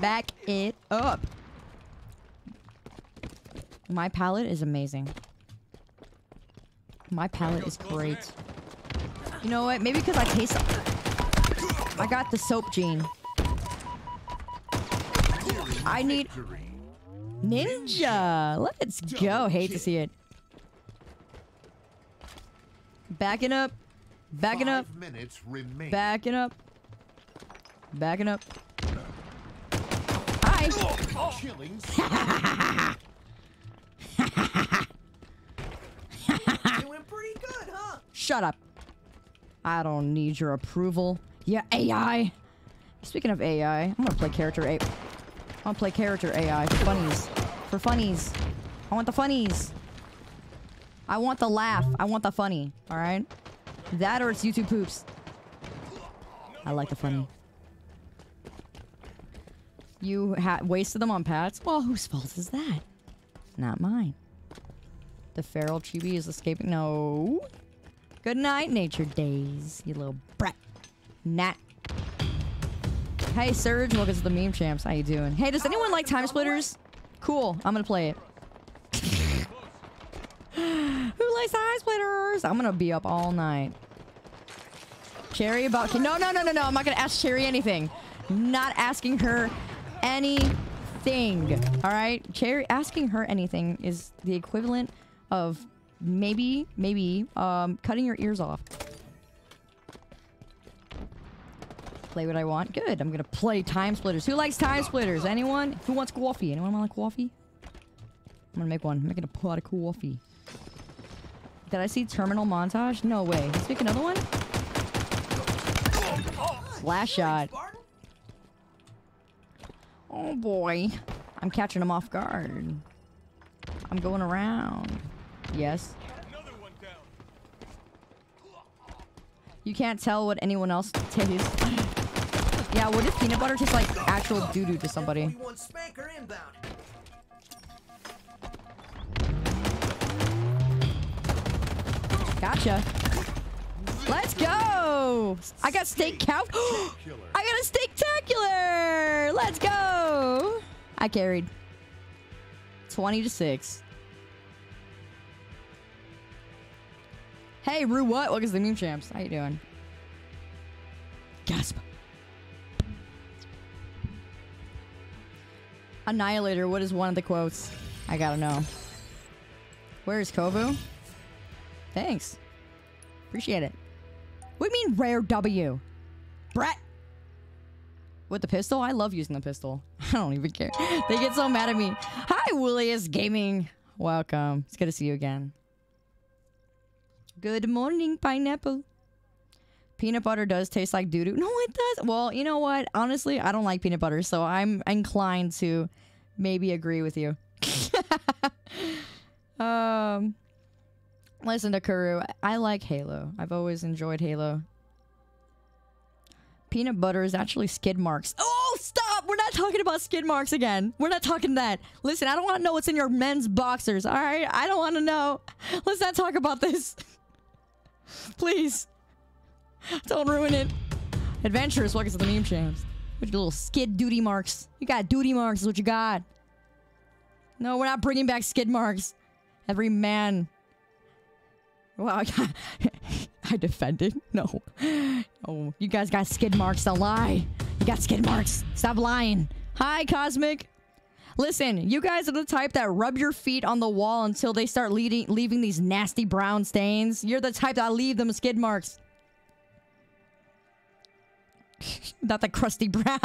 Back it up. My palette is amazing. My palette is great. You know what? Maybe because I taste. I got the soap gene. I need ninja. Let's go. Hate to see it. Backing up. Backing up. Five minutes remain. Backing up. Backing up. Doing pretty good, huh? Shut up. I don't need your approval. Yeah, AI. Speaking of AI, I'm gonna play character A. I'm gonna play character AI for funnies. For funnies. I want the funnies. I want the laugh. I want the funny. All right. That or it's YouTube poops. I like the funny. You wasted them on pats? Well, whose fault is that? Not mine. The feral chibi is escaping. No. Good night, Nature Days, you little brat. Nat. Hey, Surge, welcome to the Meme Champs. How you doing? Hey, does anyone like TimeSplitters? Cool, I'm gonna play it. Who likes TimeSplitters? I'm gonna be up all night. Cherry about... No, no, no, no, no. I'm not gonna ask Cherry anything. Not asking her anything. All right? Cherry... Asking her anything is the equivalent of maybe, maybe, um, cutting your ears off. Play what I want. Good. I'm gonna play TimeSplitters. Who likes TimeSplitters? Anyone? Who wants coffee? Anyone want like coffee? I'm gonna make one. I'm making a pot of coffee. Did I see Terminal Montage? No way. Let's make another one. Last shot. Oh boy. I'm catching him off guard. I'm going around. Yes. You can't tell what anyone else tastes. yeah, what if peanut butter tastes like actual doo-doo to somebody? Gotcha. Let's go! I got steak cow. I got a steak-tacular! Let's go! I carried. 20 to 6. Hey, Rue what? Welcome to the Meme Champs. How you doing? Gasp. Annihilator, what is one of the quotes? I gotta know. Where is Kovu? Thanks. Appreciate it. What do you mean rare W? Brett? With the pistol? I love using the pistol. I don't even care. They get so mad at me. Hi, Willius Gaming. Welcome. It's good to see you again. Good morning, pineapple. Peanut butter does taste like doo-doo. No, it does. Well, you know what? Honestly, I don't like peanut butter, so I'm inclined to maybe agree with you. um, listen to Kuru. I like Halo. I've always enjoyed Halo. Peanut butter is actually skid marks. Oh, stop! We're not talking about skid marks again. We're not talking that. Listen, I don't want to know what's in your men's boxers. All right, I don't want to know. Let's not talk about this. Please. Don't ruin it. Adventurous, welcome to the meme champs. With your little skid duty marks. You got duty marks is what you got. No, we're not bringing back skid marks. Every man. Wow, I defended? No. Oh, you guys got skid marks. Don't lie. You got skid marks. Stop lying. Hi, Cosmic. Listen, you guys are the type that rub your feet on the wall until they start leading, leaving these nasty brown stains. You're the type that leave them skid marks. Not the crusty brown.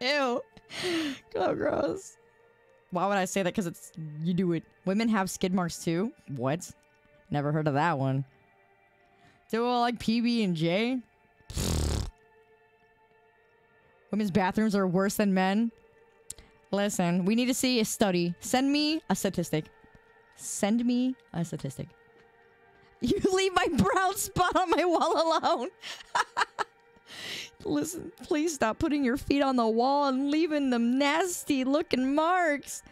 Ew. Oh, gross. Why would I say that? Because it's you do it. Women have skid marks too. What? Never heard of that one. Do all like PB and J? Women's bathrooms are worse than men. Listen, we need to see a study. Send me a statistic. Send me a statistic. You leave my brown spot on my wall alone. Listen, please stop putting your feet on the wall and leaving them nasty looking marks.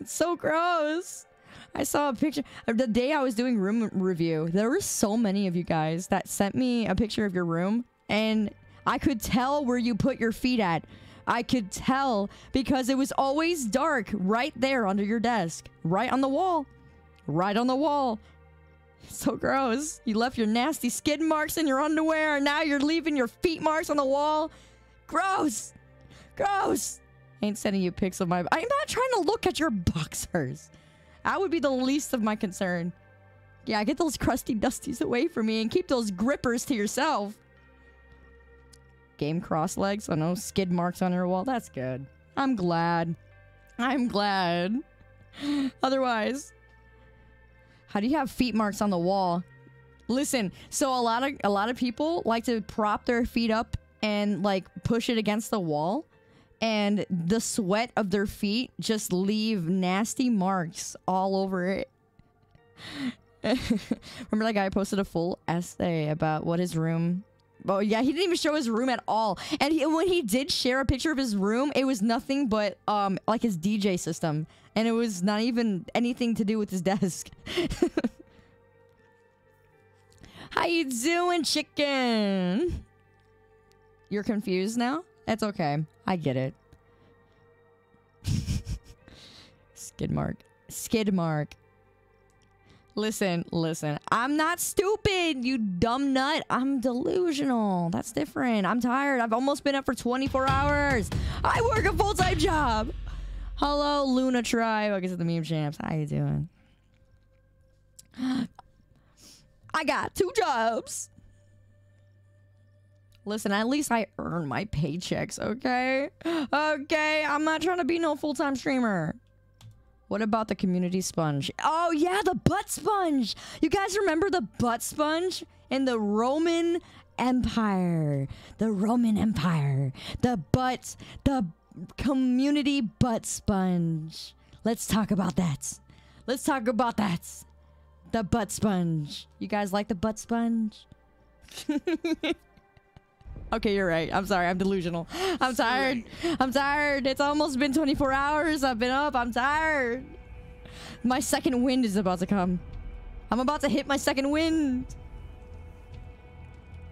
It's so gross. I saw a picture uh, the day I was doing room review. There were so many of you guys that sent me a picture of your room, and I could tell where you put your feet at. I could tell because it was always dark right there under your desk, right on the wall, right on the wall. So gross. You left your nasty skid marks in your underwear, and now you're leaving your feet marks on the wall. Gross. Gross. Ain't sending you pics of my. I'm not trying to look at your boxers. That would be the least of my concern. Yeah, get those crusty dusties away from me and keep those grippers to yourself. Game cross legs. I know skid marks on your wall. That's good. I'm glad. I'm glad. Otherwise, how do you have feet marks on the wall? Listen, so a lot of a lot of people like to prop their feet up and like push it against the wall and the sweat of their feet just leave nasty marks all over it. Remember that guy posted a full essay about what his room Oh yeah, he didn't even show his room at all. And he, when he did share a picture of his room, it was nothing but um like his DJ system, and it was not even anything to do with his desk. How you doing, chicken? You're confused now? That's okay. I get it. Skid mark. Skid mark. Listen, listen. I'm not stupid, you dumb nut. I'm delusional. That's different. I'm tired. I've almost been up for 24 hours. I work a full-time job. Hello, Luna Tribe. Welcome to the meme champs. How you doing? I got two jobs. Listen, at least I earn my paychecks, okay? Okay, I'm not trying to be no full-time streamer. What about the community sponge? Oh yeah, the butt sponge. You guys remember the butt sponge in the Roman Empire? The Roman Empire. The butt, the community butt sponge. Let's talk about that. Let's talk about that. The butt sponge. You guys like the butt sponge? Okay, you're right. I'm sorry. I'm delusional. I'm tired. I'm tired. It's almost been 24 hours. I've been up. I'm tired. My second wind is about to come. I'm about to hit my second wind.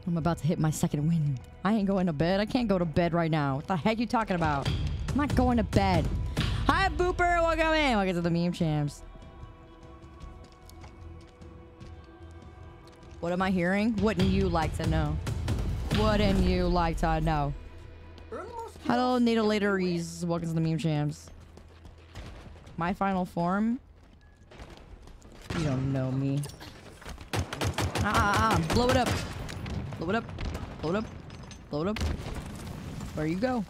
I'm about to hit my second wind. I ain't going to bed. I can't go to bed right now. What the heck you talking about? I'm not going to bed. Hi, Booper. Welcome in. Welcome to the meme champs. What am I hearing? Wouldn't you like to know? Wouldn't you like to know? Hello, Nadolateries. Welcome to the meme champs. My final form? You don't know me. Ah, ah, ah. Blow it up. Blow it up. Blow it up. Blow it up. Where you go?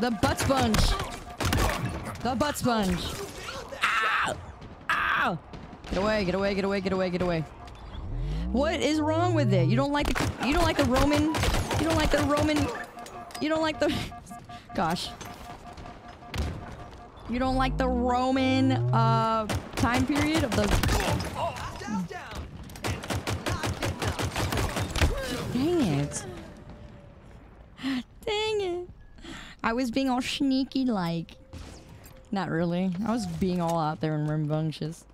The butt sponge. The butt sponge. Ow! Ow! Get away, get away, get away, get away, get away. What is wrong with it? You don't like the you don't like the Roman you don't like the Roman you don't like the gosh. You don't like the Roman uh time period of the Dang it. Dang it. I was being all sneaky like. Not really. I was being all out there and rambunctious.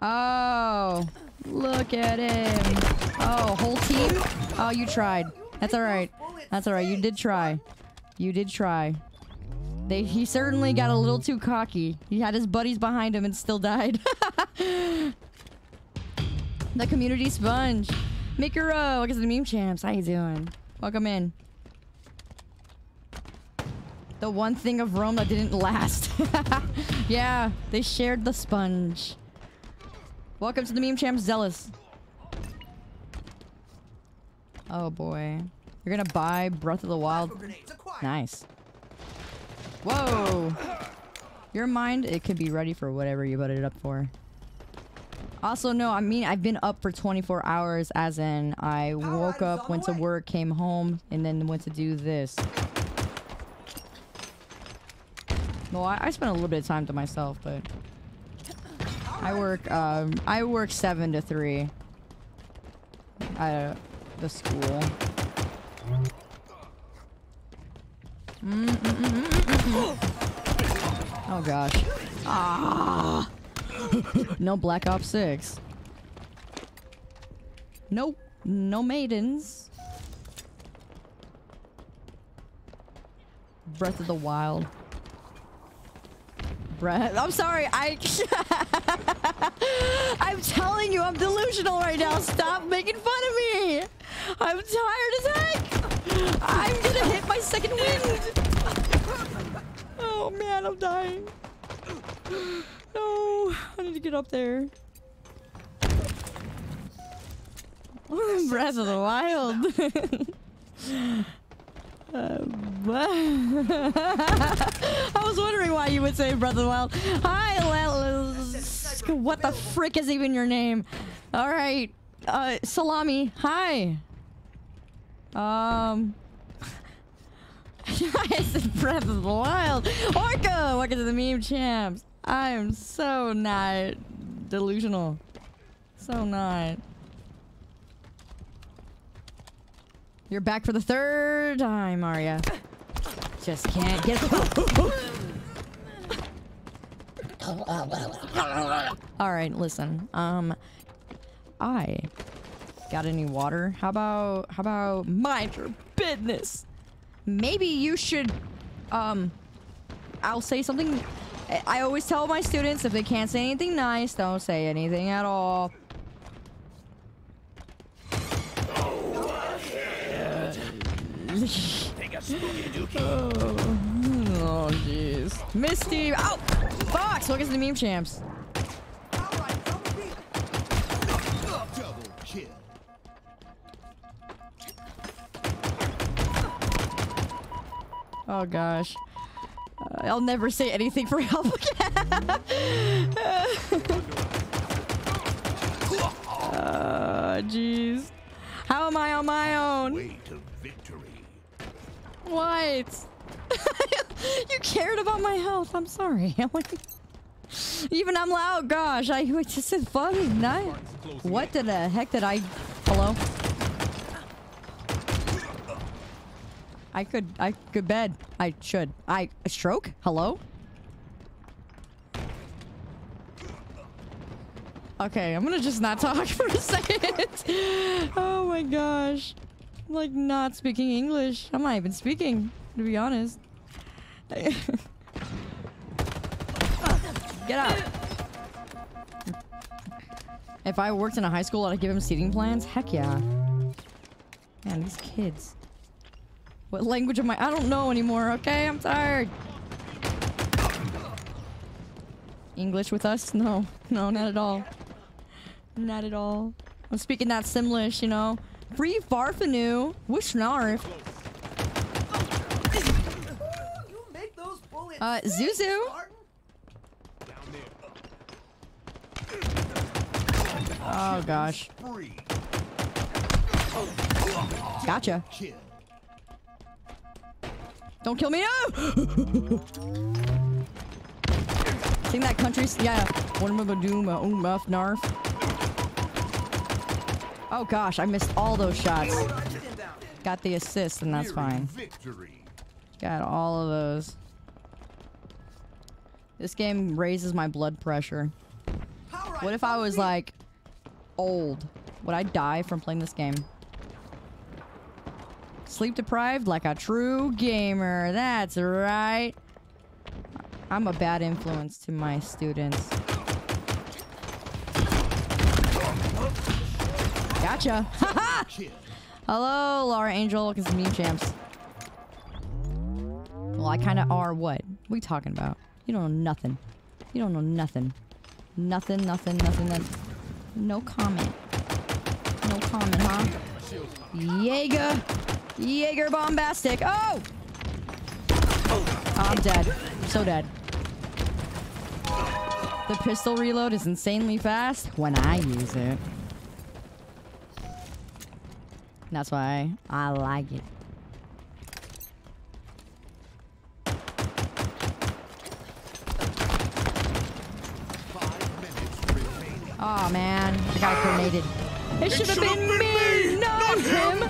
Oh, look at him. Oh, whole team? Oh, you tried. That's alright. That's alright. You did try. You did try. They, he certainly got a little too cocky. He had his buddies behind him and still died. the community sponge. Mikuro, look at the meme champs. How you doing? Welcome in. The one thing of Rome that didn't last. yeah, they shared the sponge. Welcome to the meme champ Zealous. Oh boy. You're gonna buy Breath of the Wild. Nice. Whoa! Your mind, it could be ready for whatever you put it up for. Also, no, I mean, I've been up for 24 hours, as in, I woke up, went to work, came home, and then went to do this. Well, I, I spent a little bit of time to myself, but... I work, um, I work 7 to 3. At uh, the school. Oh gosh. Ah. no Black Ops 6. Nope. No maidens. Breath of the Wild. I'm sorry. I. I'm telling you, I'm delusional right now. Stop making fun of me. I'm tired as heck. I'm gonna hit my second wind. Oh man, I'm dying. No, I need to get up there. Breath of the Wild. Uh, I was wondering why you would say the Wild. Hi. What the frick is even your name? All right, uh, Salami. Hi. Um. it's Breath of the Wild. Orca! Welcome to the meme champs. I am so not delusional. So not. You're back for the third time, Arya. Just can't get. All right, listen. Um, I got any water? How about how about mind your business? Maybe you should. Um, I'll say something. I- I always tell my students if they can't say anything nice, don't say anything at all. Oh, jeez. Misty! Oh! Fox! Look at the meme champs. Oh, gosh. Uh, I'll never say anything for help again. uh. How am I on my own? What? you cared about my health. I'm sorry. Even I'm loud. Gosh, I I just said fun. Night. What the heck did I? Hello. I could. I could bed. I should. I a stroke. Hello. Okay, I'm gonna just not talk for a second. oh my gosh. Like not speaking English. I'm not even speaking, to be honest. Get out. If I worked in a high school, I'd give him seating plans. Heck yeah. Man, these kids. What language am I? I don't know anymore, okay? I'm tired. English with us? No. No, not at all. Not at all. I'm speaking that Simlish, you know. Free Farfanu. Wishnarf. Uh, Zuzu. Oh gosh. Gotcha. Don't kill me. No! Sing that country. Yeah. One of a doom, a um, narf. Oh gosh, I missed all those shots. Got the assist, and that's fine. Got all of those. This game raises my blood pressure. What if I was like old? Would I die from playing this game? Sleep deprived like a true gamer. That's right. I'm a bad influence to my students. Gotcha. Hello, Laura Angel. Welcome to Meme Champs. Well, I kind of are what? What you talking about? You don't know nothing. You don't know nothing. Nothing, nothing, nothing. No comment. No comment, huh? Jaeger. Jaeger bombastic. Oh! oh! I'm dead. So dead. The pistol reload is insanely fast when I use it. That's why I like it. Five minutes remaining. Oh man, I got grenaded. It should have been me, not him.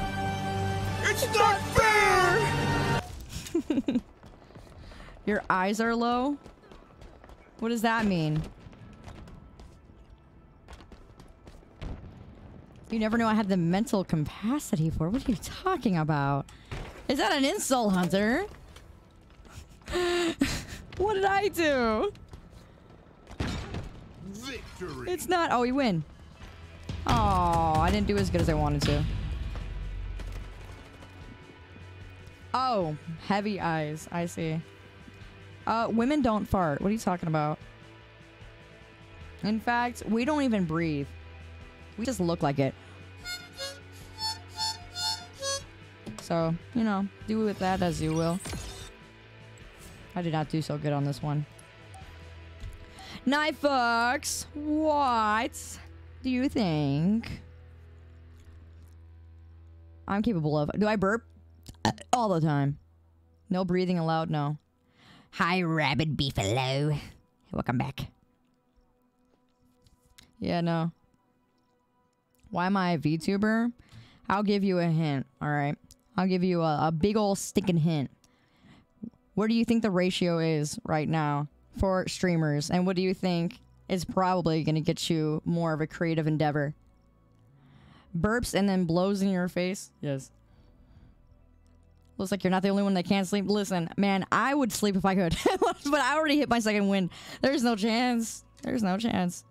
It It's not fair! Your eyes are low? What does that mean? You never knew I had the mental capacity for. What are you talking about? Is that an insult, Hunter? what did I do? Victory. It's not. Oh, we win. Oh, I didn't do as good as I wanted to. Oh, heavy eyes. I see. Uh, women don't fart. What are you talking about? In fact, we don't even breathe. We just look like it. So, you know, do with that as you will. I did not do so good on this one. Night Fox, what do you think? I'm capable of. Do I burp? Uh, all the time. No breathing allowed, no. Hi, Rabid Beefalo. Welcome back. Yeah, no. Why am I a VTuber? I'll give you a hint, alright? I'll give you a, a big ol' stinking hint. What do you think the ratio is right now for streamers? And what do you think is probably going to get you more of a creative endeavor? Burps and then blows in your face? Yes. Looks like you're not the only one that can't sleep. Listen, man, I would sleep if I could. but I already hit my second win. There's no chance. There's no chance.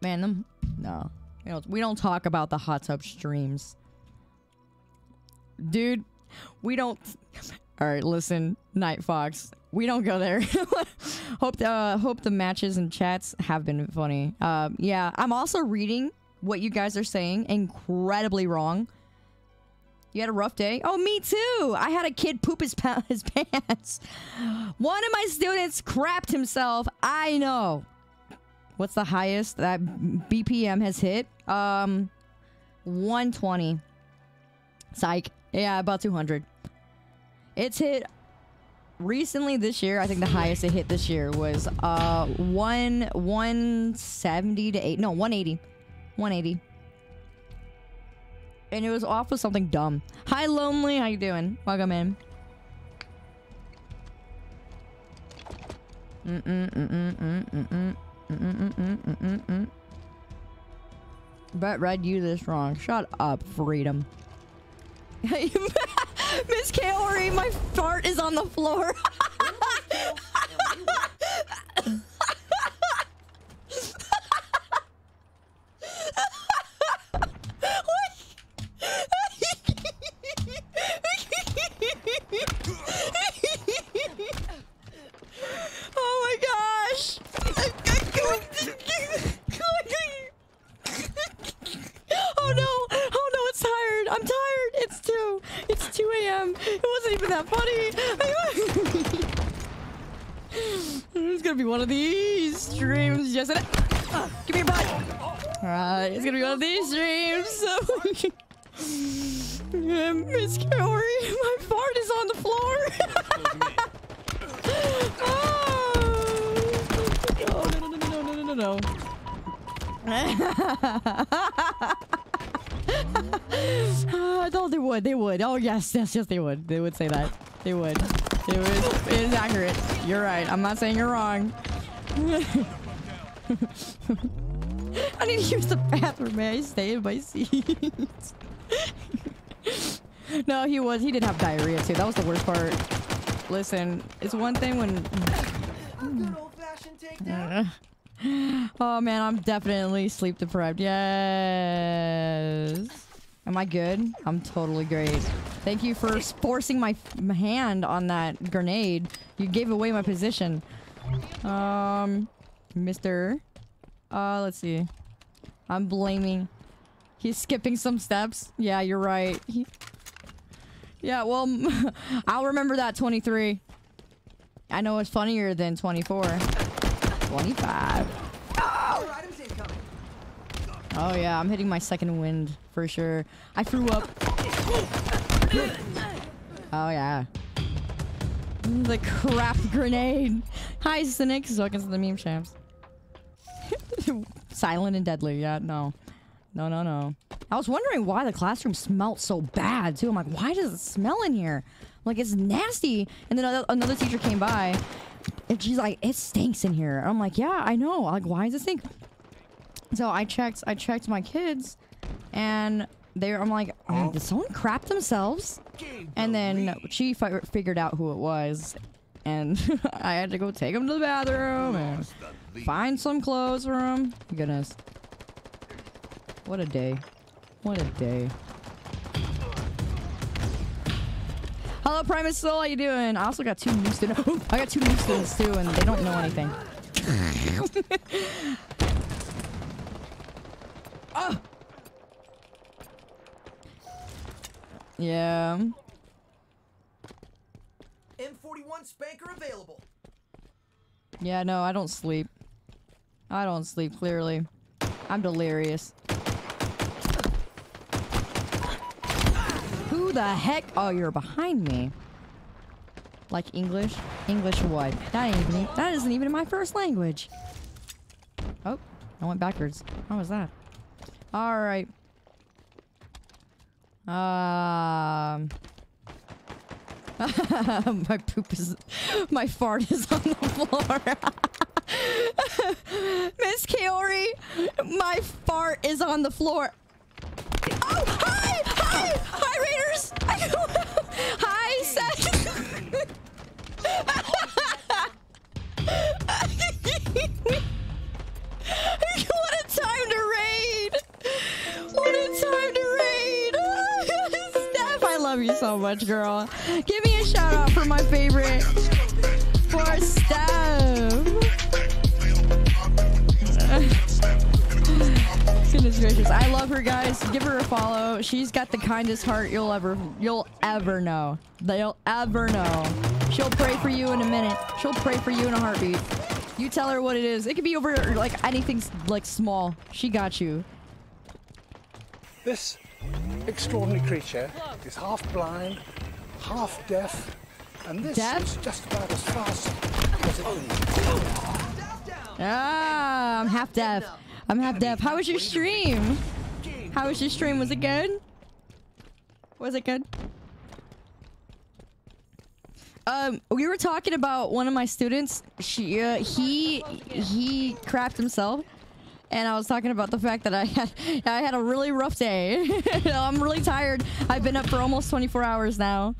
Man, them no. We don't we don't talk about the hot tub streams. Dude, we don't Alright, listen, Night Fox. We don't go there. hope the uh, hope the matches and chats have been funny. Um, yeah, I'm also reading what you guys are saying incredibly wrong. You had a rough day? Oh, me too. I had a kid poop his, pa- his pants. One of my students crapped himself. I know. What's the highest that BPM has hit? Um, 120. Psych. Yeah, about 200. It's hit recently this year. I think the highest it hit this year was uh one 170 to 8. No, 180. 180. And it was off with something dumb. Hi, Lonely. How you doing? Welcome in. Mm-mm-mm-mm-mm-mm-mm. But read you this wrong. Shut up, freedom. Miss Kaori, my fart is on the floor. oh my gosh! Oh no! Oh no! It's tired. I'm tired. It's two. It's two a.m. It wasn't even that funny. it's gonna be one of these streams. Yes, it. Uh, give me your butt. All right, it's gonna be one of these streams. Miss Kaori, my fart is on the floor. oh, no, no. I thought they would. They would. Oh yes, yes, yes. They would. They would say that. They would. It was. It is accurate. You're right. I'm not saying you're wrong. I need to use the bathroom. May I stay in my seat? no, he was. He did have diarrhea too. That was the worst part. Listen, it's one thing when. Oh man, I'm definitely sleep deprived. Yes. Am I good? I'm totally great. Thank you for forcing my, my hand on that grenade. You gave away my position. Um, Mr. Uh, let's see. I'm blaming. He's skipping some steps. Yeah, you're right. He, yeah, well, I'll remember that 23. I know it's funnier than 24. 25. Oh, yeah, I'm hitting my second wind for sure. I threw up. Oh yeah. The crap grenade. Hi, Cynic. Welcome to the meme champs. Silent and deadly. Yeah, no. No, no, no. I was wondering why the classroom smelled so bad too. I'm like, why does it smell in here? Like it's nasty. And then another teacher came by, and she's like, it stinks in here. I'm like, yeah, I know. Like, why does it stink? So I checked. I checked my kids, and they. I'm like, oh, did someone crap themselves? And then she fi- figured out who it was, and I had to go take him to the bathroom and find some clothes for him. Goodness, what a day! What a day! Hello, Primus Soul. How you doing? I also got two new students. I got two new students too, and they don't know anything. oh. Yeah. M41 SPNKr available. Yeah, no, I don't sleep. I don't sleep, clearly. I'm delirious. Who the heck? Oh, you're behind me. Like English? English what? That ain't even, that isn't even my first language. Oh, I went backwards. How was that? Alright. Um... my poop is... My fart is on the floor. Miss Kaori, my fart is on the floor. Oh, hi! Hi! Raiders! hi, Seth! what a time to raid! What a time to raid! Steph, I love you so much, girl. Give me a shout out for my favorite. For Steph. Goodness gracious. I love her guys. Give her a follow. She's got the kindest heart you'll ever you'll ever know. That you'll ever know. She'll pray for you in a minute. She'll pray for you in a heartbeat. You tell her what it is. It could be over like anything like small. She got you. This extraordinary creature is half blind, half deaf, and this Deaf? is just about as fast as it is. Ah, I'm half deaf. I'm half deaf. How was your stream? How was your stream? Was it good? Was it good? Um, we were talking about one of my students. She, uh, he, he crapped himself, and I was talking about the fact that I had, I had a really rough day. I'm really tired. I've been up for almost 24 hours now.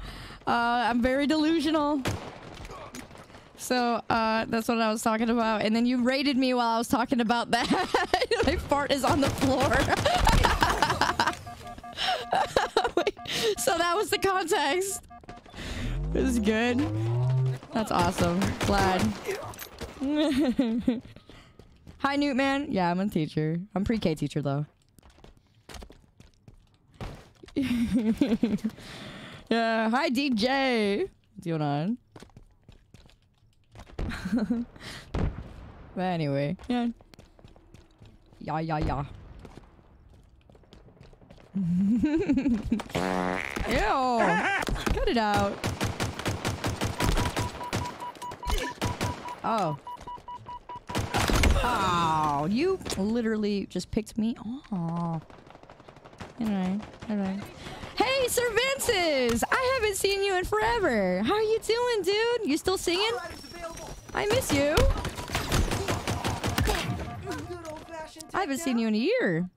Uh, I'm very delusional. So, uh, that's what I was talking about. And then you rated me while I was talking about that. My fart is on the floor. So that was the context. It was good. That's awesome. Glad. Hi, Newt man. Yeah, I'm a teacher. I'm pre-K teacher though. yeah. Hi, DJ. What's going on? but anyway, yeah. Yeah, yeah, yeah. Ew. Cut it out. Oh. Oh, you literally just picked me. Oh. Alright, alright. Hey, Sir Vinces! I haven't seen you in forever. How are you doing, dude? You still singing? I miss you. I haven't seen you in a year.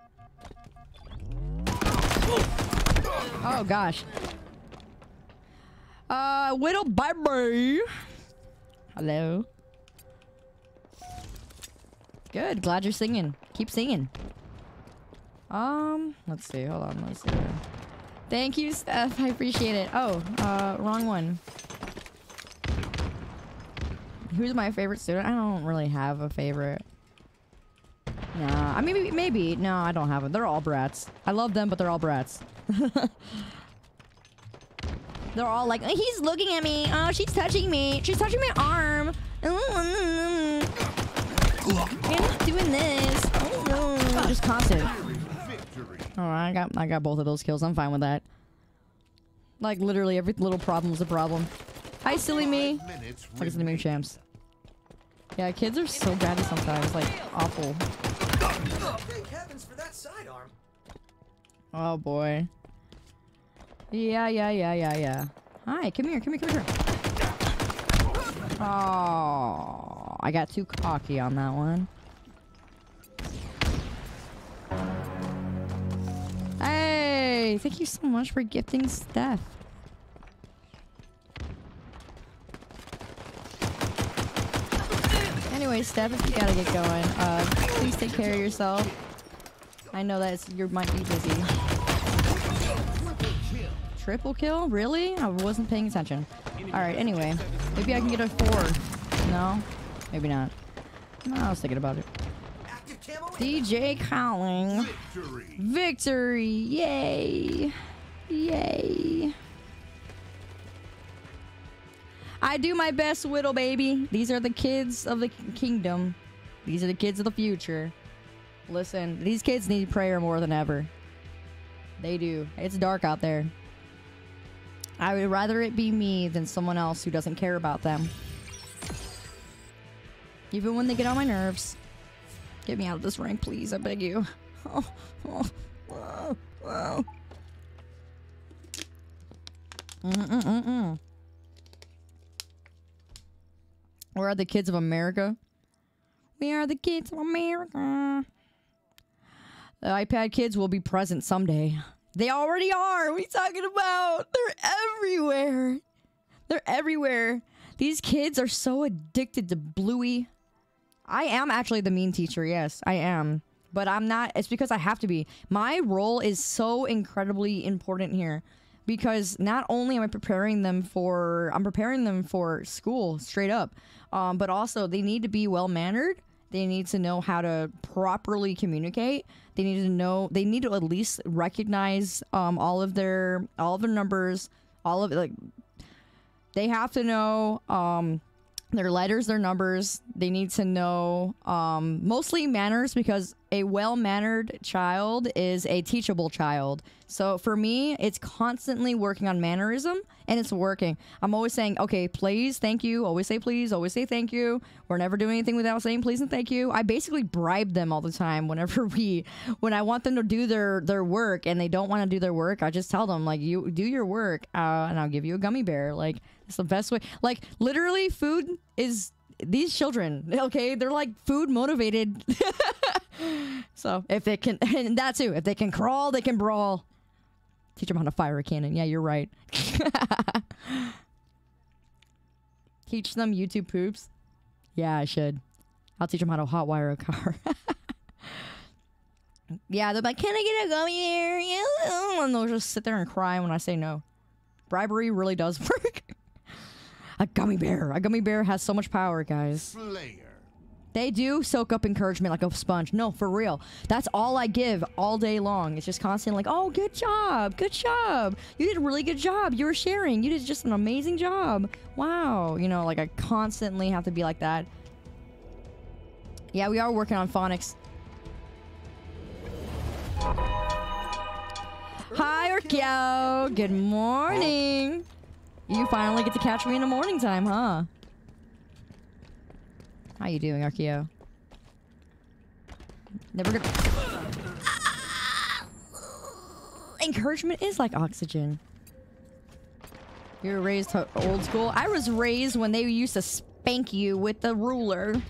Oh gosh. Uh, Whittle Bye Hello. Good. Glad you're singing. Keep singing. Um, let's see. Hold on. Let's see. Thank you, Steph. I appreciate it. Oh, uh, wrong one. Who's my favorite student? I don't really have a favorite. Nah, I mean, maybe, maybe. No, I don't have them. They're all brats. I love them, but they're all brats. they're all like, he's looking at me. Oh, she's touching me. She's touching my arm. And doing this. Just constant. Oh, I got, I got both of those kills. I'm fine with that. Like literally every little problem is a problem. Hi, silly me. Look at the new champs. Yeah, kids are so bratty sometimes. Like awful. Thank heavens for that sidearm. Oh boy. Yeah, yeah, yeah, yeah, yeah. Hi, come here, come here, come here. Oh, I got too cocky on that one. Hey, thank you so much for gifting Steph. Anyway, Steph, if you gotta get going, uh, please take care of yourself. I know that you might be busy. Triple kill? Really? I wasn't paying attention. Alright, anyway. Maybe I can get a four. No? Maybe not. No, I was thinking about it. DJ calling. Victory. Victory! Yay! Yay! I do my best, Whittle baby. These are the kids of the kingdom. These are the kids of the future. Listen, these kids need prayer more than ever. They do. It's dark out there. I would rather it be me than someone else who doesn't care about them. Even when they get on my nerves. Get me out of this rank, please. I beg you. Oh, oh, oh, oh. Mm-mm-mm-mm. Where are the kids of America? We are the kids of America. The iPad kids will be present someday. They already are. What are you talking about? They're everywhere. They're everywhere. These kids are so addicted to Bluey. I am actually the mean teacher. Yes, I am. But I'm not. It's because I have to be. My role is so incredibly important here because not only am I preparing them for, I'm preparing them for school straight up, um, but also they need to be well mannered. They need to know how to properly communicate. They need to know. They need to at least recognize um, all of their all of their numbers. All of like they have to know um, their letters, their numbers. They need to know um, mostly manners because a well mannered child is a teachable child. So for me, it's constantly working on mannerism and it's working. I'm always saying, okay, please, thank you. Always say please, always say thank you. We're never doing anything without saying please and thank you. I basically bribe them all the time whenever we, when I want them to do their, their work and they don't want to do their work, I just tell them, like, you do your work uh, and I'll give you a gummy bear. Like, it's the best way. Like, literally, food is these children, okay? They're like food motivated. so if they can, and that too, if they can crawl, they can brawl. Teach them how to fire a cannon. Yeah, you're right. Teach them YouTube poops. Yeah, I should. I'll teach them how to hotwire a car. yeah, they're like, "Can I get a gummy bear?" And they'll just sit there and cry when I say no. Bribery really does work. A gummy bear. A gummy bear has so much power, guys. Slayer. They do soak up encouragement like a sponge. No, for real. That's all I give all day long. It's just constantly like, oh, good job. Good job. You did a really good job. You were sharing. You did just an amazing job. Wow. You know, like I constantly have to be like that. Yeah, we are working on phonics. Hi, Orkyo. Good morning. You finally get to catch me in the morning time, huh? How you doing, Archeo? Never gonna. Ah! Encouragement is like oxygen. You were raised old school. I was raised when they used to spank you with the ruler.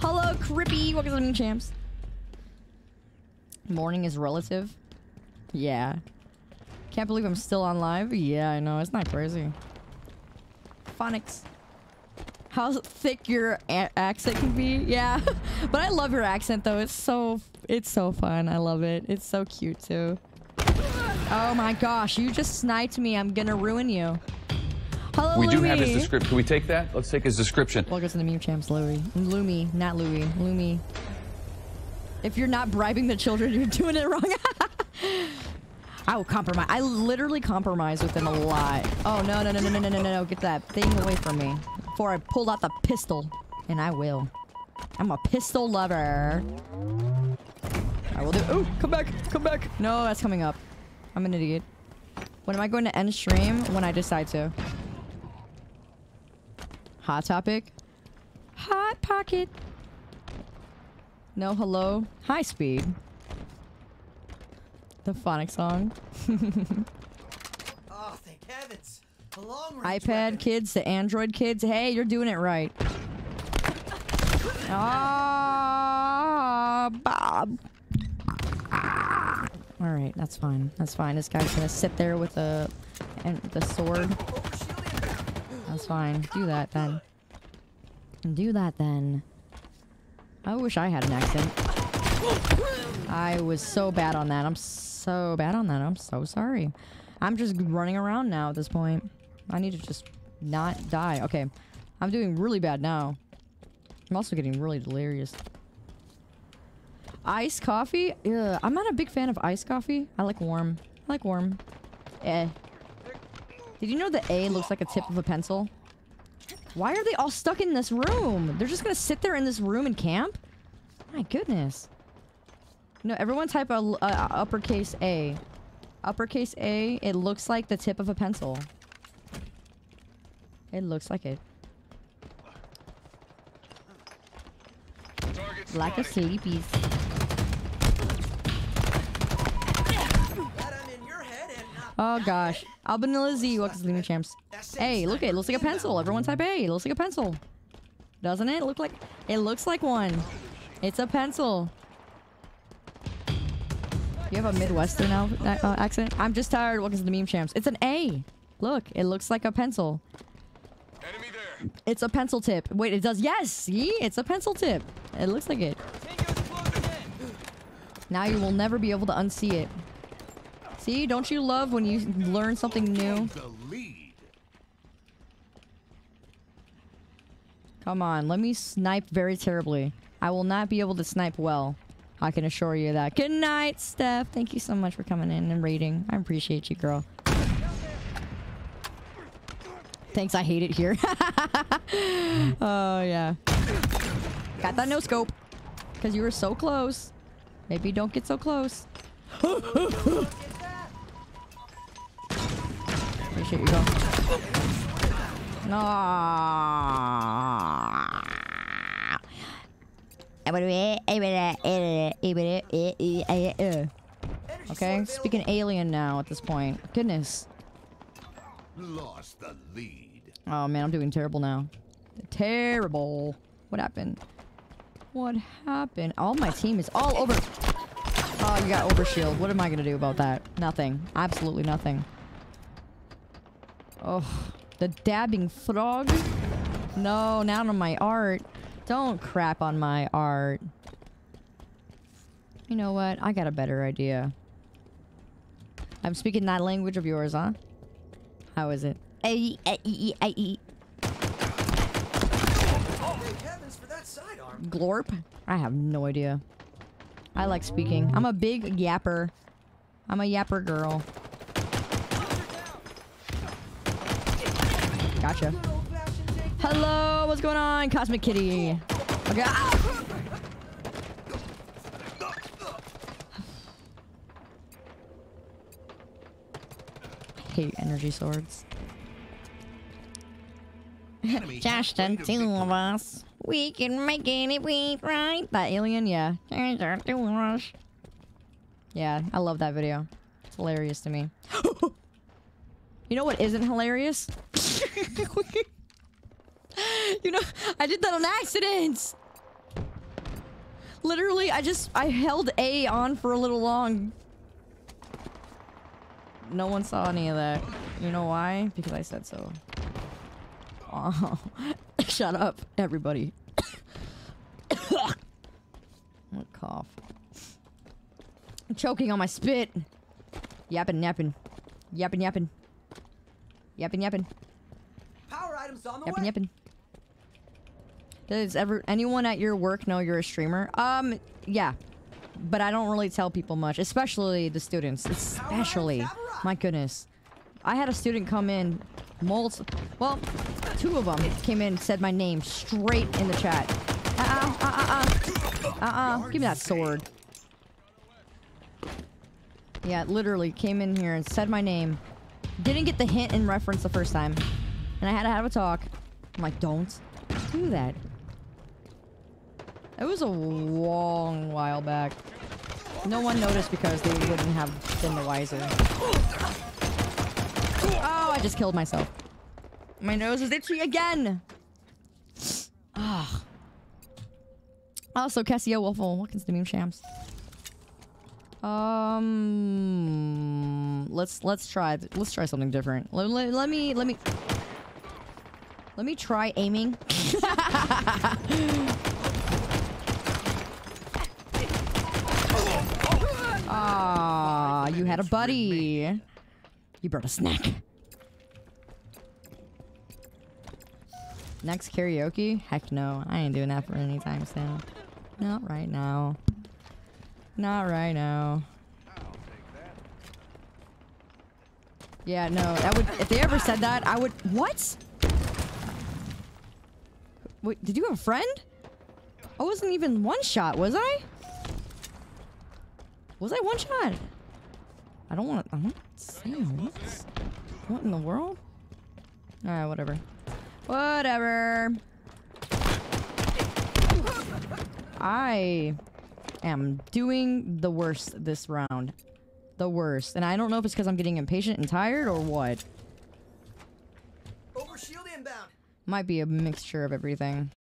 Hello, Crippy. Welcome to the Meme Champs. Morning is relative. Yeah. Can't believe I'm still on live. Yeah, I know. It's not crazy. Phonics. How thick your a- accent can be. Yeah. but I love your accent though. It's so it's so fun. I love it. It's so cute too. Oh my gosh, you just sniped me. I'm gonna ruin you. Hello, We do have his description. Can we take that? Let's take his description. Welcome to the meme champs, Louie. Lumi, not Louie. Lumi. If you're not bribing the children, you're doing it wrong. I will compromise. I literally compromise with them a lot. Oh no no no no no no no no! Get that thing away from me before I pull out the pistol, and I will. I'm a pistol lover. I will do. Oh, come back, come back. No, that's coming up. I'm an idiot. When am I going to end stream? When I decide to. Hot topic. Hot pocket. No hello. High speed. The phonic song. Oh, thank heavens. A long iPad weapon. kids to Android kids. Hey, you're doing it right. Ah, Bob. All right, that's fine. That's fine. This guy's gonna sit there with the and the sword. That's fine. Do that then. Do that then. I wish I had an accent. I was so bad on that. I'm so bad on that. I'm so sorry. I'm just running around now at this point. I need to just not die. Okay. I'm doing really bad now. I'm also getting really delirious. Iced coffee? Ugh, I'm not a big fan of iced coffee. I like warm. I like warm. Eh. Did you know the A looks like a tip of a pencil? Why are they all stuck in this room? They're just gonna sit there in this room and camp? My goodness. No, everyone type a, l- a- a uppercase A. Uppercase A, it looks like the tip of a pencil. It looks like it. Like a city piece. Glad I'm in your head and not Oh gosh. Albanilizzi, welcome to the champs. Hey, look it looks like a pencil. Everyone type A. It looks like a pencil. Doesn't it? Look like it looks like one. It's a pencil. You have a Midwestern al- uh, accent? I'm just tired. Welcome to the meme champs. It's an A. Look, it looks like a pencil. Enemy there. It's a pencil tip. Wait, it does. Yes, see? It's a pencil tip. It looks like it. Now you will never be able to unsee it. See, don't you love when you learn something new? Come on, let me snipe very terribly. I will not be able to snipe well. I can assure you that. Good night, Steph. Thank you so much for coming in and reading. I appreciate you, girl. Thanks, I hate it here. oh, yeah. Got that no scope. Because you were so close. Maybe don't get so close. Appreciate you, girl. No. Okay, speaking alien now at this point. Goodness. Lost the lead. Oh man, I'm doing terrible now. Terrible. What happened? What happened? All my team is all over. Oh, you got overshield. What am I gonna do about that? Nothing. Absolutely nothing. Oh, the dabbing frog. No, not on my art. Don't crap on my art. You know what? I got a better idea. I'm speaking that language of yours, huh? How is it? For that sidearm. Glorp? I have no idea. I like speaking. I'm a big yapper. I'm a yapper girl. Gotcha. Hello, what's going on, Cosmic Kitty? Okay. ah! Hate energy swords. Just the two of us. We can make it we right. That alien, yeah. Just the two of us. Yeah, I love that video. It's hilarious to me. you know what isn't hilarious? you know, I did that on accident. Literally, I just I held A on for a little long. No one saw any of that. You know why? Because I said so. Oh, shut up, everybody. what cough? I'm choking on my spit. Yapping, yapping. Yapping, yapping. Yapping, yapping. Power items on the Yapping, way. yapping. Does ever anyone at your work know you're a streamer? Um, yeah. But I don't really tell people much, especially the students. Especially. My goodness. I had a student come in, multi- well, two of them came in and said my name straight in the chat. Uh-uh, uh-uh, uh. Uh-uh, give me that sword. Yeah, literally came in here and said my name. Didn't get the hint and reference the first time. And I had to have a talk. I'm like, don't do that. It was a long while back. No one noticed because they wouldn't have been the wiser. Oh, I just killed myself. My nose is itchy again. Ah. Also, Cassia Waffle. Welcome to the meme champs. Um, let's let's try let's try something different. Let, let, let me let me let me try aiming. Ah, you had a buddy. You brought a snack. Next karaoke? Heck no. I ain't doing that for any time soon. Not right now. Not right now. Yeah, no, that would if they ever said that, I would what? Wait, did you have a friend? I wasn't even one shot, was I? Was I one shot? I don't want to. I'm not saying what. What in the world? Alright, whatever. Whatever. I am doing the worst this round. The worst. And I don't know if it's because I'm getting impatient and tired or what. Over shield inbound. Might be a mixture of everything.